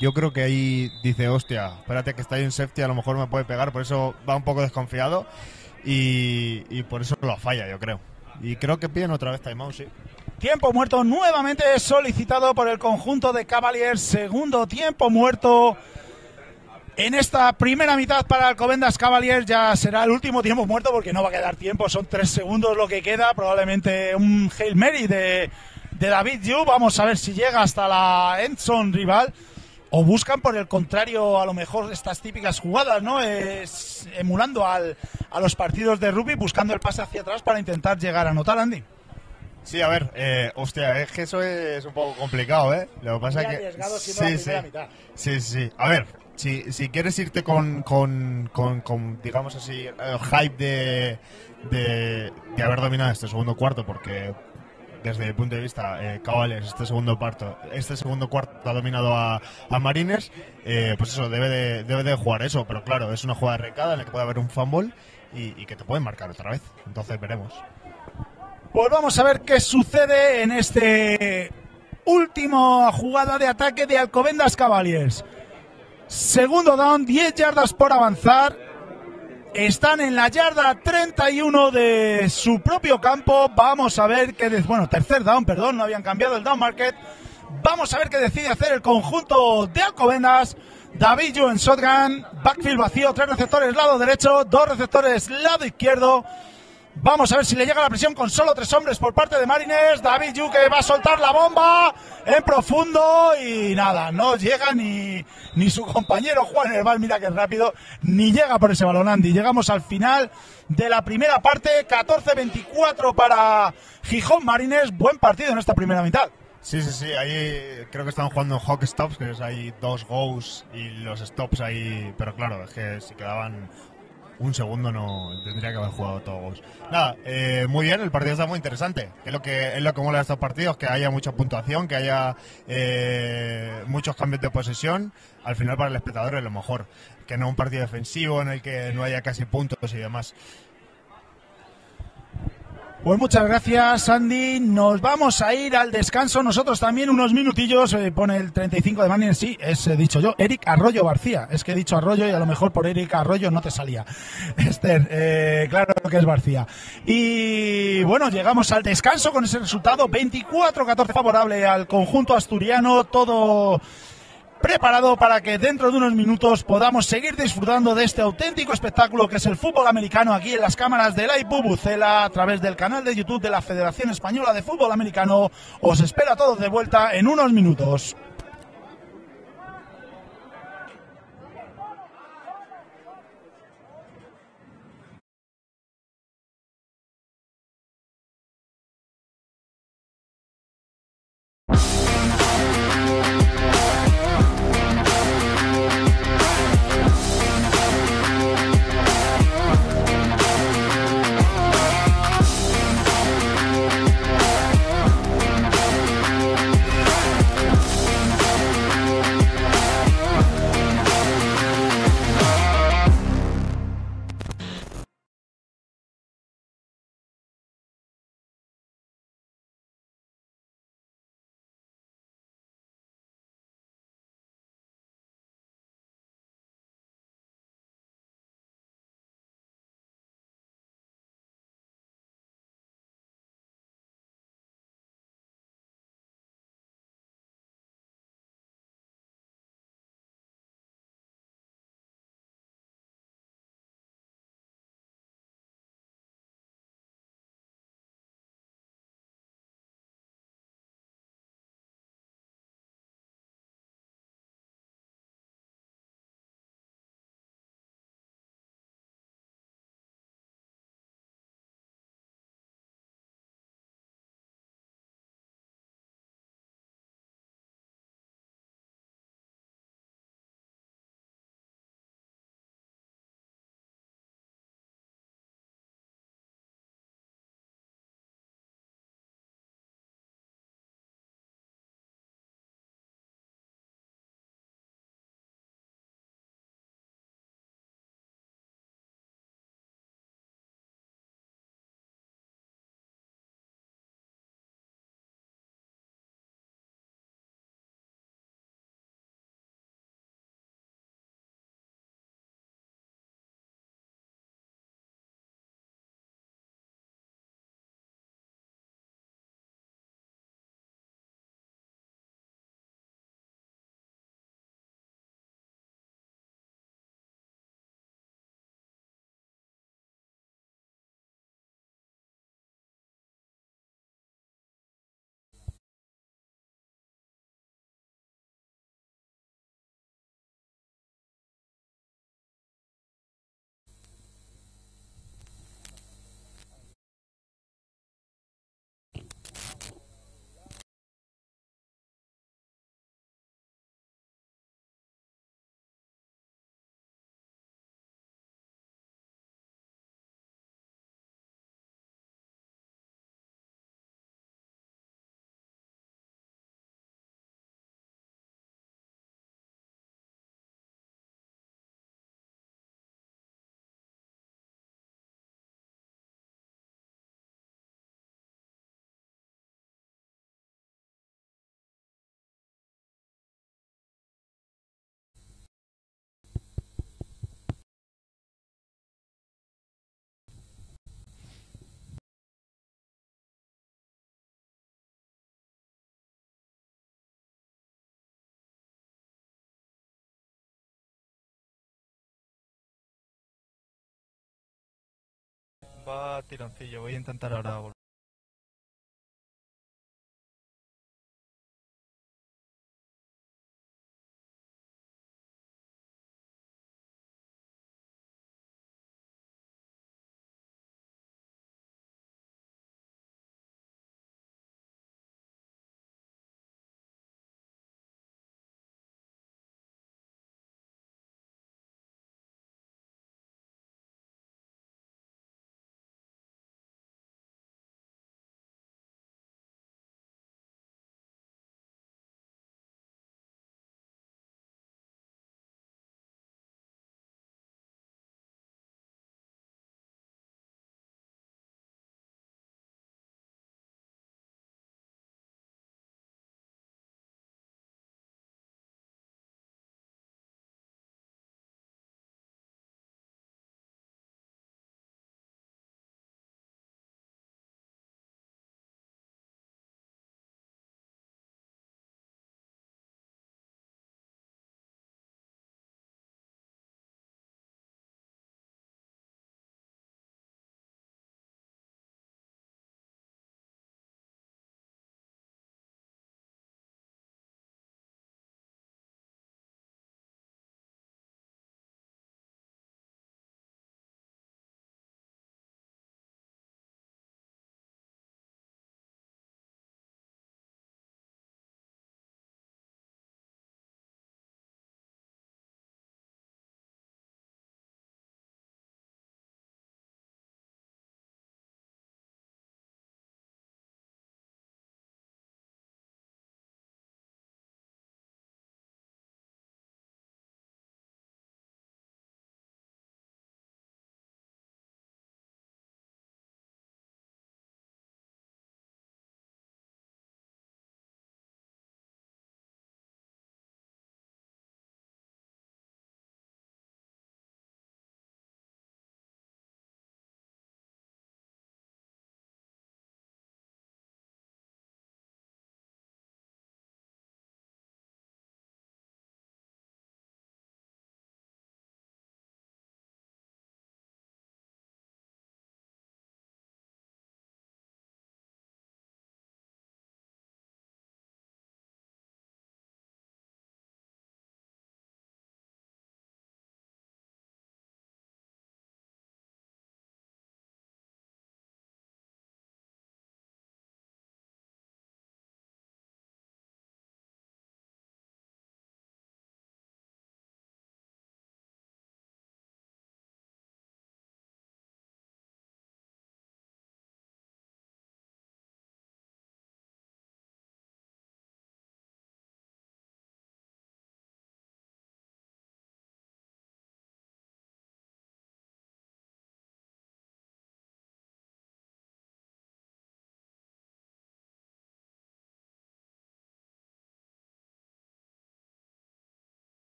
yo creo que ahí dice, hostia, espérate que está ahí en safety, a lo mejor me puede pegar, por eso va un poco desconfiado y, y por eso lo falla, yo creo. Y creo que piden otra vez timeout, sí. Tiempo muerto nuevamente solicitado por el conjunto de Cavaliers. Segundo tiempo muerto en esta primera mitad para Alcobendas Cavaliers. Ya será el último tiempo muerto porque no va a quedar tiempo. Son tres segundos lo que queda. Probablemente un Hail Mary de, David Yu. Vamos a ver si llega hasta la endzone rival. O buscan, por el contrario, a lo mejor estas típicas jugadas, ¿no? Es, emulando al, a los partidos de rugby, buscando el pase hacia atrás para intentar llegar a anotar, Andy. Sí, a ver, eh, hostia, es que eso es un poco complicado, ¿eh? Lo que pasa es que. Sí, sí. sí, sí. A ver, si, si quieres irte con, con, con, digamos así, el hype de, de, de, haber dominado este segundo cuarto, porque desde mi punto de vista, eh, Cabales, este segundo cuarto, este segundo cuarto ha dominado a, a Marines, eh, pues eso, debe de, debe de jugar eso, pero claro, es una jugada recada en la que puede haber un fumble y, y que te pueden marcar otra vez. Entonces veremos. Pues vamos a ver qué sucede en este último jugada de ataque de Alcobendas Cavaliers. Segundo down, 10 yardas por avanzar. Están en la yarda 31 de su propio campo. Vamos a ver qué. Bueno, tercer down, perdón, no habían cambiado el down market. Vamos a ver qué decide hacer el conjunto de Alcobendas. David en shotgun, backfield vacío, tres receptores lado derecho, dos receptores lado izquierdo. Vamos a ver si le llega la presión con solo tres hombres por parte de Marines. David Yu que va a soltar la bomba en profundo y nada, no llega ni, ni su compañero Juan Herbal, mira que rápido, ni llega por ese balón Andy. Llegamos al final de la primera parte, 14-24 para Gijón Marines. Buen partido en esta primera mitad. Sí, sí, sí, ahí creo que están jugando Hawk Stops, que es ahí dos goals y los stops ahí, pero claro, es que si quedaban un segundo no tendría que haber jugado todos. Nada, eh, muy bien, el partido está muy interesante. Es lo que es lo que mola de estos partidos, que haya mucha puntuación, que haya eh, muchos cambios de posesión. Al final para el espectador es lo mejor, que no un partido defensivo en el que no haya casi puntos y demás. Pues muchas gracias, Andy. Nos vamos a ir al descanso nosotros también unos minutillos. Eh, pone el 35 de Manning, sí, es dicho yo. Eric Arroyo García. Es que he dicho Arroyo y a lo mejor por Eric Arroyo no te salía. [LAUGHS] Esther, eh, claro que es García. Y bueno, llegamos al descanso con ese resultado 24-14 favorable al conjunto asturiano. Todo preparado para que dentro de unos minutos podamos seguir disfrutando de este auténtico espectáculo que es el fútbol americano aquí en las cámaras de la Bubucela a través del canal de YouTube de la Federación Española de Fútbol Americano. Os espero a todos de vuelta en unos minutos. Va tironcillo, voy a intentar ahora volver.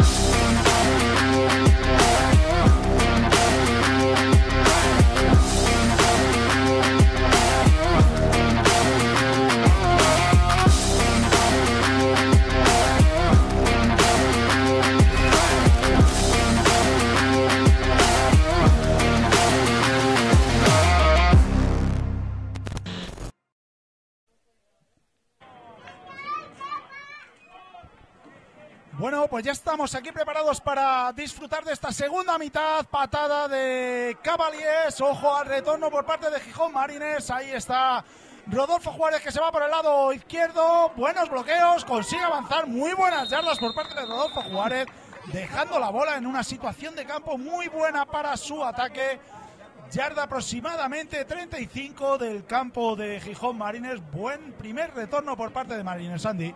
Bueno, pues ya estamos aquí preparados para disfrutar de esta segunda mitad. Patada de Cavaliers. Ojo al retorno por parte de Gijón Marines. Ahí está Rodolfo Juárez que se va por el lado izquierdo. Buenos bloqueos. Consigue avanzar. Muy buenas yardas por parte de Rodolfo Juárez. Dejando la bola en una situación de campo muy buena para su ataque. Yarda aproximadamente 35 del campo de Gijón Marines. Buen primer retorno por parte de Marines, Andy.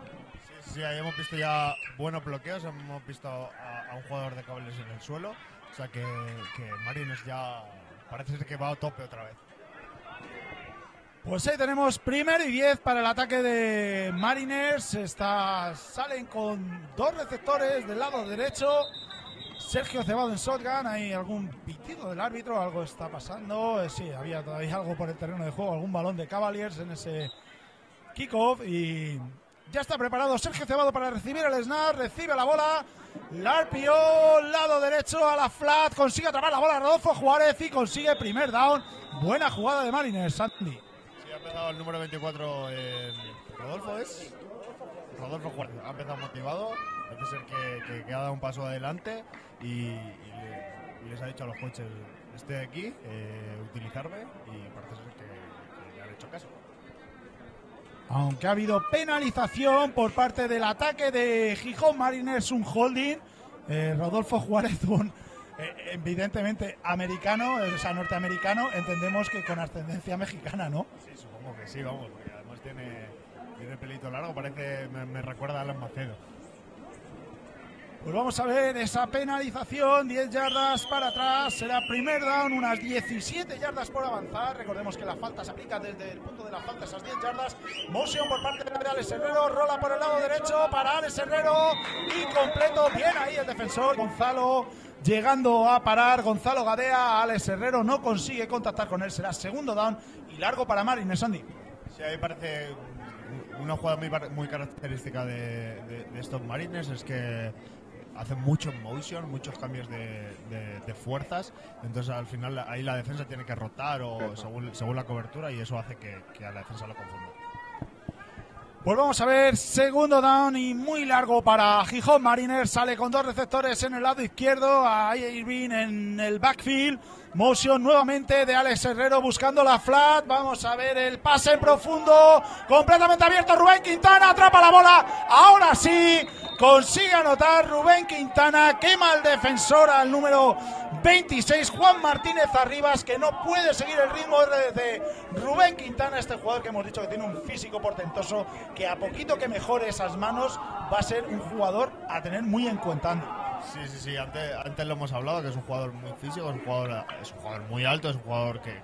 Sí, ahí hemos visto ya buenos bloqueos, hemos visto a, a un jugador de cables en el suelo, o sea que, que Marines ya parece que va a tope otra vez. Pues ahí tenemos primero y 10 para el ataque de Mariners. Está, salen con dos receptores del lado derecho. Sergio Cebado en shotgun. Hay algún pitido del árbitro, algo está pasando. Eh, sí, había todavía algo por el terreno de juego, algún balón de Cavaliers en ese kickoff. Y ya está preparado Sergio Cebado para recibir el snap. Recibe la bola. Larpio, lado derecho a la flat. Consigue atrapar la bola Rodolfo Juárez y consigue primer down. Buena jugada de Mariners, Sandy. Sí, ha empezado el número 24, eh, Rodolfo es. Rodolfo Juárez ha empezado motivado, parece ser que, que- ha dado un paso adelante y, y le- y les ha dicho a los coches, estoy aquí, eh, utilizarme y parece ser que, que le han hecho caso. Aunque ha habido penalización por parte del ataque de Gijón Mariners, un holding. Eh, Rodolfo Juárez, un eh, evidentemente americano, o sea, norteamericano, entendemos que con ascendencia mexicana, ¿no? Sí, supongo que sí, vamos, porque además tiene, tiene pelito largo, parece, me, me recuerda a Alan Macedo. Pues vamos a ver esa penalización, 10 yardas para atrás, será primer down, unas 17 yardas por avanzar. Recordemos que la falta se aplica desde el punto de la falta, esas 10 yardas. Motion por parte de Alex Herrero, rola por el lado derecho para Alex Herrero y. Bien ahí el defensor Gonzalo llegando a parar. Gonzalo Gadea, Alex Herrero no consigue contactar con él, será segundo down y largo para Marines, Andy. Sí, a mí parece una jugada muy, muy característica de, de- de estos Marines, es que hacen mucho motion, muchos cambios de, de- de fuerzas, entonces al final ahí la defensa tiene que rotar o según, según la cobertura y eso hace que, que a la defensa lo confunda. Pues vamos a ver, segundo down y muy largo para Gijón Mariners. Sale con dos receptores en el lado izquierdo. Ahí Irving en el backfield. Motion nuevamente de Alex Herrero buscando la flat. Vamos a ver el pase en profundo. Completamente abierto. Rubén Quintana atrapa la bola. Ahora sí consigue anotar Rubén Quintana. Quema al defensor al número 26, Juan Martínez Arribas, que no puede seguir el ritmo de, Rubén Quintana, este jugador que hemos dicho que tiene un físico portentoso, que a poquito que mejore esas manos va a ser un jugador a tener muy en cuenta. Sí, sí, sí, antes, antes lo hemos hablado, que es un jugador muy físico, es un jugador, es un jugador muy alto, es un jugador que,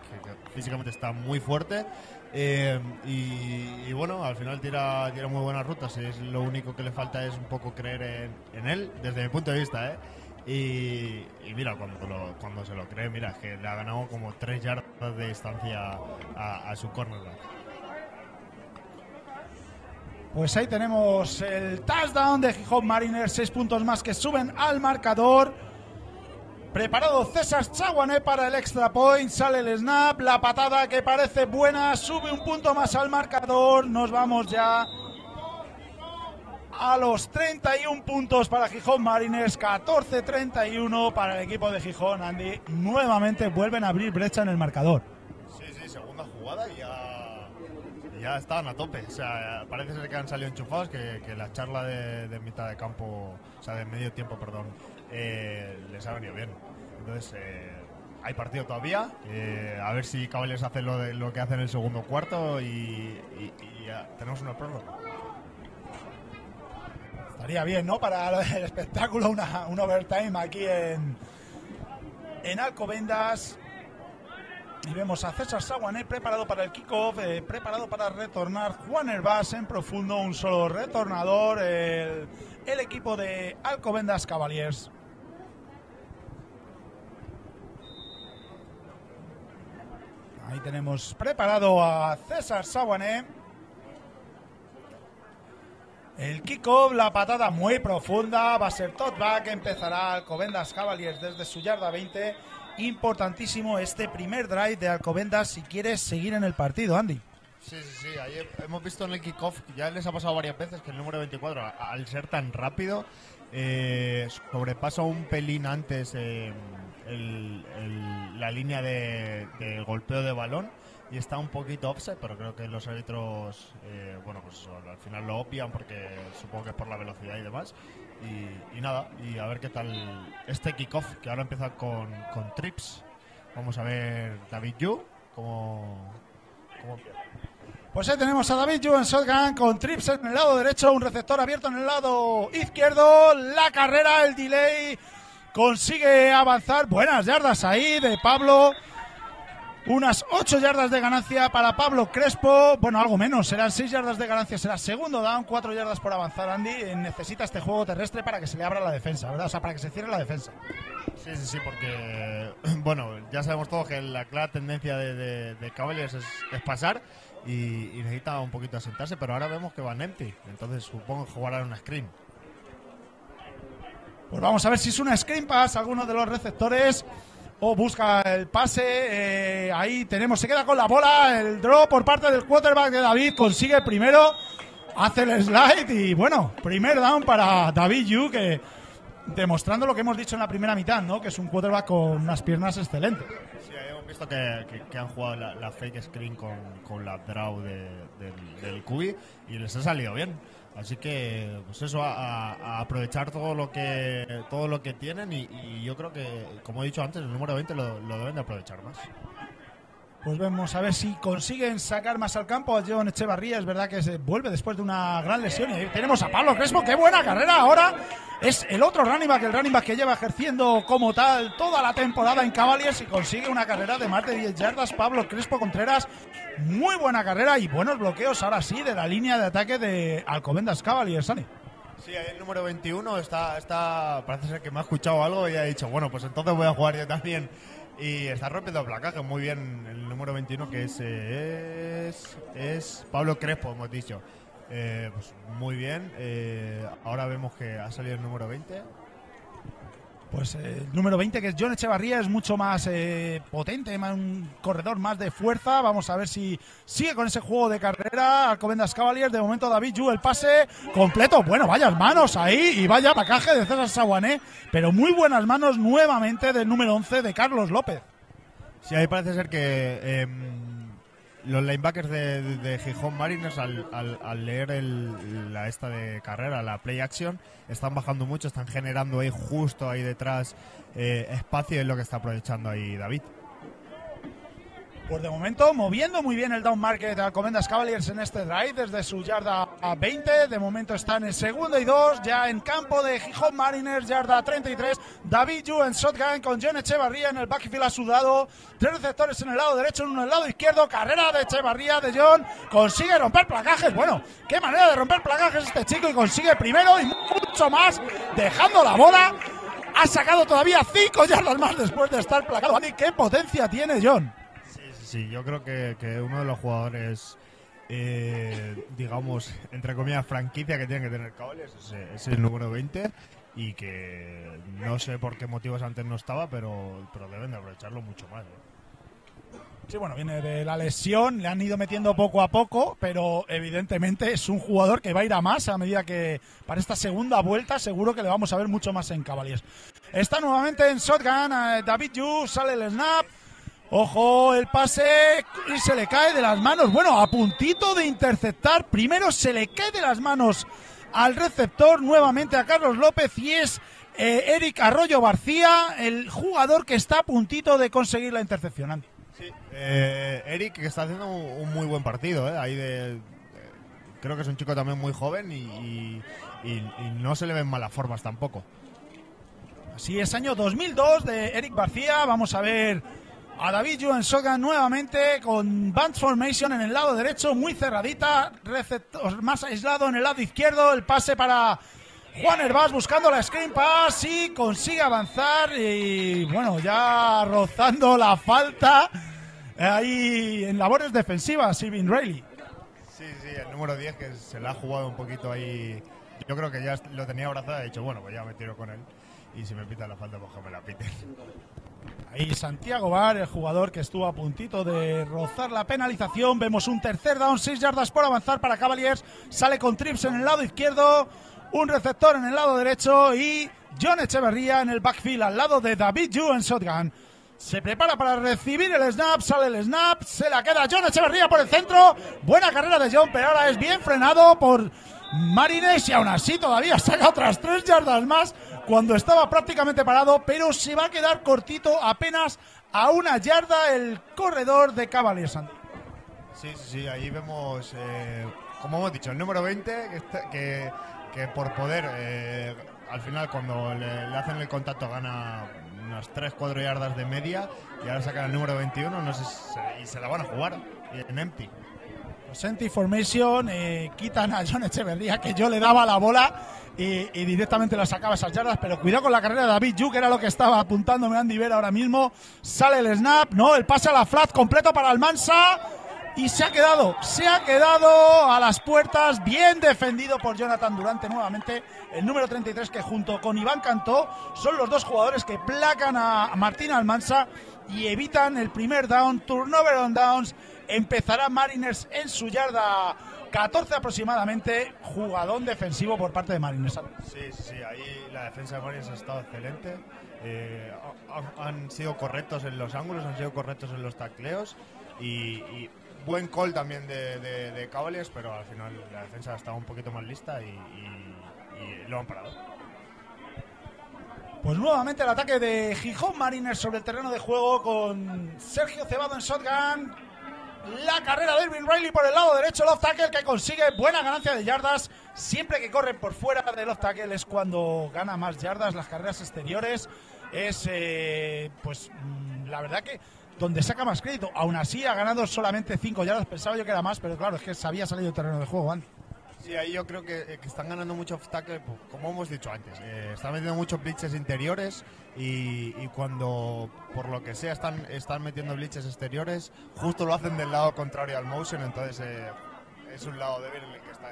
físicamente está muy fuerte. eh, y, bueno, al final tira, tira muy buenas rutas. Es lo único que le falta es un poco creer en, él, desde mi punto de vista, ¿eh? Y, mira, cuando, cuando se lo cree, mira, es que le ha ganado como tres yardas de distancia a, a su cornerback. Pues ahí tenemos el touchdown de Gijón Mariners, seis puntos más que suben al marcador. Preparado César Chaguané para el extra point, sale el snap, la patada que parece buena, sube un punto más al marcador, nos vamos ya a los 31 puntos para Gijón Mariners, 14-31 para el equipo de Gijón, Andy. Nuevamente vuelven a abrir brecha en el marcador. Sí, sí, segunda jugada y ya, ya estaban a tope. O sea, parece ser que han salido enchufados, que, la charla de, mitad de campo, o sea, de medio tiempo, perdón, eh, les ha venido bien. Entonces, eh, hay partido todavía. eh, a ver si Cavaliers hace lo, de, lo que hace en el segundo cuarto y, tenemos una prórroga. Estaría bien, ¿no? Para el espectáculo, una, un overtime aquí en, en Alcobendas. Y vemos a César Saguané preparado para el kickoff, eh, preparado para retornar. Juan Herbás en profundo, un solo retornador. El, equipo de Alcobendas Cavaliers. Ahí tenemos preparado a César Saguané. El kickoff, la patada muy profunda, va a ser back, empezará Alcobendas Cavaliers desde su yarda 20. Importantísimo este primer drive de Alcobendas si quieres seguir en el partido, Andy. Sí, sí, sí. Hemos visto en el kickoff, ya les ha pasado varias veces que el número 24, al ser tan rápido, eh, sobrepasa un pelín antes eh, la línea de, golpeo de balón y está un poquito offset, pero creo que los árbitros, eh, bueno, pues al final lo obvian porque supongo que es por la velocidad y demás. Y, y nada, y a ver qué tal este kickoff, que ahora empieza con, con trips. Vamos a ver David Yu, cómo, cómo. Pues ahí tenemos a David Yu en shotgun con trips en el lado derecho, un receptor abierto en el lado izquierdo. La carrera, el delay, consigue avanzar. Buenas yardas ahí de Pablo. Unas 8 yardas de ganancia para Pablo Crespo. Bueno, algo menos, serán 6 yardas de ganancia, será segundo down, 4 yardas por avanzar, Andy. Eh, Necesita este juego terrestre para que se le abra la defensa, ¿verdad? O sea, para que se cierre la defensa. Sí, sí, sí, porque, [CLEARS THROAT] bueno, ya sabemos todos que la clara tendencia de, de, de Cavaliers es, es pasar y, y necesita un poquito asentarse, pero ahora vemos que van empty, entonces supongo que jugarán una screen. Pues vamos a ver si es una screen pass alguno de los receptores o busca el pase. eh, ahí tenemos, se queda con la bola. El draw por parte del quarterback de David consigue el primero. Hace el slide y bueno, primer down para David Yu que demostrando lo que hemos dicho en la primera mitad, ¿no? Que es un quarterback con unas piernas excelentes. Sí, ahí hemos visto que, que- han jugado la, fake screen con, con la draw de- del, del y les ha salido bien. Así que, pues eso, a, aprovechar todo lo que todo lo que tienen y, y yo creo que, como he dicho antes, el número 20 lo, lo deben de aprovechar más. Pues vemos a ver si consiguen sacar más al campo a John Echevarría. Es verdad que se vuelve después de una gran lesión. Y ahí tenemos a Pablo Crespo. ¡Qué buena carrera! Ahora es el otro running back, el running que lleva ejerciendo como tal toda la temporada en Cavaliers y consigue una carrera de más de 10 yardas. Pablo Crespo Contreras, muy buena carrera y buenos bloqueos ahora sí de la línea de ataque de Alcobendas Cavaliers, Sani. Sí, el número 21 está, está, parece ser que me ha escuchado algo y ha dicho, bueno, pues entonces voy a jugar yo también. Y está rompiendo placaje muy bien el número 21 que es, es, es Pablo Crespo, hemos dicho. Eh, pues muy bien, eh, ahora vemos que ha salido el número 20. Pues eh, el número 20, que es John Echevarría, es mucho más eh, potente, más- un corredor más de fuerza. Vamos a ver si sigue con ese juego de carrera. Alcobendas Cavaliers, de momento David Yu, el pase completo. Bueno, vayas manos ahí y vaya pacaje de César Saguané, pero muy buenas manos nuevamente del número 11 de Carlos López. Sí, ahí parece ser que em, los linebackers de, Gijón Mariners al, al- leer la esta de carrera, la play action, están bajando mucho, están generando ahí justo ahí detrás eh, espacio es lo que está aprovechando ahí David. Pues de momento moviendo muy bien el down market a Alcobendas Cavaliers en este drive desde su yarda a 20. De momento está en segundo y dos, ya en campo de Gijón Mariners, yarda 33. David Yu en shotgun con John Echevarría en el backfield ha sudado. Tres receptores en el lado derecho, uno en el lado izquierdo. Carrera de Echevarría de John. Consigue romper placajes. Bueno, qué manera de romper placajes este chico y consigue primero y mucho más dejando la bola. Ha sacado todavía cinco yardas más después de estar placado. ¿Qué potencia tiene John? Sí, yo creo que, que uno de los jugadores, eh, digamos, entre comillas, franquicia que tiene que tener Cavaliers es, es el número 20 y que no sé por qué motivos antes no estaba, pero, pero deben de aprovecharlo mucho más. ¿eh? Sí, bueno, viene de la lesión, le han ido metiendo poco a poco, pero evidentemente es un jugador que va a ir a más a medida que para esta segunda vuelta seguro que le vamos a ver mucho más en Cavaliers. Está nuevamente en shotgun, eh, David Yu, sale el snap, ojo el pase y se le cae de las manos, bueno, a puntito de interceptar, primero se le cae de las manos al receptor nuevamente a Carlos López y es eh, Eric Arroyo García, el jugador que está a puntito de conseguir la intercepción. Andy. Eh, Eric, que está haciendo un, muy buen partido, ¿eh? Ahí de, creo que es un chico también muy joven y, y- y- y no se le ven malas formas tampoco. Así es, año 2002 de Eric García. Vamos a ver a David Juan Soga nuevamente con Band Formation en el lado derecho, muy cerradita, receptor más aislado en el lado izquierdo, el pase para Juan Herbás buscando la screen pass y consigue avanzar y bueno, ya rozando la falta ahí en labores defensivas, Irving Riley. Sí, sí, el número 10 que se le ha jugado un poquito ahí. Yo creo que ya lo tenía abrazado y he dicho, bueno, pues ya me tiro con él. Y si me pita la falta, pues que me la piten. Ahí Santiago Bar, el jugador que estuvo a puntito de rozar la penalización. Vemos un tercer down, 6 yardas por avanzar para Cavaliers. Sale con trips en el lado izquierdo, un receptor en el lado derecho y John Echeverría en el backfield al lado de David Yu en shotgun. Se prepara para recibir el snap, sale el snap, se la queda John Echeverría por el centro. Buena carrera de John, pero ahora es bien frenado por Marines y aún así todavía saca otras tres yardas más cuando estaba prácticamente parado, pero se va a quedar cortito apenas a una yarda el corredor de Cavaliers. Sí, sí, sí, ahí vemos, eh, como hemos dicho, el número 20, que, que, por poder, eh, al final cuando le, hacen el contacto gana unas 3-4 yardas de media y ahora sacan el número 21 no sé, y se la van a jugar en empty. Senti Formation, eh, quitan a John Echeverría, que yo le daba la bola y, directamente la sacaba esas yardas, pero cuidado con la carrera de David Yu, que era lo que estaba apuntándome Andy Vera ahora mismo. Sale el snap, no, el pase a la flat completo para Almansa y se ha quedado, se ha quedado a las puertas, bien defendido por Jonathan Durante nuevamente, el número 33 que junto con Iván Cantó son los dos jugadores que placan a Martín Almansa y evitan el primer down, turnover on downs empezará Mariners en su yarda 14 aproximadamente, jugadón defensivo por parte de Mariners. Sí, sí, ahí la defensa de Mariners ha estado excelente. Eh, han sido correctos en los ángulos, han sido correctos en los tacleos y, buen call también de, Cavaliers, pero al final la defensa ha estado un poquito más lista y, lo han parado. Pues nuevamente el ataque de Gijón Mariners sobre el terreno de juego con Sergio Cebado en shotgun, la carrera de Irving Riley por el lado derecho, el tackle que consigue buena ganancia de yardas. Siempre que corre por fuera del off tackle es cuando gana más yardas. Las carreras exteriores es, eh, pues, mm, la verdad que donde saca más crédito. Aún así ha ganado solamente 5 yardas. Pensaba yo que era más, pero claro, es que se había salido terreno de juego antes. Sí, ahí yo creo que, están ganando mucho tackle, pues, como hemos dicho antes. Eh, están metiendo muchos blitzes interiores y, cuando, por lo que sea, están, están metiendo blitzes exteriores, justo lo hacen del lado contrario al motion, entonces eh, es un lado débil en el que está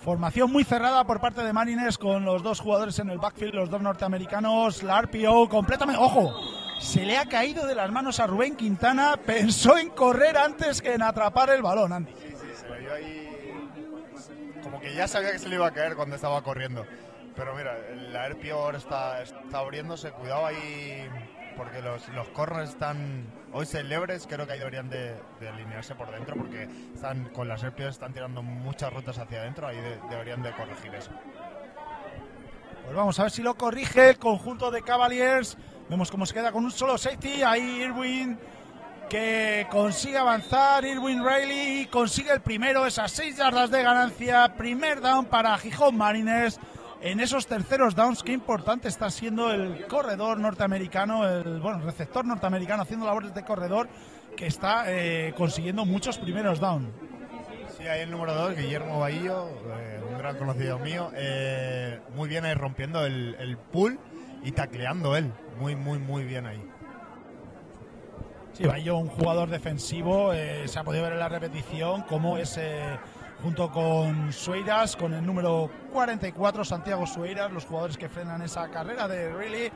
Formación muy cerrada por parte de Marines con los dos jugadores en el backfield, los dos norteamericanos. La RPO completamente. ¡Ojo! Se le ha caído de las manos a Rubén Quintana. [LAUGHS] Pensó en correr antes que en atrapar el balón, Andy. Sí, sí, se le vio ahí como que ya sabía que se le iba a caer cuando estaba corriendo. Pero mira, la ahora está, está abriéndose, cuidado ahí, porque los, los corners están hoy celebres, creo que ahí deberían de, alinearse por dentro, porque están con las RPO están tirando muchas rutas hacia adentro, ahí deberían de corregir eso. Pues vamos a ver si lo corrige el conjunto de Cavaliers. Vemos cómo se queda con un solo safety. Ahí Irwin que consigue avanzar. Irwin Riley consigue el primero, esas seis yardas de ganancia. Primer down para Gijón Mariners. En esos terceros downs, qué importante está siendo el corredor norteamericano, el bueno, receptor norteamericano haciendo labores de corredor, que está eh, consiguiendo muchos primeros downs. Sí, ahí el número dos, Guillermo Bahillo, eh, un gran conocido mío, eh, muy bien ahí rompiendo el, el pool y tacleando él, muy, muy, muy bien ahí. Sí, Bayo, un jugador defensivo, eh, se ha podido ver en la repetición cómo es, eh, junto con Sueiras, con el número 44, Santiago Sueiras, los jugadores que frenan esa carrera de Really.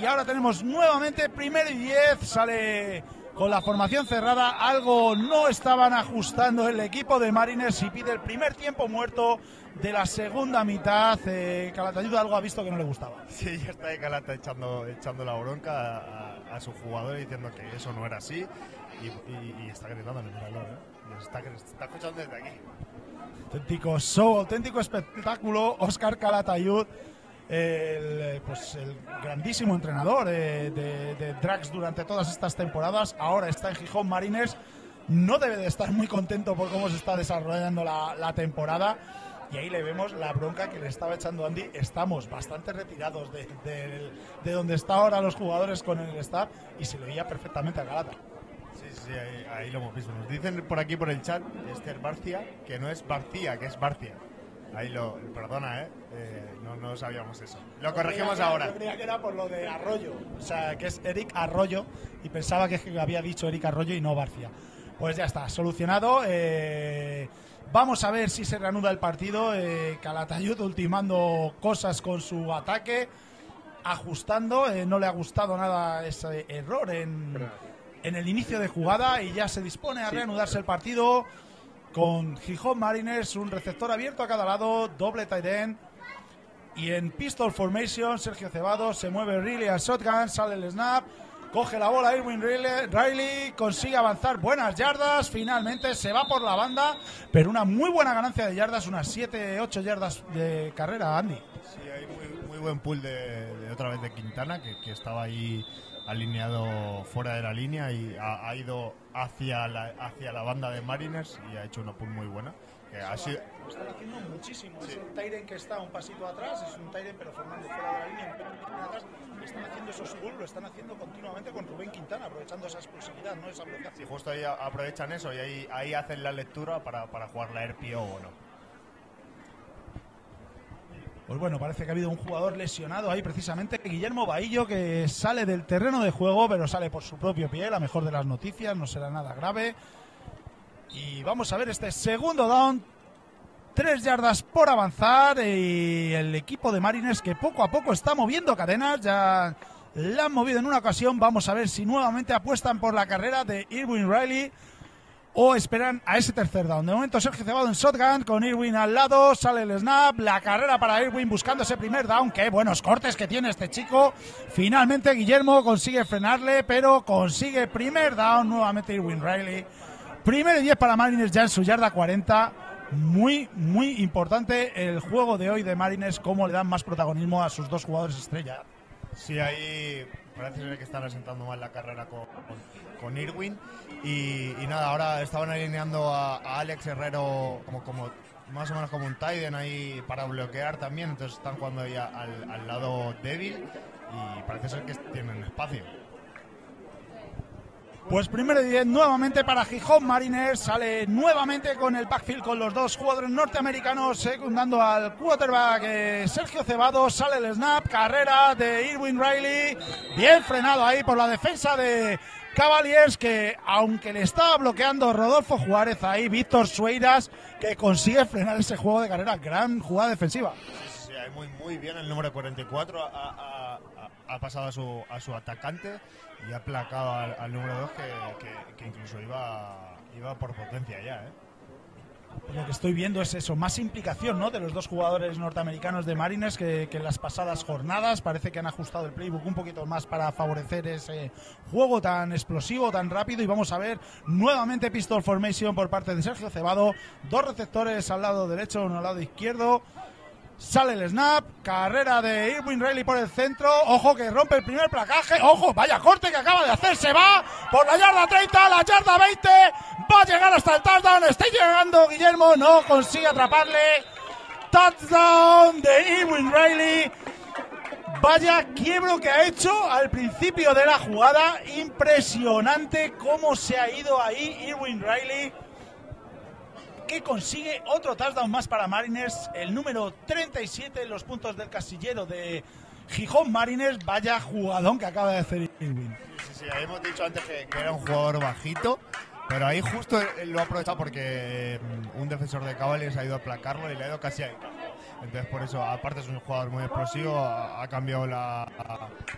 Y ahora tenemos nuevamente primero y 10, sale con la formación cerrada, algo no estaban ajustando el equipo de Mariners y pide el primer tiempo muerto de la segunda mitad. Eh, Calatayud algo ha visto que no le gustaba. Sí, ya está Calata echando, echando la bronca su jugador diciendo que eso no era así y, está gritando en el valor, ¿eh? está, está, escuchando desde aquí. Auténtico show, auténtico espectáculo. Oscar Calatayud el, pues el grandísimo entrenador de, de, Drax durante todas estas temporadas. Ahora está en Gijón Mariners. No debe de estar muy contento por cómo se está desarrollando la, temporada. Y ahí le vemos la bronca que le estaba echando Andy. Estamos bastante retirados de, de, de donde están ahora los jugadores con el staff y se lo oía perfectamente a Galata. Sí, sí, ahí, ahí lo hemos visto. Nos dicen por aquí por el chat, Esther Barcia, que no es Barcia, que es Barcia. Ahí lo, perdona, ¿eh? Eh, no, no sabíamos eso. Lo corregimos Yo ahora. creía que era por lo de Arroyo, o sea, que es Eric Arroyo, y pensaba que había dicho Eric Arroyo y no Barcia. Pues ya está, solucionado. eh, vamos a ver si se reanuda el partido. Eh, Calatayud ultimando cosas con su ataque, ajustando. eh, no le ha gustado nada ese error en, en el inicio de jugada y ya se dispone a reanudarse el partido con Gijón Mariners, un receptor abierto a cada lado, doble tight end. Y en pistol formation, Sergio Cebado se mueve Riley al shotgun, sale el snap, coge la bola Irwin Riley, consigue avanzar buenas yardas, finalmente se va por la banda, pero una muy buena ganancia de yardas, unas 7-8 yardas de carrera, Andy. Sí, hay muy, muy buen pool de, de otra vez de Quintana, que, que estaba ahí alineado fuera de la línea y ha, ha ido hacia la, hacia la banda de Mariners y ha hecho una pool muy buena. Que ha sido, Lo están haciendo muchísimo. Es un Tyren que está un pasito atrás, es un Tyren pero formando fuera de la línea, atrás. Están haciendo esos pulls, lo están haciendo continuamente con Rubén Quintana, aprovechando esa explosividad, ¿no? Esa velocidad. sí, justo ahí aprovechan eso y ahí, ahí hacen la lectura para, para jugar la RPO o no. Pues bueno, parece que ha habido un jugador lesionado ahí precisamente, Guillermo Bahillo, que sale del terreno de juego, pero sale por su propio pie, la mejor de las noticias, no será nada grave. Y vamos a ver este segundo down, tres yardas por avanzar y el equipo de Mariners que poco a poco está moviendo cadenas, ya la han movido en una ocasión, vamos a ver si nuevamente apuestan por la carrera de Irwin Riley o esperan a ese tercer down. De momento Sergio Cebado en shotgun con Irwin al lado, sale el snap, la carrera para Irwin buscando ese primer down, qué buenos cortes que tiene este chico. Finalmente Guillermo consigue frenarle, pero consigue primer down nuevamente Irwin Riley. Primero y 10 para Mariners ya en su yarda 40. Muy, muy importante el juego de hoy de Mariners, cómo le dan más protagonismo a sus dos jugadores estrella. Sí, ahí parece ser que están asentando mal la carrera con, con, Irwin. Y, nada, ahora estaban alineando a, Alex Herrero como, más o menos como un Tiden ahí para bloquear también. Entonces están jugando ahí a- al, al lado débil y parece ser que tienen espacio. Pues primero y 10 nuevamente para Gijón Mariners. Sale nuevamente con el backfield con los dos jugadores norteamericanos secundando al quarterback eh, Sergio Cebado. Sale el snap, carrera de Irwin Riley. Bien frenado ahí por la defensa de Cavaliers que aunque le estaba bloqueando Rodolfo Juárez ahí, Víctor Sueiras que consigue frenar ese juego de carrera. Gran jugada defensiva. Sí, muy, muy bien el número 44 ha, ha- ha- pasado a su, a su atacante y ha placado al, al número 2 que, que- que incluso iba, iba por potencia ya. ¿eh? Lo que estoy viendo es eso, más implicación ¿no? de los dos jugadores norteamericanos de Marines que, que en las pasadas jornadas. Parece que han ajustado el playbook un poquito más para favorecer ese juego tan explosivo, tan rápido. Y vamos a ver nuevamente pistol formation por parte de Sergio Cebado. Dos receptores al lado derecho, uno al lado izquierdo. Sale el snap, carrera de Irwin Riley por el centro. Ojo que rompe el primer placaje. Ojo, vaya corte que acaba de hacer. Se va por la yarda 30, la yarda 20. Va a llegar hasta el touchdown. Está llegando Guillermo. No consigue atraparle. Touchdown de Irwin Riley. Vaya quiebro que ha hecho al principio de la jugada. Impresionante cómo se ha ido ahí Irwin Riley que consigue otro touchdown más para Mariners, el número 37 en los puntos del casillero de Gijón Mariners. Vaya jugadón que acaba de hacer Irwin. Sí, sí, hemos dicho antes que, era un jugador bajito, pero ahí justo lo ha aprovechado porque mm, un defensor de Cavaliers ha ido a aplacarlo y le ha ido casi ahí. Entonces por eso, aparte es un jugador muy explosivo, ha, cambiado la,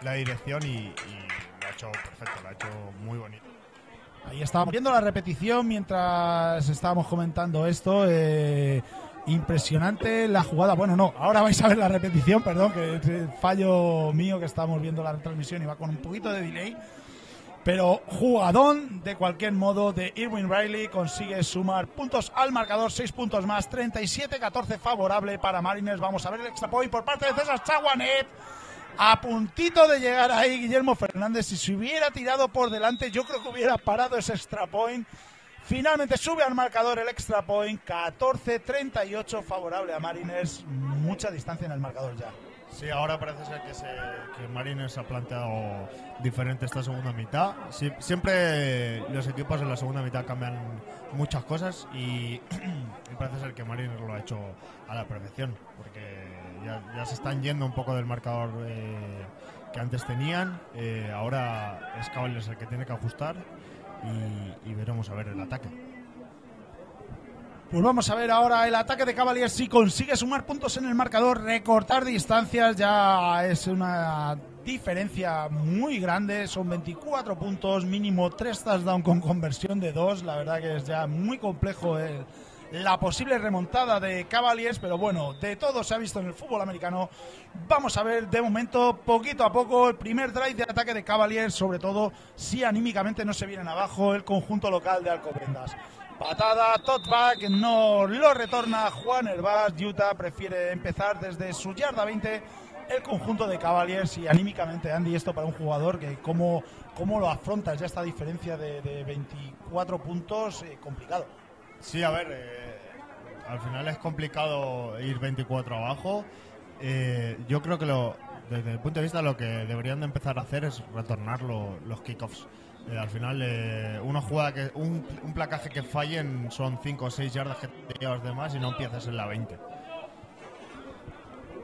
la dirección y, y lo ha hecho perfecto, lo ha hecho muy bonito. Ahí estábamos viendo la repetición mientras estábamos comentando esto. eh, impresionante la jugada. Bueno, no, ahora vais a ver la repetición, perdón, que eh, fallo mío que estamos viendo la transmisión y va con un poquito de delay. Pero jugadón de cualquier modo de Irwin Riley consigue sumar puntos al marcador, 6 puntos más, 37-14 favorable para Mariners. Vamos a ver el extra point por parte de César Chaguanet. A puntito de llegar ahí Guillermo Fernández, si se hubiera tirado por delante, yo creo que hubiera parado ese extra point. Finalmente sube al marcador el extra point, 14-38 favorable a Mariners, mucha distancia en el marcador ya. Sí, ahora parece ser que, se, que Mariners ha planteado diferente esta segunda mitad. Siempre los equipos en la segunda mitad cambian muchas cosas y, [CLEARS THROAT] y parece ser que Mariners lo ha hecho a la perfección, porque ya, ya se están yendo un poco del marcador eh, que antes tenían. Eh, ahora es Cavaliers el que tiene que ajustar y, y veremos a ver el ataque. Pues vamos a ver ahora el ataque de Cavaliers si consigue sumar puntos en el marcador, recortar distancias, ya es una diferencia muy grande, son 24 puntos, mínimo 3 touchdowns con conversión de 2, la verdad que es ya muy complejo el, la posible remontada de Cavaliers, pero bueno, de todo se ha visto en el fútbol americano. Vamos a ver de momento, poquito a poco, el primer drive de ataque de Cavaliers, sobre todo si anímicamente no se vienen abajo el conjunto local de Alcobendas. Patada, back, no lo retorna Juan Herbás. Utah prefiere empezar desde su yarda 20 el conjunto de Cavaliers y anímicamente, Andy, esto para un jugador que cómo, cómo lo afrontas ya esta diferencia de, de 24 puntos, eh, complicado. Sí, a ver, eh, al final es complicado ir 24 abajo. Eh, yo creo que lo, desde el punto de vista lo que deberían de empezar a hacer es retornar lo- los kickoffs. Eh, al final, eh, una jugada que un, placaje que fallen son 5 o 6 yardas que te llevas de más y no empiezas en la 20.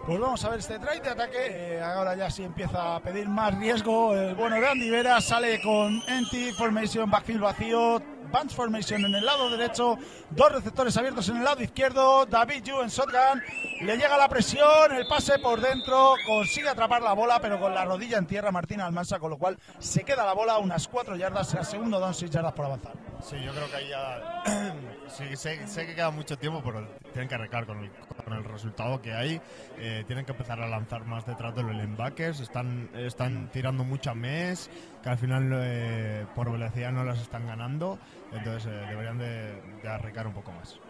Pues vamos a ver este drive de ataque. eh, ahora ya sí empieza a pedir más riesgo. El bueno de Andy Vera sale con empty formation, backfield vacío, bunch formation en el lado derecho, dos receptores abiertos en el lado izquierdo. David Yu en shotgun. Le llega la presión, el pase por dentro, consigue atrapar la bola, pero con la rodilla en tierra Martín Almansa, con lo cual se queda la bola a unas cuatro yardas, será segundo down, seis yardas por avanzar. Sí, yo creo que ahí ya. [CLEARS THROAT] sí, sé, sé que queda mucho tiempo, pero tienen que arreglar con el, con el resultado que hay. Eh, tienen que empezar a lanzar más detrás de los linebackers. Están, están tirando mucha mes, que al final eh, por velocidad no las están ganando. Entonces eh, deberían de, de arreglar un poco más.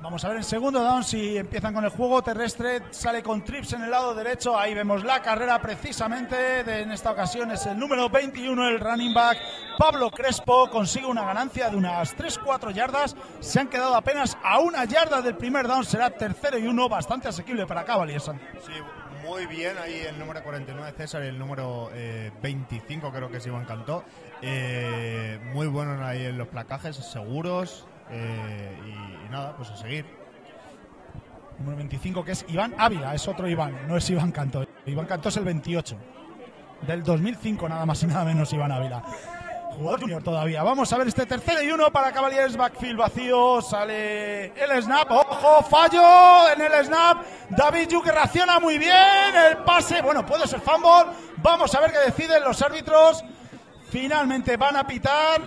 Vamos a ver en segundo down si empiezan con el juego terrestre. Sale con trips en el lado derecho. Ahí vemos la carrera precisamente. De, en esta ocasión es el número 21, el running back Pablo Crespo. Consigue una ganancia de unas 3-4 yardas. Se han quedado apenas a una yarda del primer down. Será tercero y uno. Bastante asequible para Cavaliers. Sí, muy bien. Ahí el número 49 César el número eh, 25 creo que es Iván Cantó. Eh, muy buenos ahí en los placajes, seguros. eh, y, y nada, pues a seguir. Número 25 que es Iván Ávila. Es otro Iván. No es Iván Cantó. Iván Cantó es el 28. Del 2005 nada más y nada menos Iván Ávila. Jugador junior todavía. Vamos a ver este tercero y uno para Cavaliers. Backfield vacío. Sale el snap. Ojo, fallo en el snap. David Yu que reacciona muy bien. El pase. Bueno, puede ser fumble. Vamos a ver qué deciden los árbitros. Finalmente van a pitar.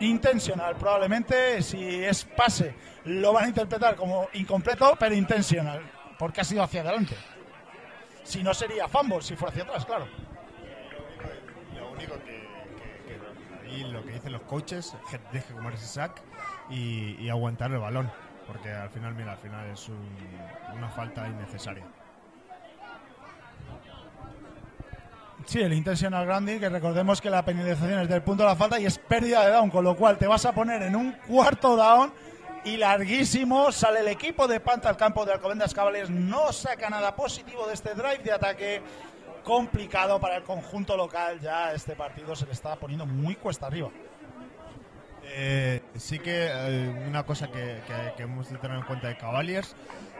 Intencional, probablemente. Si es pase, lo van a interpretar como incompleto, pero intencional. Porque ha sido hacia adelante. Si no sería fumble, si fuera hacia atrás, claro. Lo que, dicen los coaches es que comer ese sack y, aguantar el balón. Porque al final, mira, al final es un- una falta innecesaria. Sí, el intentional grounding, que recordemos que la penalización es del punto de la falta y es pérdida de down, con lo cual te vas a poner en un cuarto down y larguísimo. Sale el equipo de Panta al campo de Alcobendas Cavaliers, no saca nada positivo de este drive de ataque. Complicado para el conjunto local, ya este partido se le está poniendo muy cuesta arriba. Eh, sí que eh, una cosa que, que- que hemos de tener en cuenta de Cavaliers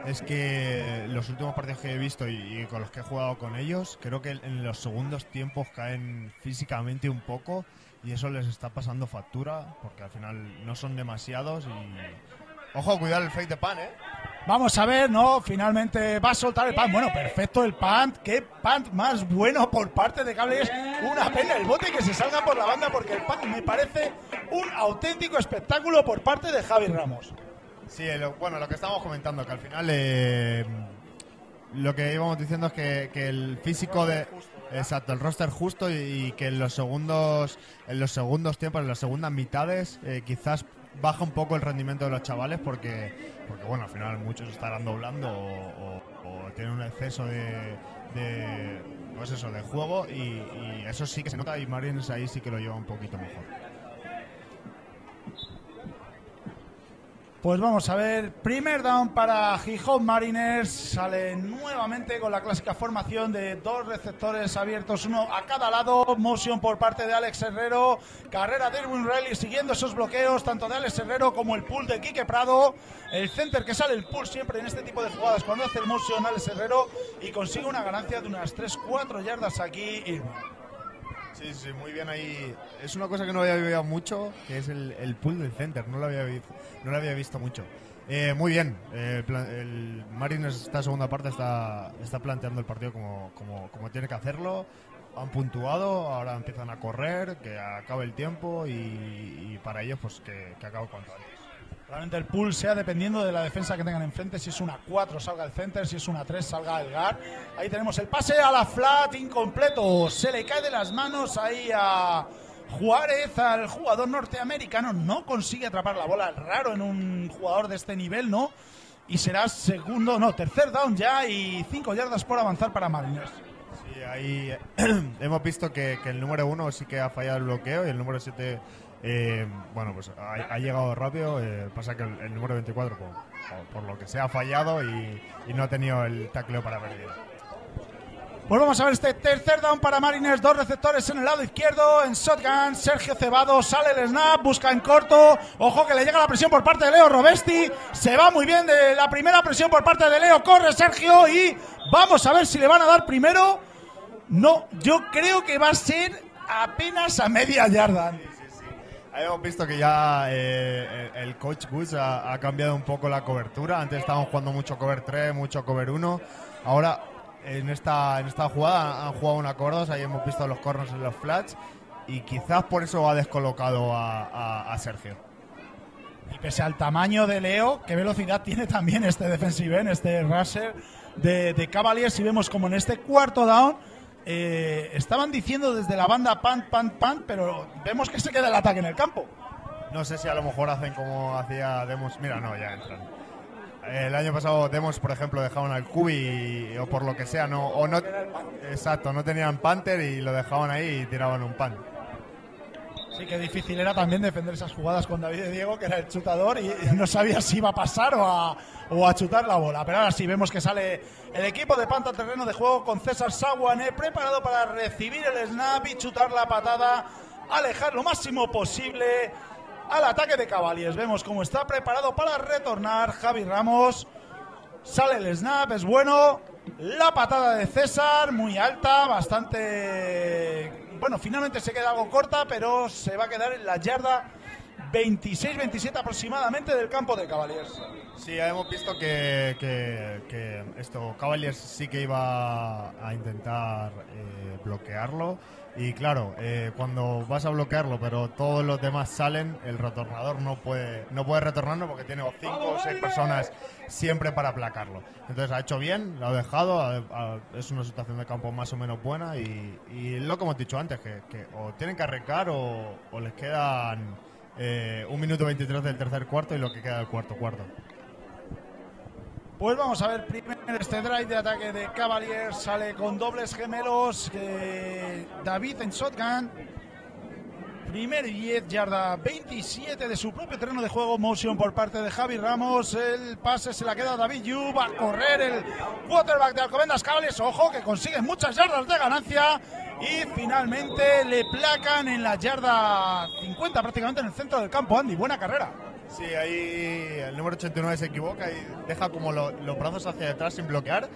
es que los últimos partidos que he visto y, y con los que he jugado con ellos, creo que en los segundos tiempos caen físicamente un poco y eso les está pasando factura porque al final no son demasiados y... Ojo, cuidar el fake de pan, ¿eh? Vamos a ver, ¿no? Finalmente va a soltar el punt. Bueno, perfecto el punt. Qué punt más bueno por parte de Cables. Una pena el bote que se salga por la banda porque el punt me parece un auténtico espectáculo por parte de Javi Ramos. Sí, lo- bueno, lo que estábamos comentando, que al final eh, lo que íbamos diciendo es que, el físico de... Exacto, el roster justo y, y que en los segundos en los segundos tiempos, en las segundas mitades, eh, quizás baja un poco el rendimiento de los chavales porque, porque bueno, al final muchos estarán doblando o, o- tienen un exceso de, de, pues eso, de juego y, y eso sí que se nota y Marines ahí sí que lo lleva un poquito mejor. Pues vamos a ver, primer down para Gijón Mariners, sale nuevamente con la clásica formación de dos receptores abiertos, uno a cada lado, motion por parte de Alex Herrero, carrera de Irwin Riley siguiendo esos bloqueos, tanto de Alex Herrero como el pull de Quique Prado, el center que sale el pull siempre en este tipo de jugadas cuando hace el motion Alex Herrero y consigue una ganancia de unas 3-4 yardas aquí Irwin. Sí, sí, muy bien ahí. Es una cosa que no había visto mucho, que es el, el pull del center. No lo había, vi- no lo había visto mucho. Eh, muy bien. eh, el Mariners esta segunda parte está, está planteando el partido como, como, como tiene que hacerlo. Han puntuado, ahora empiezan a correr, que acabe el tiempo y, y para ellos pues que, que acabe cuanto antes. Probablemente el pool sea dependiendo de la defensa que tengan enfrente. Si es una 4 salga el center, si es una 3 salga el guard. Ahí tenemos el pase a la flat incompleto. Se le cae de las manos ahí a Juárez, al jugador norteamericano. No consigue atrapar la bola. Raro en un jugador de este nivel, ¿no? Y será segundo, no, tercer down ya y 5 yardas por avanzar para Mariners. Sí, ahí [CLEARS THROAT] hemos visto que, que el número uno sí que ha fallado el bloqueo y el número 7, bueno, pues ha, llegado rápido. eh, pasa que el, número 24, por, lo que sea, ha fallado y, no ha tenido el tacleo para perdido. Pues vamos a ver este tercer down para Mariners, dos receptores en el lado izquierdo, en shotgun, Sergio Cebado, sale el snap, busca en corto, ojo que le llega la presión por parte de Leo Robesti, se va muy bien de la primera presión por parte de Leo, corre Sergio y vamos a ver si le van a dar primero. No, yo creo que va a ser apenas a media yarda. Hemos visto que ya eh, el coach Woods ha, ha cambiado un poco la cobertura. Antes estaban jugando mucho cover 3, mucho cover 1. Ahora en esta, en esta jugada han jugado una cover 2. Ahí hemos visto los corners en los flats. Y quizás por eso ha descolocado a, a- a Sergio. Y pese al tamaño de Leo, qué velocidad tiene también este defensive end, este rusher de, de Cavaliers. Y vemos como en este cuarto down eh, estaban diciendo desde la banda pan, pan, pan, pero vemos que se queda el ataque en el campo. No sé si a lo mejor hacen como hacía Demos. Mira, no, ya entran. El año pasado Demos, por ejemplo, dejaban al Cubi o por lo que sea, no, o no, exacto, no tenían Panther y lo dejaban ahí y tiraban un pan. Sí, que difícil era también defender esas jugadas con David de Diego, que era el chutador, y no sabía si iba a pasar o a, chutar la bola. Pero ahora sí vemos que sale el equipo de Panta terreno de juego con César Saguané preparado para recibir el snap y chutar la patada, alejar lo máximo posible al ataque de Cavaliers. Vemos cómo está preparado para retornar Javi Ramos. Sale el snap, es bueno. La patada de César, muy alta, bastante... Bueno, finalmente se queda algo corta, pero se va a quedar en la yarda 26-27 aproximadamente del campo de Cavaliers. Sí, hemos visto que esto Cavaliers sí que iba a intentar eh, bloquearlo. Y claro, eh, cuando vas a bloquearlo, pero todos los demás salen, el retornador no puede, no puede retornarlo porque tiene cinco o seis personas siempre para aplacarlo. Entonces ha hecho bien, lo ha dejado, es una situación de campo más o menos buena y, y lo que hemos dicho antes, que, o tienen que arrancar o, o les quedan eh, un minuto 23 del tercer cuarto y lo que queda del cuarto cuarto. Pues vamos a ver primero este drive de ataque de Cavaliers. Sale con dobles gemelos. que David en shotgun. Primer y 10, yarda 27 de su propio terreno de juego. Motion por parte de Javi Ramos. El pase se la queda a David Yu. Va a correr el quarterback de Alcobendas Cavaliers. Ojo que consigue muchas yardas de ganancia. Y finalmente le placan en la yarda 50 prácticamente en el centro del campo. Andy, buena carrera. Sí, ahí el número 89 se equivoca y deja como lo- los brazos hacia detrás sin bloquear,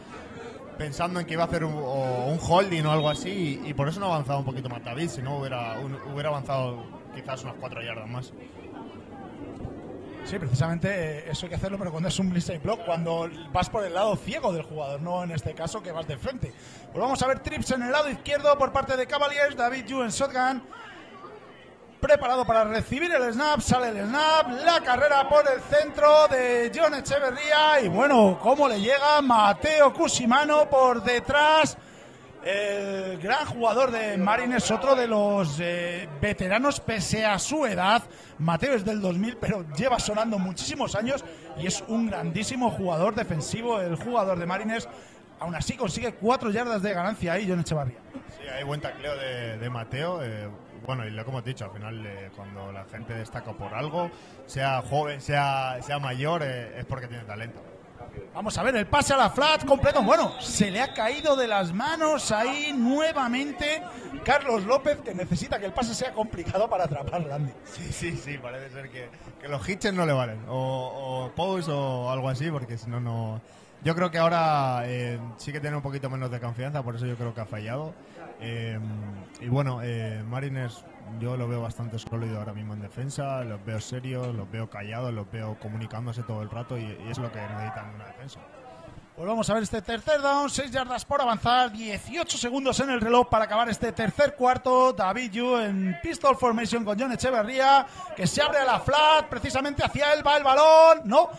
pensando en que iba a hacer un, o un holding o algo así, y, y por eso no ha avanzado un poquito más David, si no hubiera, un- hubiera avanzado quizás unas cuatro yardas más. Sí, precisamente eh, eso hay que hacerlo, pero cuando es un blindside block, cuando vas por el lado ciego del jugador, no en este caso que vas de frente. Pues vamos a ver trips en el lado izquierdo por parte de Cavaliers, David Yu en shotgun. Preparado para recibir el snap, sale el snap, la carrera por el centro de John Echeverría y bueno, cómo le llega Mateo Cusimano por detrás. El gran jugador de Marines, otro de los eh, veteranos pese a su edad. Mateo es del 2000, pero lleva sonando muchísimos años y es un grandísimo jugador defensivo, el jugador de Marines. Aún así consigue cuatro yardas de ganancia ahí, John Echevarría. Sí, hay buen tacleo de, Mateo, eh, bueno, y lo que hemos dicho, al final eh, cuando la gente destaca por algo, sea joven, sea, sea mayor, eh, es porque tiene talento. Vamos a ver el pase a la flat completo. Bueno, se le ha caído de las manos ahí nuevamente Carlos López, que necesita que el pase sea complicado para atrapar Randy. Sí, sí, sí, parece ser que, que los hitches no le valen. O, o pose o algo así, porque si no, no. Yo creo que ahora eh, sí que tiene un poquito menos de confianza, por eso yo creo que ha fallado. Eh, y bueno, eh, Mariners yo lo veo bastante sólido ahora mismo en defensa, los veo serios, los veo callados, los veo comunicándose todo el rato y, y es lo que necesitan una defensa. Pues vamos a ver este tercer down, 6 yardas por avanzar, 18 segundos en el reloj para acabar este tercer cuarto. David Yu en pistol formation con John Echeverría, que se abre a la flat, precisamente hacia él va el balón, no,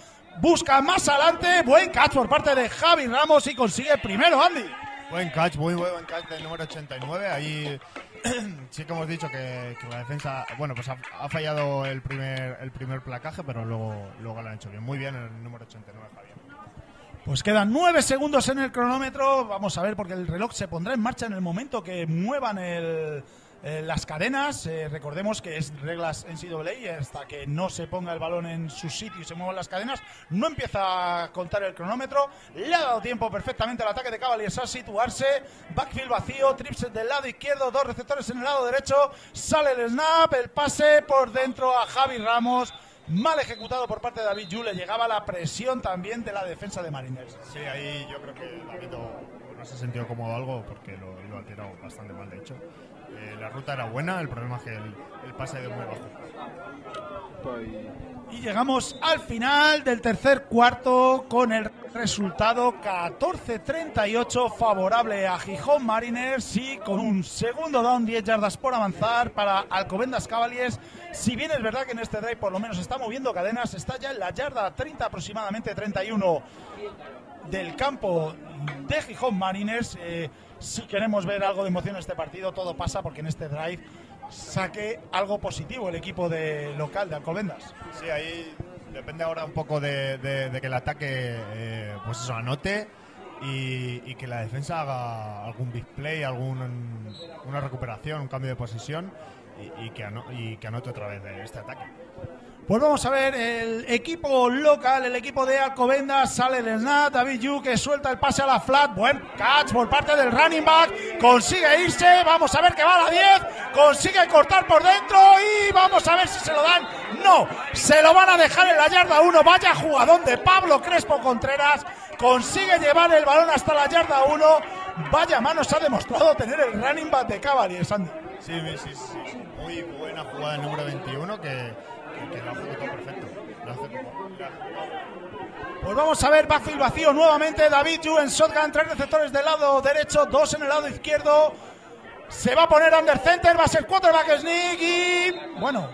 busca más adelante, buen catch por parte de Javi Ramos y consigue primero, Andy. Buen catch, muy buen catch del número 89. Ahí [CLEARS THROAT] sí que hemos dicho que, que la defensa, bueno, pues ha, ha, fallado el primer el primer placaje, pero luego, luego lo han hecho bien. Muy bien el número 89, Javier. Pues quedan nueve segundos en el cronómetro. Vamos a ver, porque el reloj se pondrá en marcha en el momento que muevan el, eh, las cadenas. Eh, recordemos que es reglas en CWA y hasta que no se ponga el balón en su sitio y se muevan las cadenas, no empieza a contar el cronómetro. Le ha dado tiempo perfectamente al ataque de Cavaliers a situarse. Backfield vacío, trips del lado izquierdo, dos receptores en el lado derecho. Sale el snap, el pase por dentro a Javi Ramos mal ejecutado por parte de David Yu, le llegaba la presión también de la defensa de Mariners. Sí, ahí yo creo que David no, no se sentido cómodo algo porque lo, lo, ha tirado bastante mal, de hecho. Eh, la ruta era buena, el problema es que el, el pase ido muy bajo. Y llegamos al final del tercer cuarto con el resultado 14-38 favorable a Gijón Mariners y con un segundo down 10 yardas por avanzar para Alcobendas Cavaliers. Si bien es verdad que en este drive por lo menos está moviendo cadenas, está ya en la yarda 30 aproximadamente 31 del campo de Gijón Mariners. Eh, si queremos ver algo de emoción en este partido, todo pasa porque en este drive saque algo positivo el equipo de local de Alcobendas. Sí, ahí depende ahora un poco de, de, de que el ataque eh, pues eso anote y, y, que la defensa haga algún big play, algún, una recuperación, un cambio de posición y, y, que, y que anote otra vez de este ataque. Pues vamos a ver el equipo local, el equipo de Alcobendas, sale el snap, David Yu que suelta el pase a la flat, buen catch por parte del running back, consigue irse, vamos a ver que va a la 10, consigue cortar por dentro y vamos a ver si se lo dan, no, se lo van a dejar en la yarda 1, vaya jugadón de Pablo Crespo Contreras, consigue llevar el balón hasta la yarda 1, vaya manos ha demostrado tener el running back de Cavaliers, Andy. Sí, sí, sí, muy buena jugada número 21 que que pues vamos a ver, backfield vacío nuevamente. David Yu en shotgun, tres receptores del lado derecho, dos en el lado izquierdo. Se va a poner under center, va a ser quarterback sneak y. Bueno,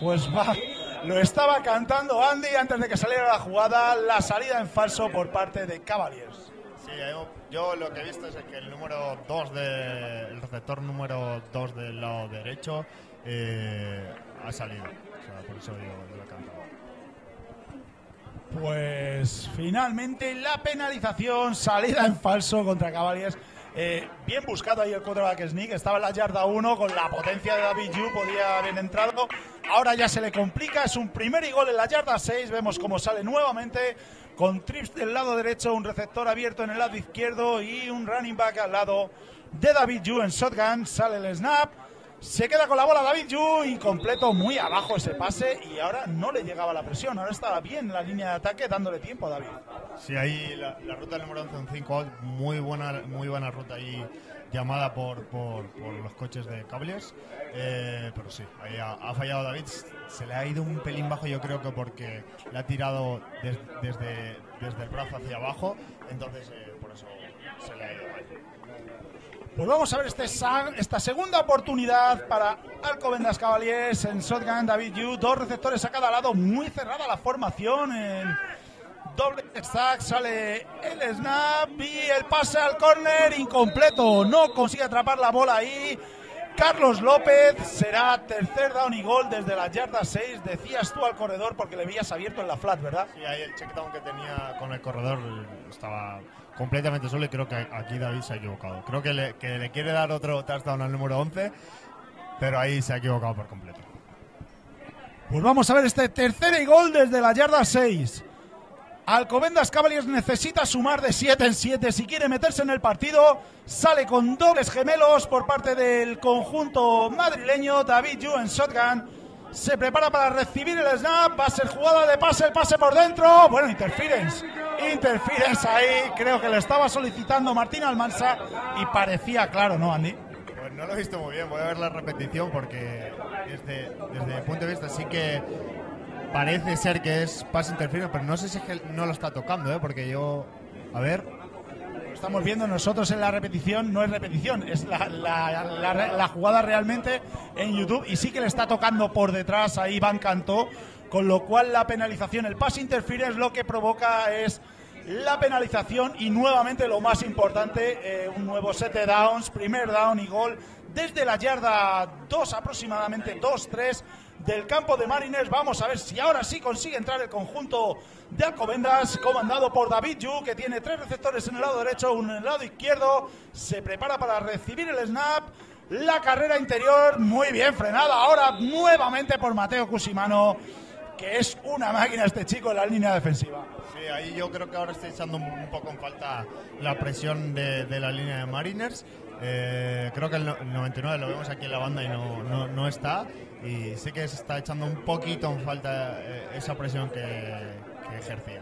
pues va. Lo estaba cantando Andy antes de que saliera la jugada. La salida en falso por parte de Cavaliers. Sí, yo, yo lo que he visto es que el número 2 de. El receptor número 2 del lado derecho eh, ha salido. Pues finalmente la penalización, salida en falso contra Cavaliers. Eh, bien buscado ahí el quarterback sneak, estaba en la yarda 1 con la potencia de David Yu, podía haber entrado. Ahora ya se le complica, es un primer gol en la yarda 6. Vemos cómo sale nuevamente con trips del lado derecho, un receptor abierto en el lado izquierdo y un running back al lado de David Yu en shotgun. Sale el snap. Se queda con la bola David Yu, incompleto, muy abajo ese pase y ahora no le llegaba la presión. Ahora estaba bien la línea de ataque dándole tiempo a David. Sí, ahí la, ruta número 11 en 5 muy buena, muy buena ruta ahí llamada por, por, los coches de cables. Eh, pero sí, ahí ha, fallado David. Se le ha ido un pelín bajo, yo creo que porque le ha tirado des, desde, desde el brazo hacia abajo. Entonces, eh, por eso se le ha ido mal. Pues vamos a ver este, esta segunda oportunidad para Alcobendas Cavaliers en shotgun David Yu, dos receptores a cada lado, muy cerrada la formación en doble stack, sale el snap y el pase al córner incompleto, no consigue atrapar la bola ahí. Carlos López será tercer down y gol desde la yarda 6. Decías tú al corredor porque le veías abierto en la flat, ¿verdad? Sí, ahí el check down que tenía con el corredor estaba completamente solo y creo que aquí David se ha equivocado. Creo que le, que le quiere dar otro touchdown al número 11 pero ahí se ha equivocado por completo. Pues vamos a ver este tercer y gol desde la yarda 6. Alcobendas Cavaliers necesita sumar de 7 en 7 si quiere meterse en el partido. Sale con dobles gemelos por parte del conjunto madrileño. David Yu en shotgun. Se prepara para recibir el snap. Va a ser jugada de pase, el pase por dentro. Bueno, interference. Interference ahí. Creo que le estaba solicitando Martín Almansa y parecía claro, ¿no, Andy? Pues no lo he visto muy bien. Voy a ver la repetición porque desde, desde mi punto de vista sí que parece ser que es pase interference, pero no sé si es que no lo está tocando, ¿eh? porque yo. A ver. Estamos viendo nosotros en la repetición, no es repetición, es la, la- la- la jugada realmente en YouTube y sí que le está tocando por detrás a Iván Cantó, con lo cual la penalización, el pass interference lo que provoca es la penalización y nuevamente lo más importante, eh, un nuevo set de downs, primer down y gol desde la yarda 2 aproximadamente, 2-3 del campo de Mariners. Vamos a ver si ahora sí consigue entrar el conjunto de Alcobendas, comandado por David Yu, que tiene tres receptores en el lado derecho, uno en el lado izquierdo. Se prepara para recibir el snap. La carrera interior, muy bien frenada. Ahora nuevamente por Mateo Cusimano, que es una máquina este chico en la línea defensiva. Sí, ahí yo creo que ahora está echando un, poco en falta la presión de la línea de Mariners. Eh, creo que el, el 99 lo vemos aquí en la banda y no, no, no está. Y sí que se está echando un poquito en falta eh, esa presión que, que ejercía.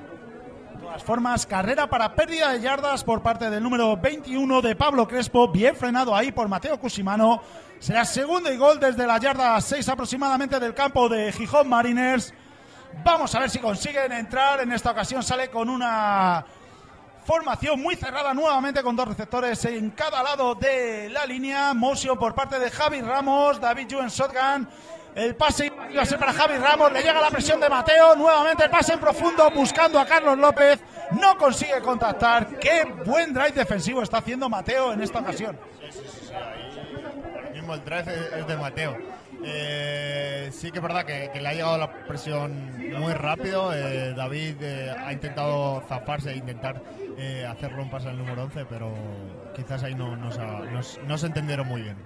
De todas formas, carrera para pérdida de yardas por parte del número 21 de Pablo Crespo, bien frenado ahí por Mateo Cusimano. Será segundo y gol desde la yarda 6 aproximadamente del campo de Gijón Mariners. Vamos a ver si consiguen entrar. En esta ocasión sale con una formación muy cerrada nuevamente con dos receptores en cada lado de la línea. Motion por parte de Javi Ramos, David Yu shotgun. El pase iba a ser para Javi Ramos, le llega la presión de Mateo, nuevamente pase en profundo buscando a Carlos López, no consigue contactar. Qué buen drive defensivo está haciendo Mateo en esta ocasión. Ahora mismo el drive es, es de Mateo. Eh, sí que es verdad que, le ha llegado la presión muy rápido. Eh, David eh, ha intentado zafarse e intentar hacerle un pase al número 11, pero quizás ahí no, se, entendieron muy bien.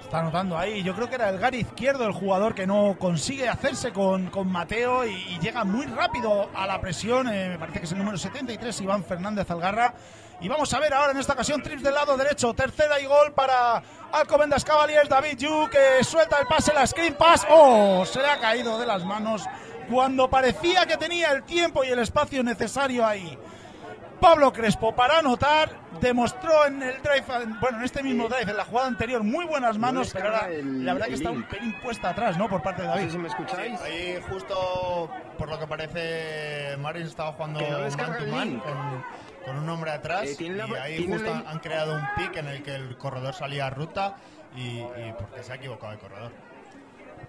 Está anotando ahí, yo creo que era el Gary izquierdo el jugador que no consigue hacerse con, Mateo y, y llega muy rápido a la presión. me parece que es el número 73, Iván Fernández Algarra. Y vamos a ver ahora en esta ocasión trips del lado derecho. Tercera y gol para Alcobendas Cavaliers. David Yu que suelta el pase, la screen pass. ¡Oh! Se le ha caído de las manos cuando parecía que tenía el tiempo y el espacio necesario ahí. Pablo Crespo para anotar demostró en el drive, bueno, en este mismo drive, en la jugada anterior, muy buenas manos, pero ahora la verdad que está un pelín puesta atrás, ¿no? Por parte de No sé David. si me escucháis. Ahí justo, por lo que parece, Marines estaba jugando no man to man con, con un hombre atrás Eh, la- y ahí justo la- han creado un pick en el que el corredor salía a ruta y, y porque se ha equivocado el corredor.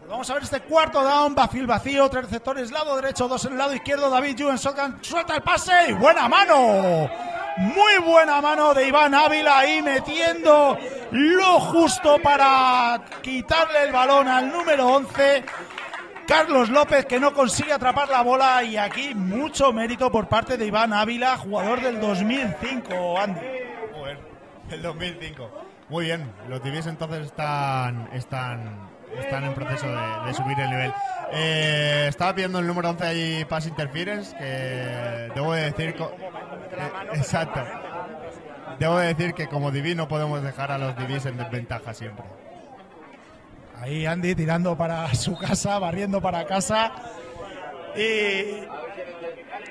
Vamos a ver este cuarto down, backfield vacío, tres receptores, lado derecho, dos en el lado izquierdo, David Yu en suelta el pase y buena mano. Muy buena mano de Iván Ávila ahí metiendo lo justo para quitarle el balón al número 11. Carlos López que no consigue atrapar la bola y aquí mucho mérito por parte de Iván Ávila, jugador del 2005, Andy. Joder, el 2005. Muy bien, los DBs entonces están, están, están en proceso de, subir el nivel. Eh, estaba pidiendo el número 11 ahí Pass Interference, que debo de decir... eh, exacto. Debo de decir que como DB no podemos dejar a los DBs en desventaja siempre. Ahí Andy tirando para su casa, barriendo para casa. Y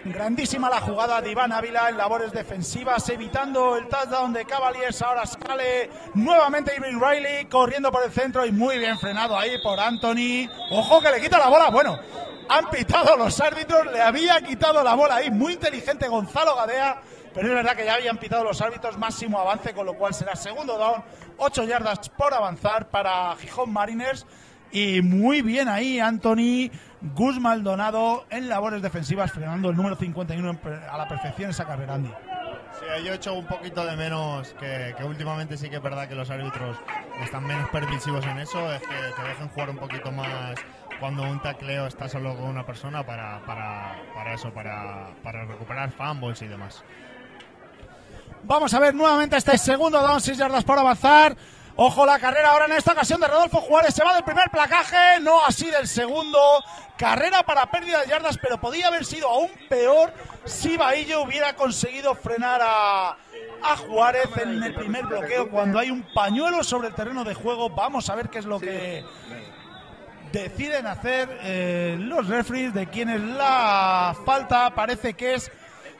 grandísima la jugada de Iván Ávila en labores defensivas, evitando el touchdown de Cavaliers. Ahora sale nuevamente Irving Riley corriendo por el centro y muy bien frenado ahí por Anthony. Ojo que le quita la bola. Bueno, han pitado los árbitros, le había quitado la bola ahí. Muy inteligente Gonzalo Gadea. Pero es verdad que ya habían pitado los árbitros máximo avance, con lo cual será segundo down, 8 yardas por avanzar para Gijón Mariners. Y muy bien ahí Anthony Gus Maldonado en labores defensivas, frenando el número 51 en per- a la perfección esa carrera, Andy. Sí, yo he hecho un poquito de menos, que, que últimamente sí que es verdad que los árbitros están menos permisivos en eso, es que, que dejen jugar un poquito más cuando un tacleo está solo con una persona para, para, para eso, para, para recuperar fumbles y demás. Vamos a ver nuevamente este segundo down, 6 yardas por avanzar. Ojo la carrera ahora en esta ocasión de Rodolfo Juárez. Se va del primer placaje, no así del segundo. Carrera para pérdida de yardas, pero podía haber sido aún peor si Bahillo hubiera conseguido frenar a, a Juárez en el primer bloqueo cuando hay un pañuelo sobre el terreno de juego. Vamos a ver qué es lo que deciden hacer eh, los referees de quienes la falta parece que es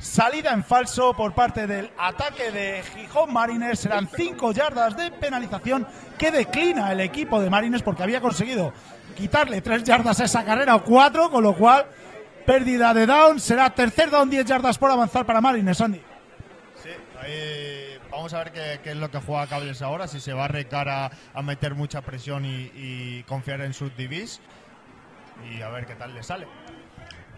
salida en falso por parte del ataque de Gijón Marines. Serán cinco yardas de penalización que declina el equipo de Marines porque había conseguido quitarle tres yardas a esa carrera o cuatro, con lo cual pérdida de down. Será tercer down, 10 yardas por avanzar para Marines, Andy. Sí, ahí vamos a ver qué, qué es lo que juega Cables ahora, si se va a arriesgar a, a meter mucha presión y, y confiar en sus divis y a ver qué tal le sale.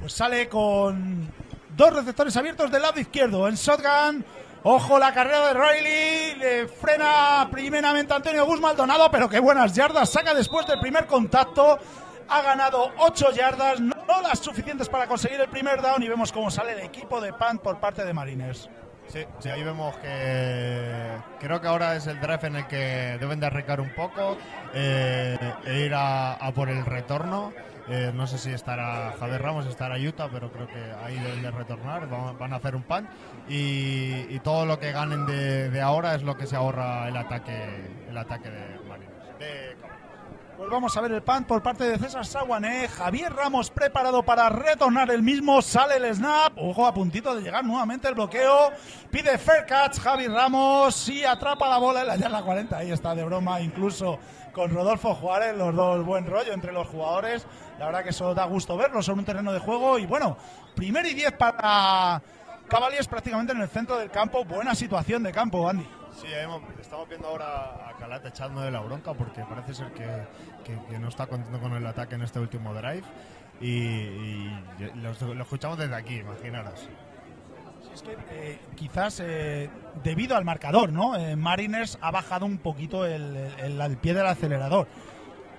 Pues sale con dos receptores abiertos del lado izquierdo. En shotgun, ojo la carrera de Riley, le frena primeramente Antonio Guzmán Maldonado, pero qué buenas yardas saca después del primer contacto. Ha ganado 8 yardas, no las suficientes para conseguir el primer down y vemos cómo sale el equipo de Pan por parte de Mariners. Sí, sí, ahí vemos que creo que ahora es el drive en el que deben de arrancar un poco eh, e ir a, a por el retorno. Eh, no sé si estará Javier Ramos, estará Utah, pero creo que ahí deben de retornar. Van, a hacer un pan y, todo lo que ganen de, ahora es lo que se ahorra el ataque, el ataque de Marinos. De. Pues vamos a ver el pan por parte de César Saguané. Javier Ramos preparado para retornar el mismo. Sale el snap. Ojo, a puntito de llegar nuevamente el bloqueo. Pide fair catch Javi Ramos y atrapa la bola en la yarda 40. Ahí está de broma incluso con Rodolfo Juárez. Los dos buen rollo entre los jugadores. La verdad que eso da gusto verlo sobre un terreno de juego. Y bueno, primer y 10 para Cavaliers prácticamente en el centro del campo. Buena situación de campo, Andy. Sí, estamos viendo ahora a Calat echando de la bronca porque parece ser que, que- que no está contento con el ataque en este último drive y, y lo, lo escuchamos desde aquí, imaginaros. Es que eh, quizás eh, debido al marcador, ¿no? Eh, Mariners ha bajado un poquito el, el- el pie del acelerador.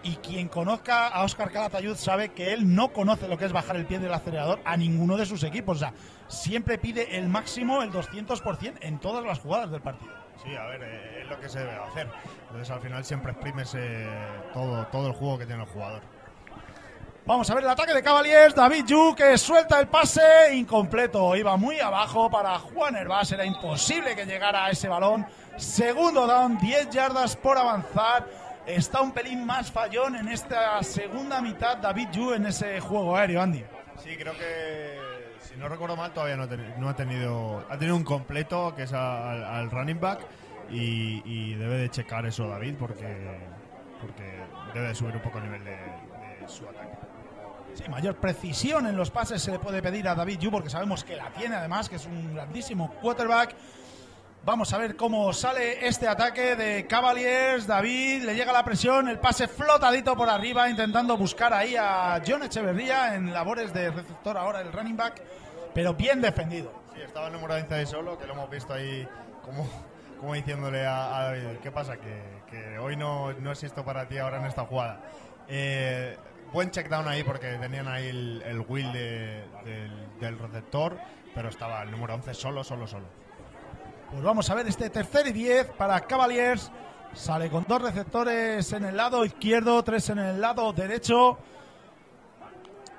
Y quien conozca a Oscar Calatayud sabe que él no conoce lo que es bajar el pie del acelerador a ninguno de sus equipos. O sea, siempre pide el máximo, el 200% en todas las jugadas del partido. Sí, a ver, eh, es lo que se debe hacer. Entonces al final siempre exprimes eh, todo, todo el juego que tiene el jugador. Vamos a ver el ataque de Cavaliers. David Yu que suelta el pase incompleto. Iba muy abajo para Juan Herbás. Era imposible que llegara a ese balón. Segundo down, 10 yardas por avanzar. Está un pelín más fallón en esta segunda mitad David Yu en ese juego aéreo, Andy. Sí, creo que si no recuerdo mal todavía no, ha teni- no ha tenido ha tenido un completo que es al, al running back y, y debe de checar eso David porque porque debe de subir un poco el nivel de, de su ataque. Sí, mayor precisión en los pases se le puede pedir a David Yu porque sabemos que la tiene además, que es un grandísimo quarterback. Vamos a ver cómo sale este ataque de Cavaliers. David le llega la presión, el pase flotadito por arriba, intentando buscar ahí a John Echeverría en labores de receptor ahora el running back, pero bien defendido. Sí, estaba el número 20 de solo, que lo hemos visto ahí como, como diciéndole a, David, ¿qué pasa? Que, que hoy no, no existo para ti ahora en esta jugada. Eh, buen check down ahí porque tenían ahí el, el wheel de- del, del receptor, pero estaba el número 11 solo, solo, solo. Pues vamos a ver este tercer y 10 para Cavaliers. Sale con dos receptores en el lado izquierdo, tres en el lado derecho.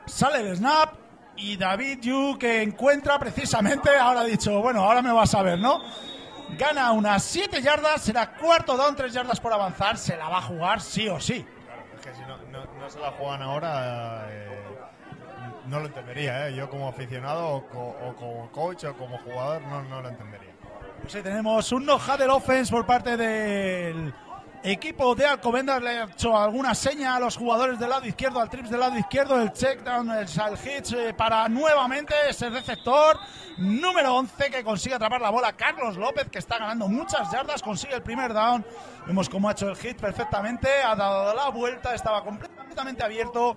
Sale el snap y David Yu que encuentra precisamente, ahora ha dicho, bueno, ahora me vas a ver, ¿no? Gana unas 7 yardas, será cuarto down, 3 yardas por avanzar, se la va a jugar sí o sí. Claro, es que si no, se la juegan ahora, eh, no lo entendería, ¿eh? Yo como aficionado o, o como coach o como jugador no, no lo entendería. Pues ahí tenemos un no del offense por parte del equipo de Alcobendas. Le ha hecho alguna seña a los jugadores del lado izquierdo, al trips del lado izquierdo, el check down, el sal hitch eh, para nuevamente ese receptor número 11 que consigue atrapar la bola. Carlos López que está ganando muchas yardas, consigue el primer down. Vemos cómo ha hecho el hit perfectamente, ha dado la vuelta, estaba completamente abierto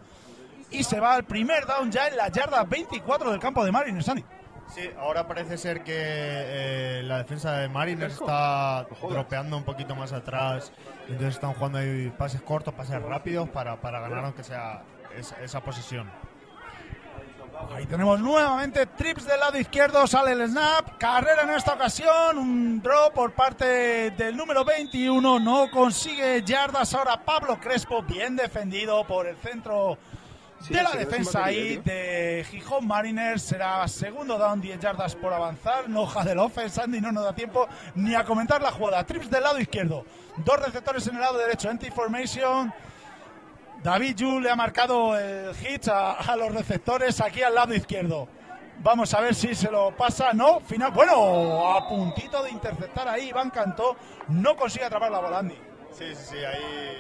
y se va al primer down ya en la yarda 24 del campo de Marines. Sandy. Sí, ahora parece ser que eh, la defensa de Mariners está dropeando un poquito más atrás. Entonces están jugando ahí pases cortos, pases rápidos para, para ganar aunque sea esa, esa posesión. Ahí tenemos nuevamente trips del lado izquierdo, sale el snap, carrera en esta ocasión, un draw por parte del número 21, no consigue yardas ahora Pablo Crespo, bien defendido por el centro de la defensa ahí de Gijón Mariners, será segundo down, 10 yardas por avanzar, no hoja del offense, Andy no nos da tiempo ni a comentar la jugada, trips del lado izquierdo, dos receptores en el lado derecho, empty formation, David Yu le ha marcado el hit a, los receptores aquí al lado izquierdo. Vamos a ver si se lo pasa. No, final. Bueno, a puntito de interceptar ahí. Iván Cantó no consigue atrapar la volandi. Sí, sí, sí. Ahí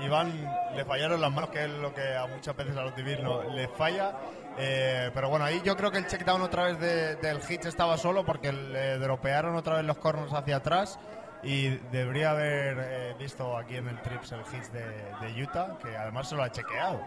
Iván le fallaron las manos, que es lo que a muchas veces a los divinos le falla. Eh, pero bueno, ahí yo creo que el check down otra vez del hit estaba solo porque le dropearon otra vez los corners hacia atrás y debería haber eh, visto aquí en el Trips el hit de, Utah, que además se lo ha chequeado.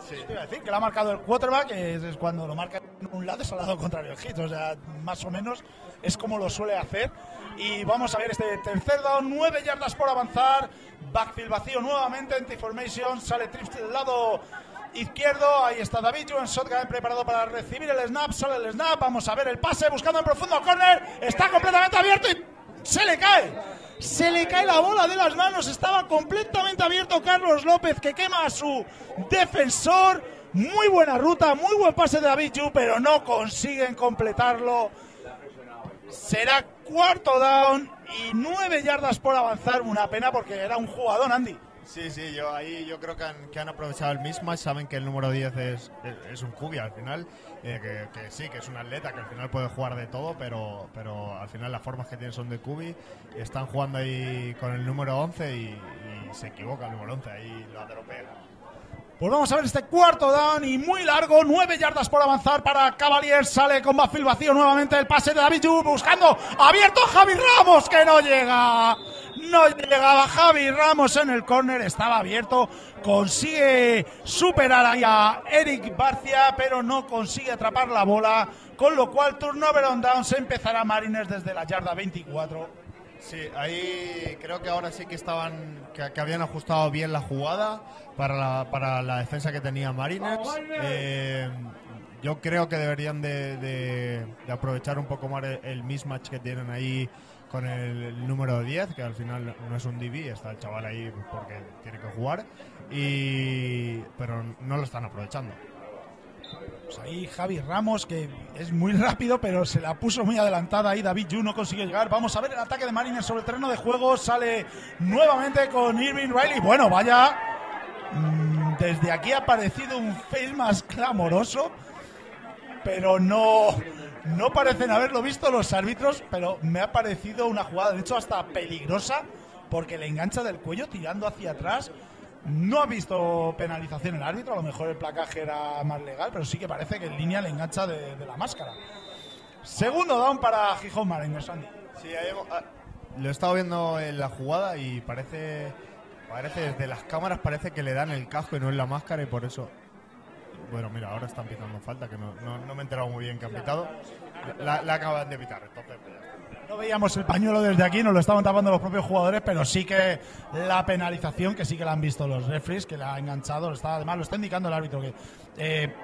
sí. Te iba a decir que lo ha marcado el quarterback, que es, cuando lo marca en un lado es al lado contrario el hit, o sea, más o menos es como lo suele hacer. Y vamos a ver este tercer down, nueve yardas por avanzar, backfield vacío nuevamente, anti-formation, sale Trips del lado izquierdo. Ahí está David Jones Shotgun preparado para recibir el snap. Sale el snap. Vamos a ver el pase buscando en profundo corner. Está completamente abierto y se le cae. Se le cae la bola de las manos. Estaba completamente abierto Carlos López que quema a su defensor. Muy buena ruta, muy buen pase de David Yu, pero no consiguen completarlo. Será cuarto down y nueve yardas por avanzar. Una pena porque era un jugador, Andy. Sí, sí, yo ahí yo creo que han, aprovechado el mismo, saben que el número 10 es, es, un cubi al final, eh, que, sí, que es un atleta que al final puede jugar de todo, pero, pero al final las formas que tiene son de cubi, están jugando ahí con el número 11 y, se equivoca el número 11, ahí lo atropella. Pues vamos a ver este cuarto down y muy largo, nueve yardas por avanzar para Cavaliers. Sale con backfield vacío nuevamente el pase de David Yu buscando abierto Javi Ramos que no llega. No llegaba Javi Ramos en el córner, estaba abierto. Consigue superar a Eric Barcia, pero no consigue atrapar la bola. Con lo cual, turnover on down se empezará Marines desde la yarda 24. Sí, ahí creo que ahora sí que estaban, que, habían ajustado bien la jugada para la, para la defensa que tenía Mariners. Eh, yo creo que deberían de, aprovechar un poco más el, mismatch que tienen ahí con el, número 10, que al final no es un DB, está el chaval ahí porque tiene que jugar, y, pero no lo están aprovechando. Pues ahí Javi Ramos, que es muy rápido, pero se la puso muy adelantada ahí. David Yu no consigue llegar. Vamos a ver el ataque de Marines sobre el terreno de juego. Sale nuevamente con Irving Riley. Bueno, vaya. Mm, desde aquí ha aparecido un face más clamoroso, pero no, no parecen haberlo visto los árbitros. Pero me ha parecido una jugada, de hecho, hasta peligrosa, porque le engancha del cuello tirando hacia atrás. No ha visto penalización el árbitro, a lo mejor el placaje era más legal, pero sí que parece que en línea le engancha de, la máscara. Segundo down para Gijón Mariners, Andy. Sí, ah, lo he estado viendo en la jugada y parece, parece desde las cámaras parece que le dan el casco y no en la máscara y por eso... Bueno, mira, ahora están pitando falta, que no, me he enterado muy bien que han pitado. La, la acaban de pitar, entonces... Pues no veíamos el pañuelo desde aquí, nos lo estaban tapando los propios jugadores, pero sí que la penalización, que sí que la han visto los referees, que la ha enganchado, está, además lo está indicando el árbitro, que, eh,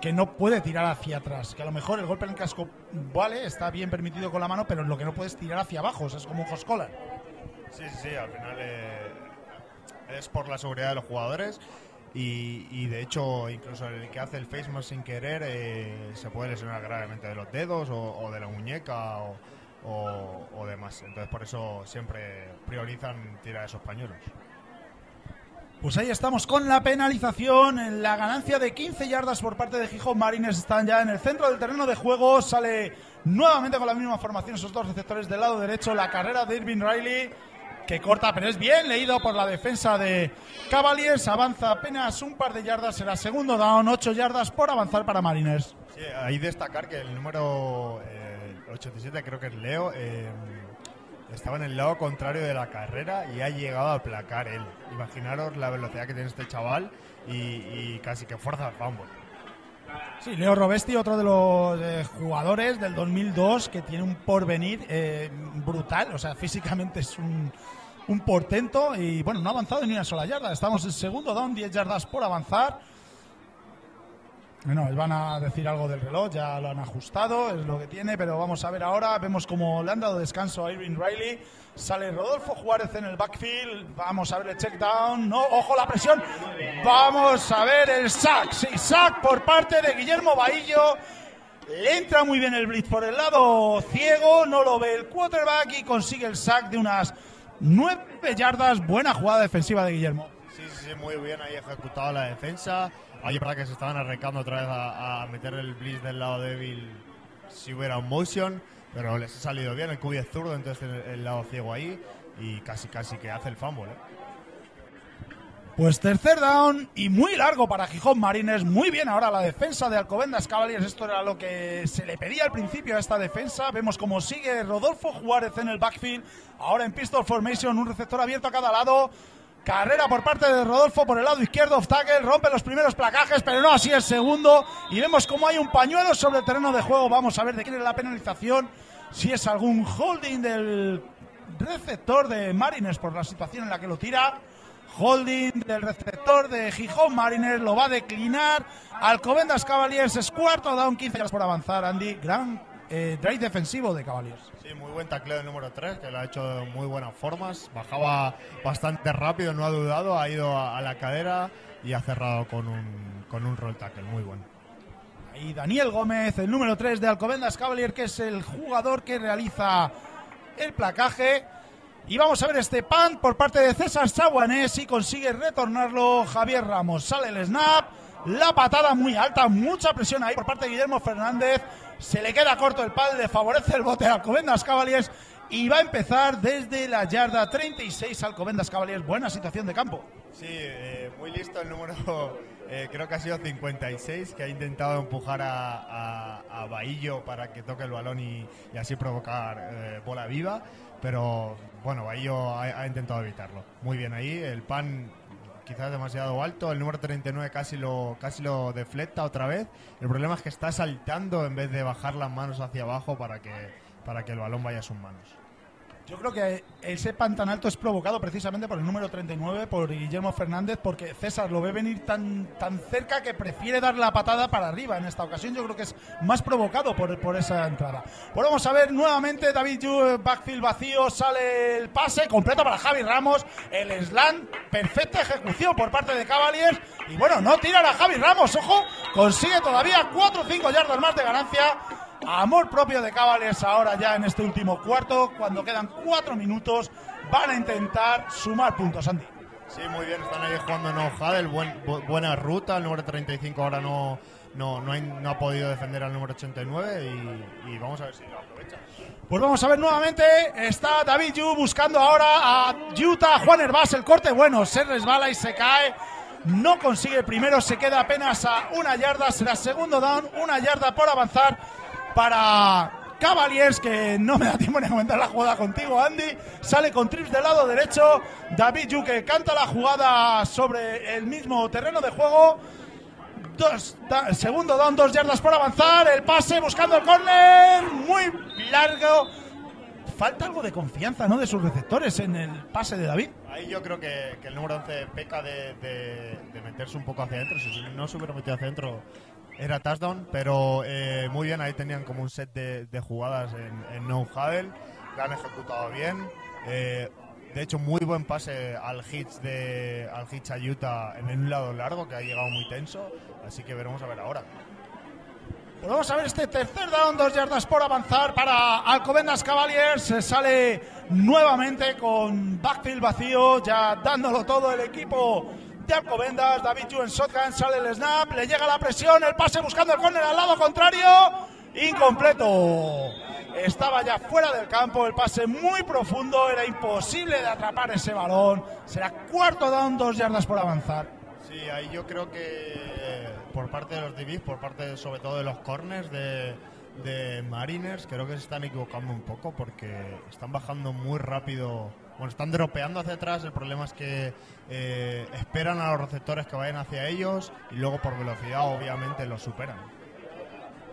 que no puede tirar hacia atrás, que a lo mejor el golpe en el casco vale, está bien permitido con la mano, pero lo que no puedes tirar hacia abajo, es como un hoscolar. Sí, sí, sí, al final eh, es por la seguridad de los jugadores. Y, de hecho, incluso el que hace el face más sin querer eh, se puede lesionar gravemente de los dedos o, de la muñeca o, demás. Entonces por eso siempre priorizan tirar esos pañuelos. Pues ahí estamos con la penalización, en la ganancia de 15 yardas por parte de Gijón Marines. Están ya en el centro del terreno de juego. Sale nuevamente con la misma formación esos dos receptores del lado derecho. La carrera de Irving Riley, que corta, pero es bien leído por la defensa de Cavaliers. Avanza apenas un par de yardas. Será segundo down, 8 yardas por avanzar para Marines. Sí, ahí destacar que el número. Eh, 87 creo que es Leo, eh, estaba en el lado contrario de la carrera y ha llegado a aplacar él. Imaginaros la velocidad que tiene este chaval y, casi que fuerza al fumble. Sí, Leo Robesti, otro de los eh, jugadores del 2002 que tiene un porvenir eh, brutal, o sea, físicamente es un, un portento y bueno, no ha avanzado ni una sola yarda. Estamos en segundo down, 10 yardas por avanzar. Bueno, van a decir algo del reloj, ya lo han ajustado, es lo que tiene, pero vamos a ver ahora, vemos como le han dado descanso a Irving Riley, sale Rodolfo Juárez en el backfield, vamos a ver el check down, no, ojo la presión, vamos a ver el sack, sí, sack por parte de Guillermo Bahillo, le entra muy bien el blitz por el lado ciego, no lo ve el quarterback y consigue el sack de unas nueve yardas, buena jugada defensiva de Guillermo. Sí, sí, muy bien ahí ejecutado la defensa. Ahí verdad que se estaban arrancando otra vez a, meter el blitz del lado débil si hubiera un motion, pero les ha salido bien. El cubi es zurdo, entonces el, el lado ciego ahí y casi casi que hace el fumble. ¿eh? Pues tercer down y muy largo para Gijón Marines. Muy bien ahora la defensa de Alcobendas Cavaliers. Esto era lo que se le pedía al principio a esta defensa. Vemos cómo sigue Rodolfo Juárez en el backfield. Ahora en pistol formation, un receptor abierto a cada lado. Carrera por parte de Rodolfo por el lado izquierdo, off rompe los primeros placajes, pero no así el segundo. Y vemos cómo hay un pañuelo sobre el terreno de juego. Vamos a ver de quién es la penalización. Si es algún holding del receptor de Marines por la situación en la que lo tira. Holding del receptor de Gijón Mariners lo va a declinar. Alcobendas Cavaliers es cuarto down, 15 yardas por avanzar. Andy, gran eh, drive defensivo de Cavaliers. Sí, muy buen tacleo el número 3, que lo ha hecho de muy buenas formas. Bajaba bastante rápido, no ha dudado, ha ido a, a la cadera y ha cerrado con un, con un roll tackle muy bueno. Y Daniel Gómez, el número 3 de Alcobendas Cavaliers, que es el jugador que realiza el placaje. Y vamos a ver este pan por parte de César Saguanés y consigue retornarlo Javier Ramos. Sale el snap, la patada muy alta, mucha presión ahí por parte de Guillermo Fernández. Se le queda corto el pal, le favorece el bote a Alcobendas Cavaliers y va a empezar desde la yarda 36 Alcobendas Cavaliers. Buena situación de campo. Sí, eh, muy listo el número, [LAUGHS] eh, creo que ha sido 56, que ha intentado empujar a, a, Bahillo para que toque el balón y, y así provocar eh, bola viva. Pero bueno, Bahillo ha, ha intentado evitarlo. Muy bien ahí, el pan quizás demasiado alto. El número 39 casi lo, casi lo deflecta otra vez. El problema es que está saltando en vez de bajar las manos hacia abajo para que, para que el balón vaya a sus manos. Yo creo que ese pan tan alto es provocado precisamente por el número 39, por Guillermo Fernández, porque César lo ve venir tan, tan cerca que prefiere dar la patada para arriba. En esta ocasión yo creo que es más provocado por, por esa entrada. Pues vamos a ver nuevamente David Yu, backfield vacío, sale el pase completo para Javi Ramos, el slam, perfecta ejecución por parte de Cavaliers. Y bueno, no tiran a Javi Ramos, ojo, consigue todavía 4 o 5 yardas más de ganancia. Amor propio de Cavaliers ahora ya en este último cuarto, cuando quedan cuatro minutos, van a intentar sumar puntos, Andy. Sí, muy bien, están ahí jugando no Hadel, buen, bu buena ruta, el número 35 ahora no, no, no, hay, no, ha podido defender al número 89 y, y vamos a ver si lo aprovecha. Pues vamos a ver nuevamente, está David Yu buscando ahora a Utah, Juan Herbás, el corte bueno, se resbala y se cae. No consigue primero, se queda apenas a una yarda, será segundo down, una yarda por avanzar para Cavaliers, que no me da tiempo ni a comentar la jugada contigo, Andy. Sale con trips del lado derecho. David Yu que canta la jugada sobre el mismo terreno de juego. Dos, da, segundo down, dos yardas por avanzar. El pase buscando el córner. Muy largo. Falta algo de confianza, ¿no? De sus receptores en el pase de David. Ahí yo creo que, que el número 11 peca de, de, de, meterse un poco hacia adentro. Si no se hubiera metido hacia adentro, era touchdown, pero eh, muy bien, ahí tenían como un set de, de jugadas en, en no huddle, la han ejecutado bien. Eh, de hecho, muy buen pase al hitch de al hitch a Utah en un lado largo que ha llegado muy tenso, así que veremos a ver ahora. Pues vamos a ver este tercer down, dos yardas por avanzar para Alcobendas Cavaliers. Se sale nuevamente con backfield vacío, ya dándolo todo el equipo de Alcobendas. David en shotgun, sale el snap, le llega la presión, el pase buscando el córner al lado contrario. Incompleto. Estaba ya fuera del campo, el pase muy profundo, era imposible de atrapar ese balón. Será cuarto down, dos yardas por avanzar. Sí, ahí yo creo que por parte de los DBs, por parte sobre todo de los corners de, de Mariners, creo que se están equivocando un poco porque están bajando muy rápido bueno, están dropeando hacia atrás. El problema es que eh, esperan a los receptores que vayan hacia ellos y luego por velocidad, obviamente, los superan.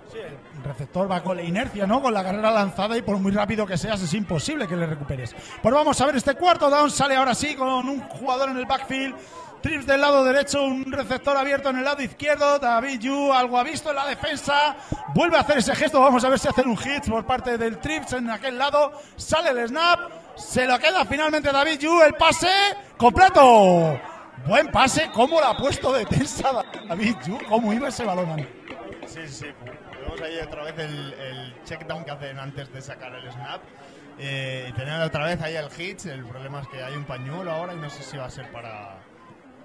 Sí, el receptor va con la inercia, ¿no? Con la carrera lanzada y por muy rápido que seas es imposible que le recuperes. Pues vamos a ver este cuarto down, sale ahora sí con un jugador en el backfield. Trips del lado derecho, un receptor abierto en el lado izquierdo. David Yu algo ha visto en la defensa. Vuelve a hacer ese gesto. Vamos a ver si hacen un hit por parte del Trips en aquel lado. Sale el snap. Se lo queda finalmente David Yu. El pase completo. Buen pase. ¿Cómo lo ha puesto de tensa David Yu? ¿Cómo iba ese balón? Sí, sí. Vemos ahí otra vez el, el check down que hacen antes de sacar el snap. Eh, y tener otra vez ahí el hit. El problema es que hay un pañuelo ahora y no sé si va a ser para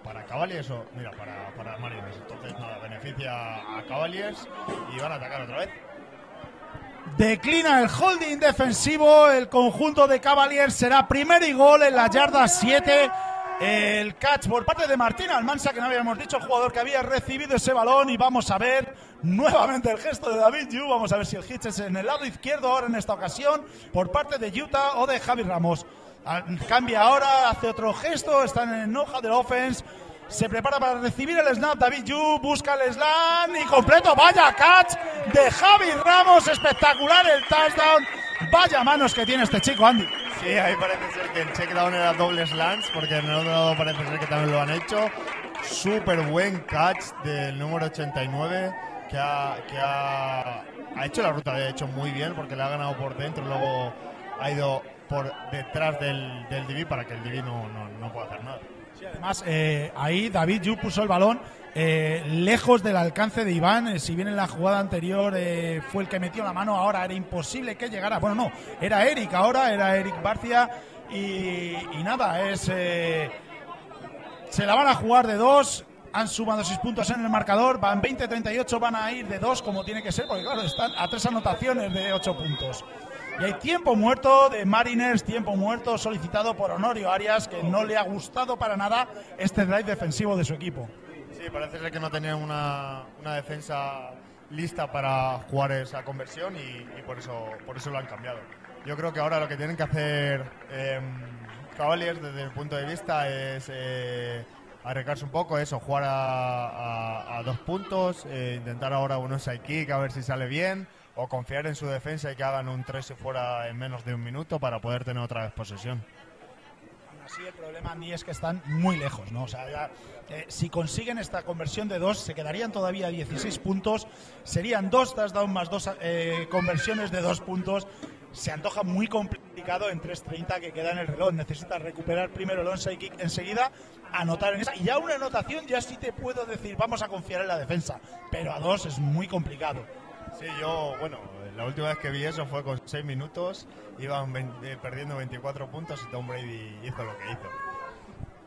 para Cavaliers o, mira, para, para Mariners. Entonces, nada, beneficia a Cavaliers y van a atacar otra vez. Declina el holding defensivo, el conjunto de Cavaliers será primer y gol en la yarda 7. El catch por parte de Martín Almansa, que no habíamos dicho, jugador que había recibido ese balón. Y vamos a ver nuevamente el gesto de David Yu. Vamos a ver si el hit es en el lado izquierdo ahora en esta ocasión por parte de Utah o de Javi Ramos. Ah, cambia ahora, hace otro gesto, está en el hoja del offense. Se prepara para recibir el snap. David Yu busca el slam y completo. Vaya catch de Javi Ramos. Espectacular el touchdown. Vaya manos que tiene este chico, Andy. Sí, ahí parece ser que el check down era doble slants, porque en el otro lado parece ser que también lo han hecho. Súper buen catch del número 89, que, ha, que ha, ha, hecho la ruta, de hecho, muy bien, porque le ha ganado por dentro, luego ha ido por detrás del, del DB para que el DB no, no, no pueda hacer nada. Sí, además, eh, ahí David Yu puso el balón eh, lejos del alcance de Iván. Eh, si bien en la jugada anterior eh, fue el que metió la mano, ahora era imposible que llegara. Bueno, no, era Eric ahora, era Eric Barcia. Y, y nada, es. eh, se la van a jugar de dos. Han sumado seis puntos en el marcador. Van 20-38, van a ir de dos como tiene que ser, porque claro, están a tres anotaciones de ocho puntos. Y hay tiempo muerto de Mariners, tiempo muerto solicitado por Honorio Arias, que no le ha gustado para nada este drive defensivo de su equipo. Sí, parece ser que no tenían una, una defensa lista para jugar esa conversión y, y, por, eso, por eso lo han cambiado. Yo creo que ahora lo que tienen que hacer eh, Cavaliers desde el punto de vista es eh, arreglarse un poco, eso, jugar a, a, a dos puntos, eh, intentar ahora un onside kick a ver si sale bien o confiar en su defensa y que hagan un 3 si fuera en menos de un minuto para poder tener otra vez posesión. Así el problema, Andy, es que están muy lejos, ¿no? O sea, ya, eh, si consiguen esta conversión de dos, se quedarían todavía 16 puntos, serían dos touchdowns más dos eh, conversiones de dos puntos. Se antoja muy complicado en 3.30 que queda en el reloj. Necesitas recuperar primero el onside kick enseguida, anotar en esa. Y ya una anotación, ya sí te puedo decir, vamos a confiar en la defensa. Pero a dos es muy complicado. Sí, yo, bueno, la última vez que vi eso fue con 6 minutos, iban 20, eh, perdiendo 24 puntos y Tom Brady hizo lo que hizo.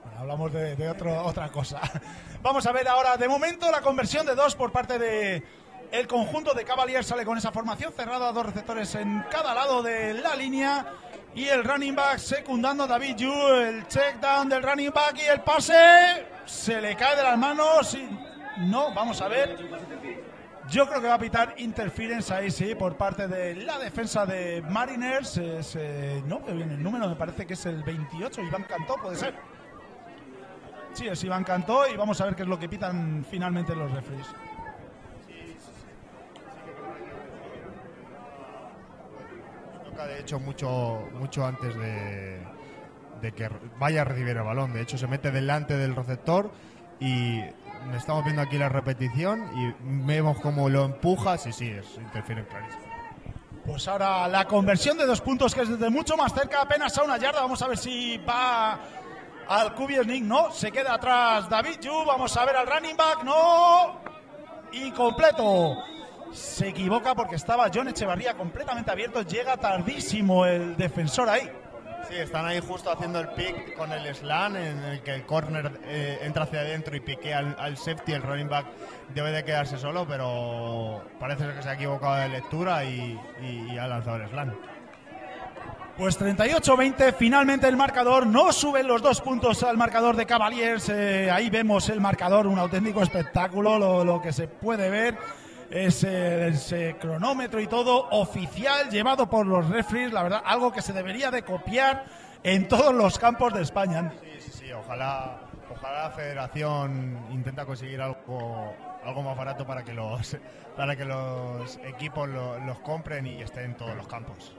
Bueno, hablamos de, de otro, [LAUGHS] otra cosa. [LAUGHS] Vamos a ver ahora, de momento, la conversión de dos por parte de el conjunto de Cavaliers sale con esa formación cerrada, dos receptores en cada lado de la línea. Y el running back secundando a David Yu, el check down del running back y el pase se le cae de las manos. Y no, vamos a ver. Yo creo que va a pitar interference ahí, sí, por parte de la defensa de Mariners. Es, eh, no, que viene el número, me parece que es el 28. Iván Cantó, puede ser. Sí, es Iván Cantó y vamos a ver qué es lo que pitan finalmente los referees. Toca, de hecho, mucho, mucho antes de, de que vaya a recibir el balón. De hecho, se mete delante del receptor y estamos viendo aquí la repetición y vemos cómo lo empuja. Sí, sí, es interfiere clarísimo. Pues ahora la conversión de dos puntos que es desde mucho más cerca, apenas a una yarda. Vamos a ver si va al Nick. No, se queda atrás David Yu. Vamos a ver al running back. No, incompleto. Se equivoca porque estaba John Echevarría completamente abierto. Llega tardísimo el defensor ahí. Sí, están ahí justo haciendo el pick con el slam en el que el corner eh, entra hacia adentro y piquea al, safety. El running back debe de quedarse solo, pero parece que se ha equivocado de lectura y, ha lanzado el slam. Pues 38-20, finalmente el marcador. No suben los dos puntos al marcador de Cavaliers. Eh, ahí vemos el marcador, un auténtico espectáculo, lo, lo que se puede ver ese, ese, cronómetro y todo oficial llevado por los referees, la verdad, algo que se debería de copiar en todos los campos de España. Sí, sí, sí, ojalá, ojalá la federación intenta conseguir algo, algo más barato para que los, para que los equipos lo- los compren y estén en todos los campos.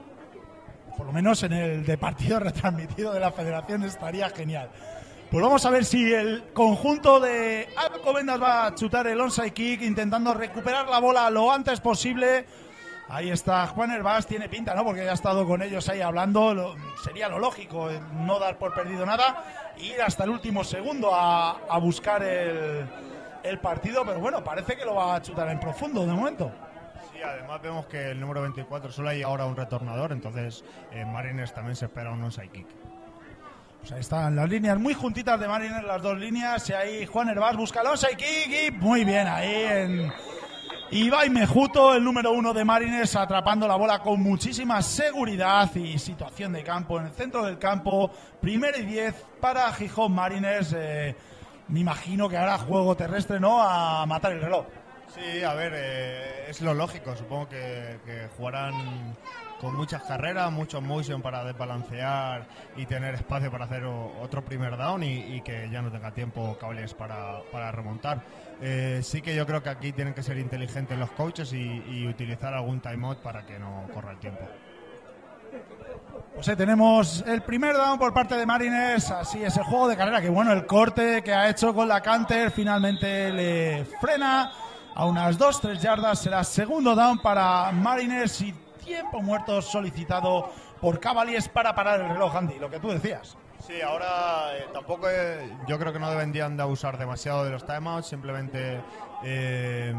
por lo menos en el de partido retransmitido de la federación estaría genial. Pues vamos a ver si el conjunto de Alcobendas va a chutar el onside kick intentando recuperar la bola lo antes posible. Ahí está Juan Herbás, tiene pinta, ¿no? Porque ya ha estado con ellos ahí hablando. Sería lo lógico, el no dar por perdido nada, ir hasta el último segundo a, buscar el, partido. Pero bueno, parece que lo va a chutar en profundo de momento. Sí, además vemos que el número 24 solo hay ahora un retornador, entonces en Mariners también se espera un onside kick. Pues ahí están las líneas muy juntitas de Mariner, las dos líneas. Y ahí Juan Herbás busca kick y muy bien ahí en Ibai Mejuto, el número uno de Mariners, atrapando la bola con muchísima seguridad y situación de campo en el centro del campo. Primero y diez para Gijón Mariners. Eh, me imagino que hará juego terrestre, ¿no? A matar el reloj. Sí, a ver, eh, es lo lógico. Supongo que, que jugarán con muchas carreras, mucho motion para desbalancear y tener espacio para hacer otro primer down y, y que ya no tenga tiempo cables para, para remontar. Eh, sí que yo creo que aquí tienen que ser inteligentes los coaches y, y utilizar algún timeout para que no corra el tiempo. Pues ahí tenemos el primer down por parte de Mariners. Así es el juego de carrera. Que bueno, el corte que ha hecho con la Canter finalmente le frena a unas 2-3 yardas. Será segundo down para Mariners y tiempo muerto solicitado por Cavaliers para parar el reloj, Andy. Lo que tú decías. Sí, ahora eh, tampoco yo creo que no deberían de abusar demasiado de los timeouts, simplemente eh,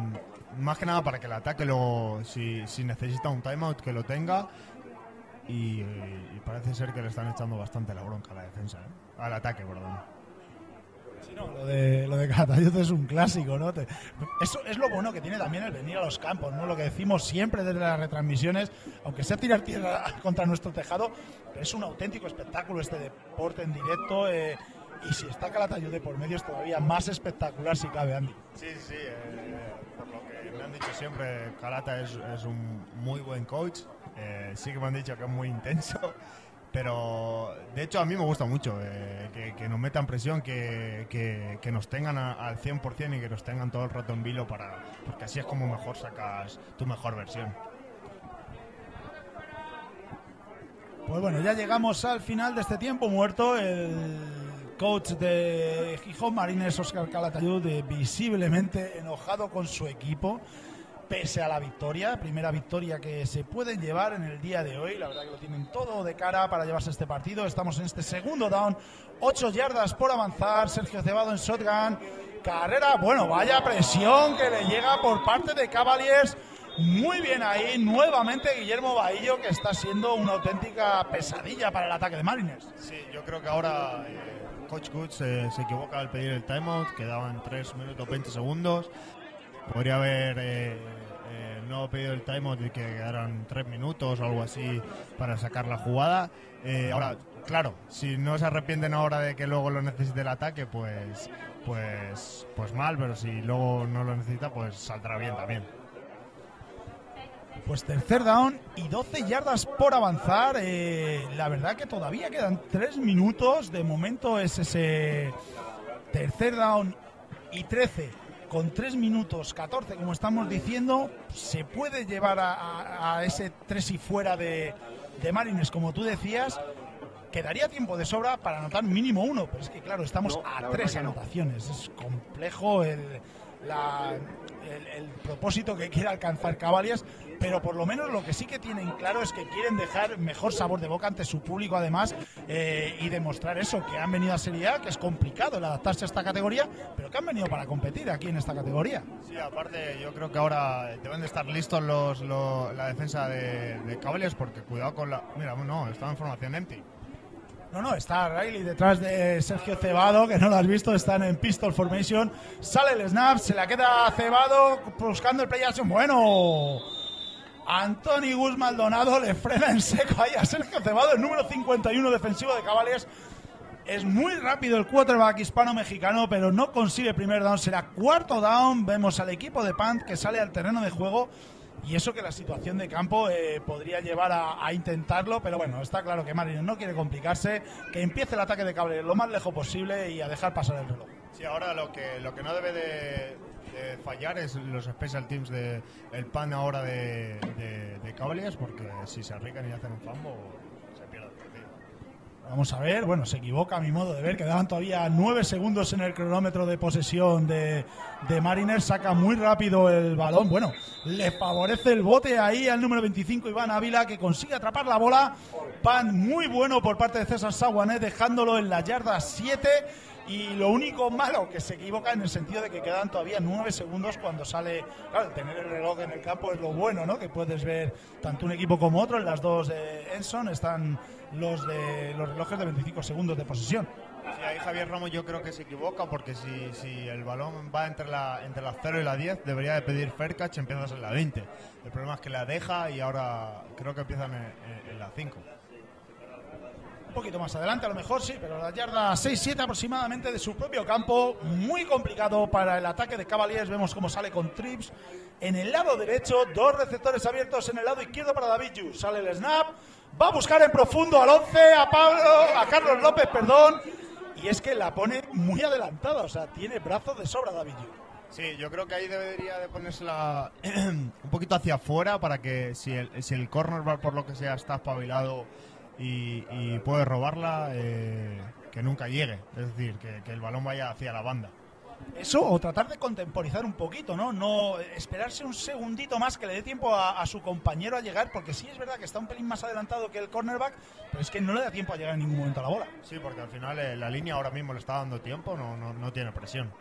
más que nada para que el ataque luego, si, si necesita un timeout, que lo tenga. Y, eh, y parece ser que le están echando bastante la bronca a la defensa, al ataque, perdón. Sí, no, lo de, lo de Calatayud es un clásico, ¿no? Te- eso es lo bueno que tiene también el venir a los campos, ¿no? Lo que decimos siempre desde las retransmisiones, aunque sea tirar tierra [LAUGHS] contra nuestro tejado, es un auténtico espectáculo este deporte en directo. eh, y si está Calatayud de por medio es todavía más espectacular si cabe, Andy. Sí, sí, eh, por lo que me han dicho siempre, Calata es, es un muy buen coach. Eh, sí que me han dicho que es muy intenso, pero de hecho a mí me gusta mucho eh, que, nos metan presión, que, que- nos tengan a- al 100% y que nos tengan todo el rato en vilo, para, porque así es como mejor sacas tu mejor versión. Pues bueno, ya llegamos al final de este tiempo muerto. El coach de Gijón Marines, Oscar Calatayud, visiblemente enojado con su equipo, pese a la victoria. Primera victoria que se pueden llevar en el día de hoy. La verdad que lo tienen todo de cara para llevarse este partido. Estamos en este segundo down. Ocho yardas por avanzar. Sergio Cebado en shotgun. Carrera, bueno, vaya presión que le llega por parte de Cavaliers. Muy bien ahí, nuevamente Guillermo Bahillo, que está siendo una auténtica pesadilla para el ataque de Mariners. Sí, yo creo que ahora eh, Coach Goods eh, se equivoca al pedir el timeout, quedaban 3 minutos 20 segundos. Podría haber eh, no pedido el timeout y que quedaran 3 minutos o algo así para sacar la jugada. Eh, ahora, claro, si no se arrepienten ahora de que luego lo necesite el ataque, pues, pues, pues mal, pero si luego no lo necesita, pues saldrá bien también. Pues tercer down y 12 yardas por avanzar. Eh, la verdad que todavía quedan 3 minutos. De momento es ese tercer down y 13 con 3 minutos 14, como estamos diciendo, se puede llevar a, a- a ese 3 y fuera de, de Marines, como tú decías. Quedaría tiempo de sobra para anotar mínimo uno, pero es que claro, estamos a tres anotaciones. Es complejo el, la- el- el propósito que quiere alcanzar Cavaliers, pero por lo menos lo que sí que tienen claro es que quieren dejar mejor sabor de boca ante su público además eh, y demostrar eso, que han venido a Serie A, que es complicado el adaptarse a esta categoría, pero que han venido para competir aquí en esta categoría. Sí, aparte yo creo que ahora deben de estar listos los, lo- la defensa de, de Cavaliers porque cuidado con la... Mira, no, estaba en formación empty. No, no, está Riley detrás de Sergio Cebado, que no lo has visto, están en Pistol Formation. Sale el snap, se la queda Cebado buscando el play action. Bueno, Anthony Gus Maldonado le frena en seco ahí a Sergio Cebado, el número 51 defensivo de Cavaliers. Es muy rápido el quarterback hispano-mexicano, pero no consigue primer down. Será cuarto down. Vemos al equipo de Pant que sale al terreno de juego. Y eso que la situación de campo eh, podría llevar a, intentarlo, pero bueno, está claro que Marines no quiere complicarse, que empiece el ataque de cable lo más lejos posible y a dejar pasar el reloj. Sí, ahora lo que, lo que no debe de, fallar es los special teams de el pan ahora de, de, de Cavaliers, porque si se arriesgan y hacen un fambo, se pierde el partido. Vamos a ver, bueno, se equivoca a mi modo de ver, quedaban todavía nueve segundos en el cronómetro de posesión de, de Mariner, saca muy rápido el balón, bueno, le favorece el bote ahí al número 25 Iván Ávila que consigue atrapar la bola, pan muy bueno por parte de César Saguanet dejándolo en la yarda 7 y lo único malo que se equivoca en el sentido de que quedan todavía nueve segundos cuando sale. Claro, tener el reloj en el campo es lo bueno, ¿no? Que puedes ver tanto un equipo como otro. En las dos de Enson están los de los relojes de 25 segundos de posesión. Sí, ahí Javier Ramos yo creo que se equivoca porque si, si el balón va entre la, entre la 0 y la 10 debería de pedir fair catch, empiezas en la 20. El problema es que la deja y ahora creo que empiezan en, en, en la 5 un poquito más adelante, a lo mejor sí, pero la yarda 6-7 aproximadamente de su propio campo, muy complicado para el ataque de Cavaliers. Vemos cómo sale con trips en el lado derecho, dos receptores abiertos en el lado izquierdo para David Yu. Sale el snap, va a buscar en profundo al 11, a Pablo, a Carlos López, perdón, y es que la pone muy adelantada, o sea, tiene brazos de sobra David Yu. Sí, yo creo que ahí debería de ponérsela [CLEARS THROAT] un poquito hacia afuera para que si el, si el cornerback por lo que sea está espabilado y, y puede robarla, eh, que nunca llegue. Es decir, que, que, el balón vaya hacia la banda. Eso, o tratar de contemporizar un poquito, ¿no? No esperarse un segundito más que le dé tiempo a, a, su compañero a llegar, porque sí es verdad que está un pelín más adelantado que el cornerback, pero es que no le da tiempo a llegar en ningún momento a la bola. Sí, porque al final eh, la línea ahora mismo le está dando tiempo, no, no, no tiene presión.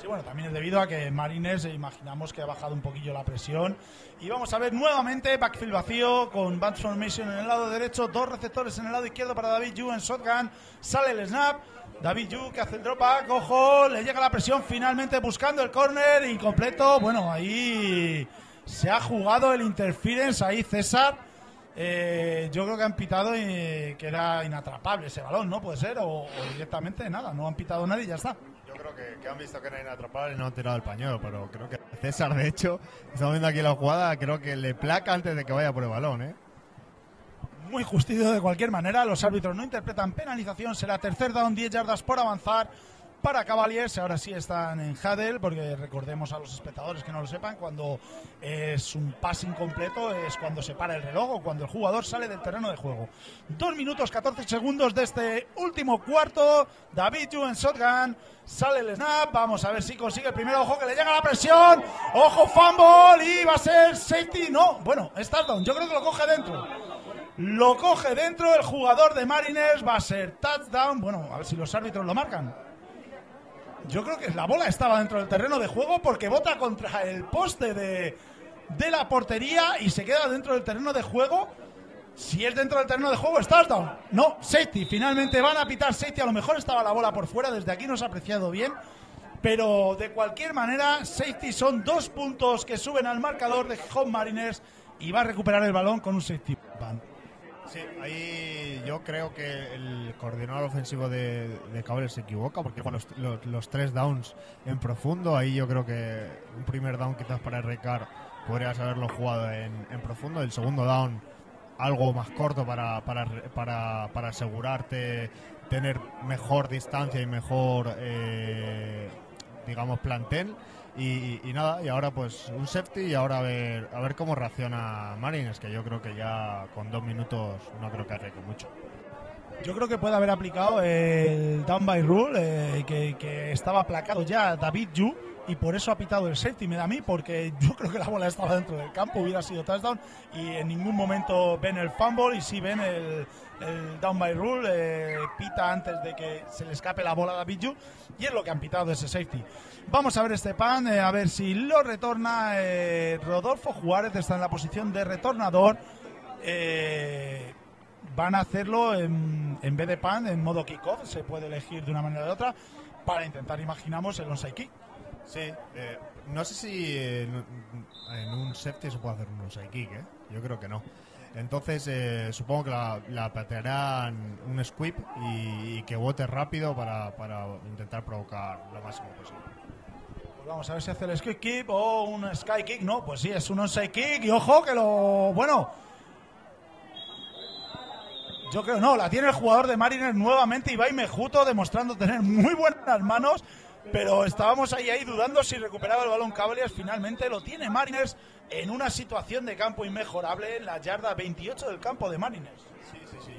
Sí, bueno, también es debido a que Marines imaginamos que ha bajado un poquillo la presión. Y vamos a ver nuevamente backfield vacío con bad formation en el lado derecho, dos receptores en el lado izquierdo para David Yu en shotgun. Sale el snap. David Yu que hace el drop back, ojo, le llega la presión finalmente buscando el corner incompleto. Bueno, ahí se ha jugado el interference ahí César. Eh, yo creo que han pitado y que era inatrapable ese balón, ¿no? Puede ser, o, directamente nada, no han pitado nadie y ya está creo que, han visto que era inatrapable y no han tirado el pañuelo, pero creo que César, de hecho, estamos viendo aquí la jugada, creo que le placa antes de que vaya por el balón, ¿eh? Muy justicio de cualquier manera, los árbitros no interpretan penalización, será tercer down, 10 yardas por avanzar para Cavaliers. Ahora sí están en Hadel, porque recordemos a los espectadores que no lo sepan, cuando es un pase incompleto es cuando se para el reloj o cuando el jugador sale del terreno de juego. Dos minutos 14 segundos de este último cuarto. David Yu en shotgun. Sale el snap. Vamos a ver si consigue el primero. Ojo que le llega la presión. Ojo, fumble. Y va a ser safety. No, bueno, start down. Yo creo que lo coge dentro. Lo coge dentro el jugador de Mariners. Va a ser touchdown. Bueno, a ver si los árbitros lo marcan. Yo creo que la bola estaba dentro del terreno de juego porque bota contra el poste de, de la portería y se queda dentro del terreno de juego. Si es dentro del terreno de juego, es touchdown. No, safety. Finalmente van a pitar safety. A lo mejor estaba la bola por fuera. Desde aquí no se ha apreciado bien. Pero de cualquier manera, safety son dos puntos que suben al marcador de Home Mariners y va a recuperar el balón con un safety. Van. Sí, ahí yo creo que el coordinador ofensivo de, de se equivoca porque con los, tres downs en profundo, ahí yo creo que un primer down quizás para Recar podrías haberlo jugado en, profundo, el segundo down algo más corto para, para, para, para asegurarte tener mejor distancia y mejor, eh, digamos, plantel. Y, y, nada, y ahora pues un safety y ahora a ver, a ver cómo reacciona Marines, que yo creo que ya con dos minutos no creo que arriesgue mucho. Yo creo que puede haber aplicado el down by rule, eh, que, que, estaba aplacado ya David Yu, y por eso ha pitado el safety, me da a mí, porque yo creo que la bola estaba dentro del campo, hubiera sido touchdown, y en ningún momento ven el fumble, y sí ven el, el down by rule, eh, pita antes de que se le escape la bola a David Yu, y es lo que han pitado ese safety. Vamos a ver este pan, eh, a ver si lo retorna eh, Rodolfo Juárez, está en la posición de retornador. Eh, van a hacerlo en, en, vez de pan, en modo kickoff, se puede elegir de una manera o de otra, para intentar, imaginamos, el onside kick. Sí, no sé si en, un safety se puede hacer un onside kick, yo creo que no. Entonces, supongo que la, la patearán un squib y, y, que bote rápido para, para intentar provocar lo máximo posible. Pues vamos a ver si hace el squib kick o un sky kick. No, pues sí, es un onside kick y ojo que lo. Bueno. Yo creo, no, la tiene el jugador de Mariners nuevamente, Ibai Mejuto, demostrando tener muy buenas manos pero estábamos ahí, ahí dudando si recuperaba el balón Cavaliers. Finalmente lo tiene Mariners en una situación de campo inmejorable en la yarda 28 del campo de Mariners.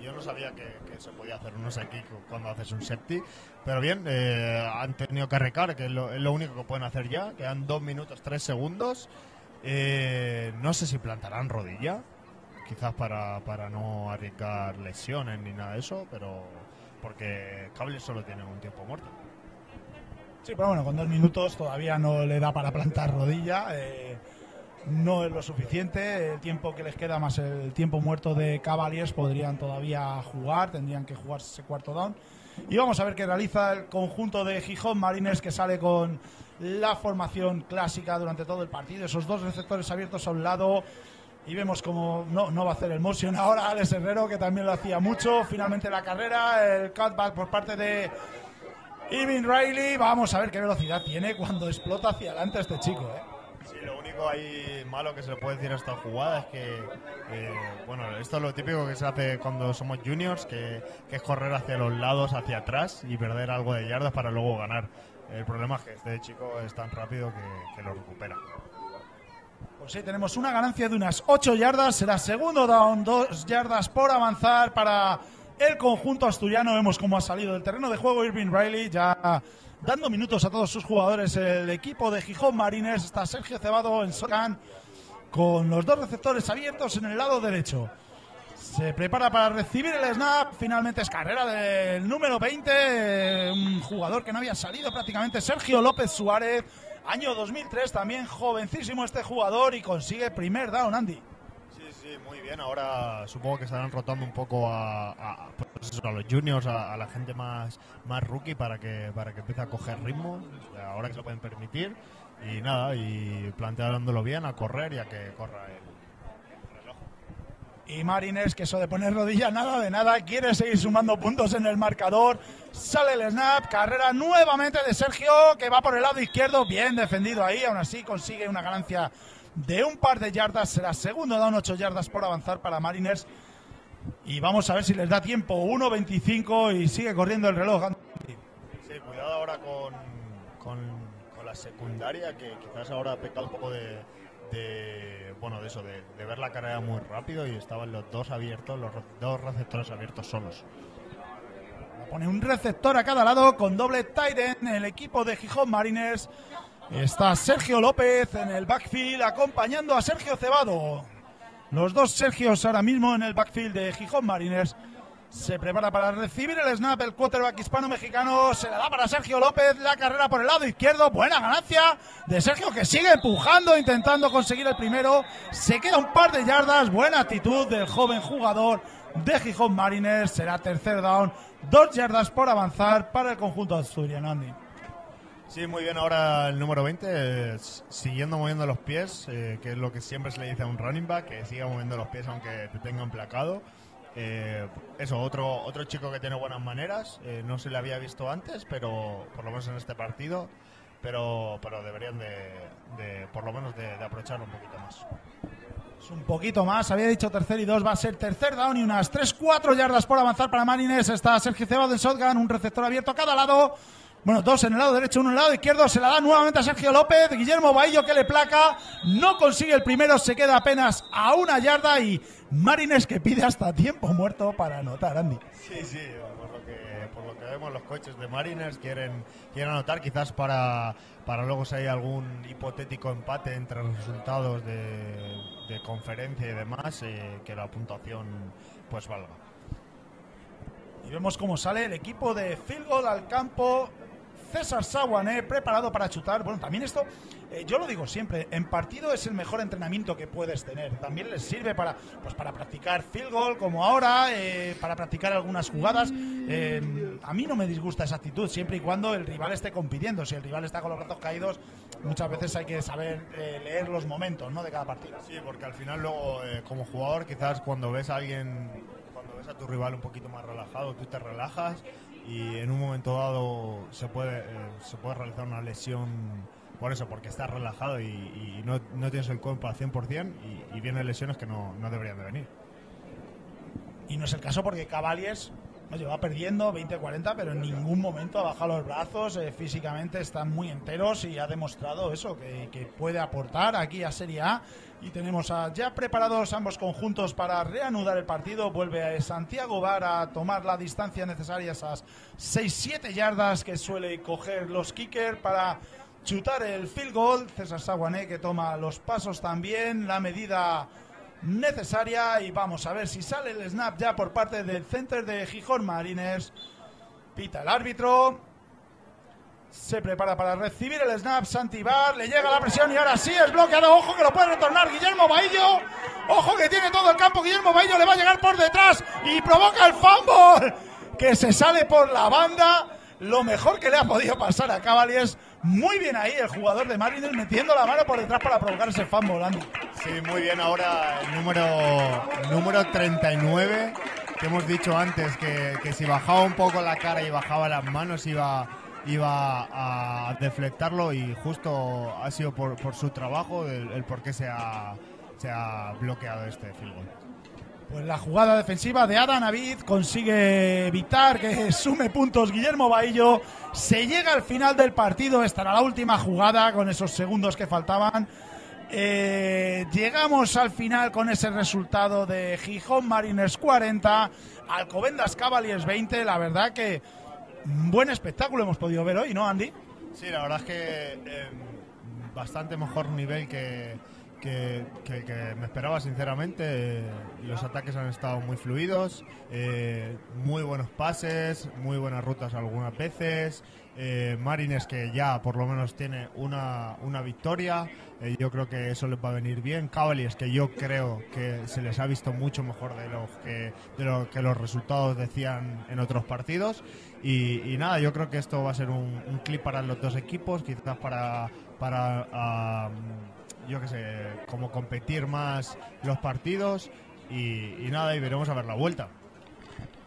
Yo no sabía que, se podía hacer unos aquí cuando haces un septi. Pero bien, eh, han tenido que recar, que es lo, único que pueden hacer ya. Quedan dos minutos, tres segundos. Eh, no sé si plantarán rodilla, quizás para, para no arriesgar lesiones ni nada de eso, pero porque Cavaliers solo tiene un tiempo muerto. Sí, pero bueno, con dos minutos todavía no le da para plantar rodilla. eh, no es lo suficiente. El tiempo que les queda más el tiempo muerto de Cavaliers podrían todavía jugar, tendrían que jugarse ese cuarto down. Y vamos a ver qué realiza el conjunto de Gijón Marines que sale con la formación clásica durante todo el partido. Esos dos receptores abiertos a un lado. Y vemos como no, no va a hacer el motion [LAUGHS] ahora Alex Herrero, que también lo hacía mucho. Finalmente la carrera, el cutback por parte de Irving Riley. Vamos a ver qué velocidad tiene cuando explota hacia adelante este chico. ¿eh? Sí, lo único ahí malo que se le puede decir a esta jugada es que, eh, bueno, esto es lo típico que se hace cuando somos juniors, que, que es correr hacia los lados, hacia atrás y perder algo de yardas para luego ganar. El problema es que este chico es tan rápido que, que lo recupera. Pues sí, tenemos una ganancia de unas 8 yardas. Será segundo down, 2 yardas por avanzar para el conjunto asturiano. Vemos cómo ha salido del terreno de juego Irving Riley, ya dando minutos a todos sus jugadores. El equipo de Gijón Marines está Sergio Cebado en Socan con los dos receptores abiertos en el lado derecho. Se prepara para recibir el snap. Finalmente es carrera del número 20. Un jugador que no había salido prácticamente. Sergio López Suárez. Año 2003. También jovencísimo este jugador. Y consigue primer down, Andy. Sí, muy bien. Ahora supongo que estarán rotando un poco a, a, pues a los juniors, a, a la gente más, más rookie para que, para que empiece a coger ritmo. Ahora que se lo pueden permitir. Y nada, y planteándolo bien, a correr y a que corra el, Y Marines, que eso de poner rodilla, nada de nada, quiere seguir sumando puntos en el marcador. Sale el snap, carrera nuevamente de Sergio, que va por el lado izquierdo, bien defendido ahí, aún así consigue una ganancia de un par de yardas. Será segundo down, 8 yardas por avanzar para Mariners. Y vamos a ver si les da tiempo. 1.25 y sigue corriendo el reloj. Sí, cuidado ahora con, con, con la secundaria, que quizás ahora ha pecado un poco de, de, bueno, de eso, de, de ver la carrera muy rápido y estaban los dos abiertos, los dos receptores abiertos solos. Pone un receptor a cada lado con doble tight end en el equipo de Gijón Mariners. Está Sergio López en el backfield acompañando a Sergio Cebado. Los dos Sergios ahora mismo en el backfield de Gijón Mariners. Se prepara para recibir el snap el quarterback hispano-mexicano. Se la da para Sergio López. La carrera por el lado izquierdo. Buena ganancia de Sergio que sigue empujando, intentando conseguir el primero. Se queda un par de yardas. Buena actitud del joven jugador de Gijón Mariners. Será tercer down. Dos yardas por avanzar para el conjunto asturiano. Andy. Sí, muy bien. Ahora el número 20, eh, s- siguiendo moviendo los pies, eh, que es lo que siempre se le dice a un running back, que siga moviendo los pies aunque te tengan placado. Eh, eso, otro, otro chico que tiene buenas maneras, eh, no se le había visto antes, pero por lo menos en este partido, pero, pero deberían de, de, por lo menos de, de aprovecharlo un poquito más. Es un poquito más, había dicho tercer y dos, va a ser tercer down y unas 3-4 yardas por avanzar para Marines. Está Sergio Cebado en shotgun, un receptor abierto a cada lado. Bueno, dos en el lado derecho, uno en el lado izquierdo. Se la da nuevamente a Sergio López. Guillermo Baillo que le placa. No consigue el primero, se queda apenas a una yarda. Y Marines que pide hasta tiempo muerto para anotar, Andy. Sí, sí, por lo que, por lo que vemos los coches de Mariners quieren, quieren anotar quizás para, para luego si hay algún hipotético empate entre los resultados de, de conferencia y demás, eh, que la puntuación pues valga. Y vemos cómo sale el equipo de field goal al campo. César Saguané preparado para chutar. Bueno, también esto, eh, yo lo digo siempre, en partido es el mejor entrenamiento que puedes tener. También les sirve para, pues, para practicar field goal como ahora, eh, para practicar algunas jugadas. Eh, a mí no me disgusta esa actitud, siempre y cuando el rival esté compitiendo. Si el rival está con los brazos caídos, muchas veces hay que saber eh, leer los momentos ¿no? de cada partido. Sí, porque al final luego eh, como jugador quizás cuando ves a alguien, cuando ves a tu rival un poquito más relajado, tú te relajas y en un momento dado se puede, eh, se puede realizar una lesión por eso, porque estás relajado y, no, no tienes el cuerpo al 100% y, y vienen lesiones que no, no deberían de venir. Y no es el caso porque Cavaliers Oye, va perdiendo 20-40, pero en ningún momento ha bajado los brazos. eh, físicamente están muy enteros y ha demostrado eso, que, que puede aportar aquí a Serie A. Y tenemos a, ya preparados ambos conjuntos para reanudar el partido. Vuelve a Santiago Bar a tomar la distancia necesaria, esas 6-7 yardas que suele coger los kicker para chutar el field goal. César Saguané que toma los pasos también. La medida necesaria y vamos a ver si sale el snap ya por parte del center de Gijón Marines. Pita el árbitro. Se prepara para recibir el snap. Santibar le llega la presión y ahora sí es bloqueado. Ojo que lo puede retornar Guillermo Baillo. Ojo que tiene todo el campo. Guillermo Baillo le va a llegar por detrás y provoca el fumble que se sale por la banda. Lo mejor que le ha podido pasar a Cavaliers. Muy bien ahí el jugador de Marines metiendo la mano por detrás para provocar ese fumble, Andy. Sí, muy bien. Ahora el número, número 39, que hemos dicho antes que, que si bajaba un poco la cara y bajaba las manos iba, iba a deflectarlo y justo ha sido por, por su trabajo el, por qué se ha, se ha bloqueado este field. Pues la jugada defensiva de Ada Navid consigue evitar que [LAUGHS] sume puntos Guillermo Baillo. Se llega al final del partido, estará la última jugada con esos segundos que faltaban. Eh, llegamos al final con ese resultado de Gijón Mariners 40, Alcobendas Cavaliers 20. La verdad que un buen espectáculo hemos podido ver hoy, ¿no, Andy? Sí, la verdad es que eh, bastante mejor nivel que, que, que- que me esperaba, sinceramente. Eh, Los ataques han estado muy fluidos, eh, muy buenos pases, muy buenas rutas algunas veces. Eh, Marines que ya por lo menos tiene una, una victoria, eh, yo creo que eso les va a venir bien. Cavaliers que yo creo que se les ha visto mucho mejor de lo que, de lo que los resultados decían en otros partidos. Y, y nada, yo creo que esto va a ser un, un clip para los dos equipos, quizás para, para ah, yo qué sé, como competir más los partidos. Y, y nada, y veremos a ver la vuelta.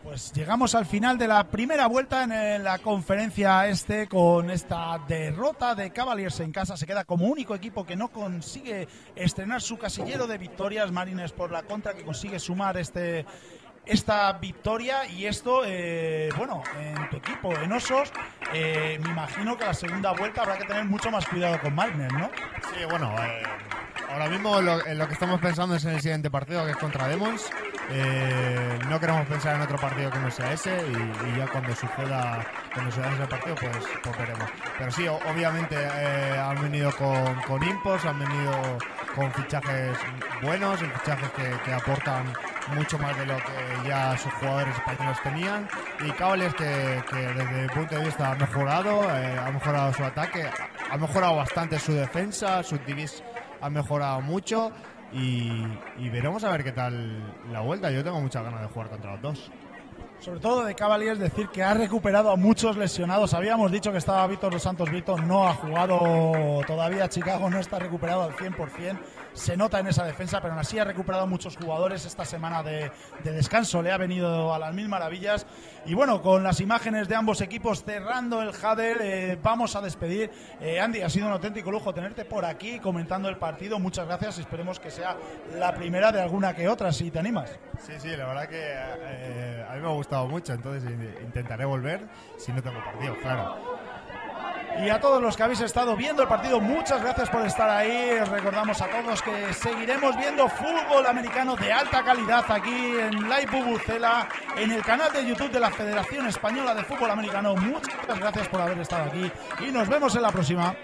Pues llegamos al final de la primera vuelta en la conferencia este con esta derrota de Cavaliers en casa. Se queda como único equipo que no consigue estrenar su casillero de victorias. Marines por la contra que consigue sumar este esta victoria y esto, eh, bueno, en tu equipo, en Osos, eh, me imagino que la segunda vuelta habrá que tener mucho más cuidado con Marines, ¿no? Sí, bueno, eh, ahora mismo lo, lo que estamos pensando es en el siguiente partido, que es contra Demons. Eh, no queremos pensar en otro partido que no sea ese y, y ya cuando suceda, cuando suceda ese partido, pues, pues veremos. Pero sí, obviamente eh, han venido con, con impos, han venido con fichajes buenos, fichajes que, que aportan mucho más de lo que ya sus jugadores españoles tenían. Y Cavaliers que, que desde mi punto de vista ha mejorado, eh, ha mejorado su ataque, ha mejorado bastante su defensa, sus divis ha mejorado mucho y, y veremos a ver qué tal la vuelta. Yo tengo muchas ganas de jugar contra los dos. Sobre todo de Cavaliers decir que ha recuperado a muchos lesionados. Habíamos dicho que estaba Víctor Los Santos Víctor, no ha jugado todavía. Chicago no está recuperado al 100%. Se nota en esa defensa, pero aún así ha recuperado muchos jugadores esta semana de, de descanso. Le ha venido a las mil maravillas. Y bueno, con las imágenes de ambos equipos cerrando el Hadel, eh, vamos a despedir. Eh, Andy, ha sido un auténtico lujo tenerte por aquí comentando el partido. Muchas gracias. Esperemos que sea la primera de alguna que otra, si te animas. Sí, sí, la verdad que eh, a mí me ha gustado mucho, entonces in- intentaré volver si no tengo partido, claro. Y a todos los que habéis estado viendo el partido, muchas gracias por estar ahí. Recordamos a todos que seguiremos viendo fútbol americano de alta calidad aquí en Live Bubucela, en el canal de YouTube de la Federación Española de Fútbol Americano. Muchas gracias por haber estado aquí y nos vemos en la próxima.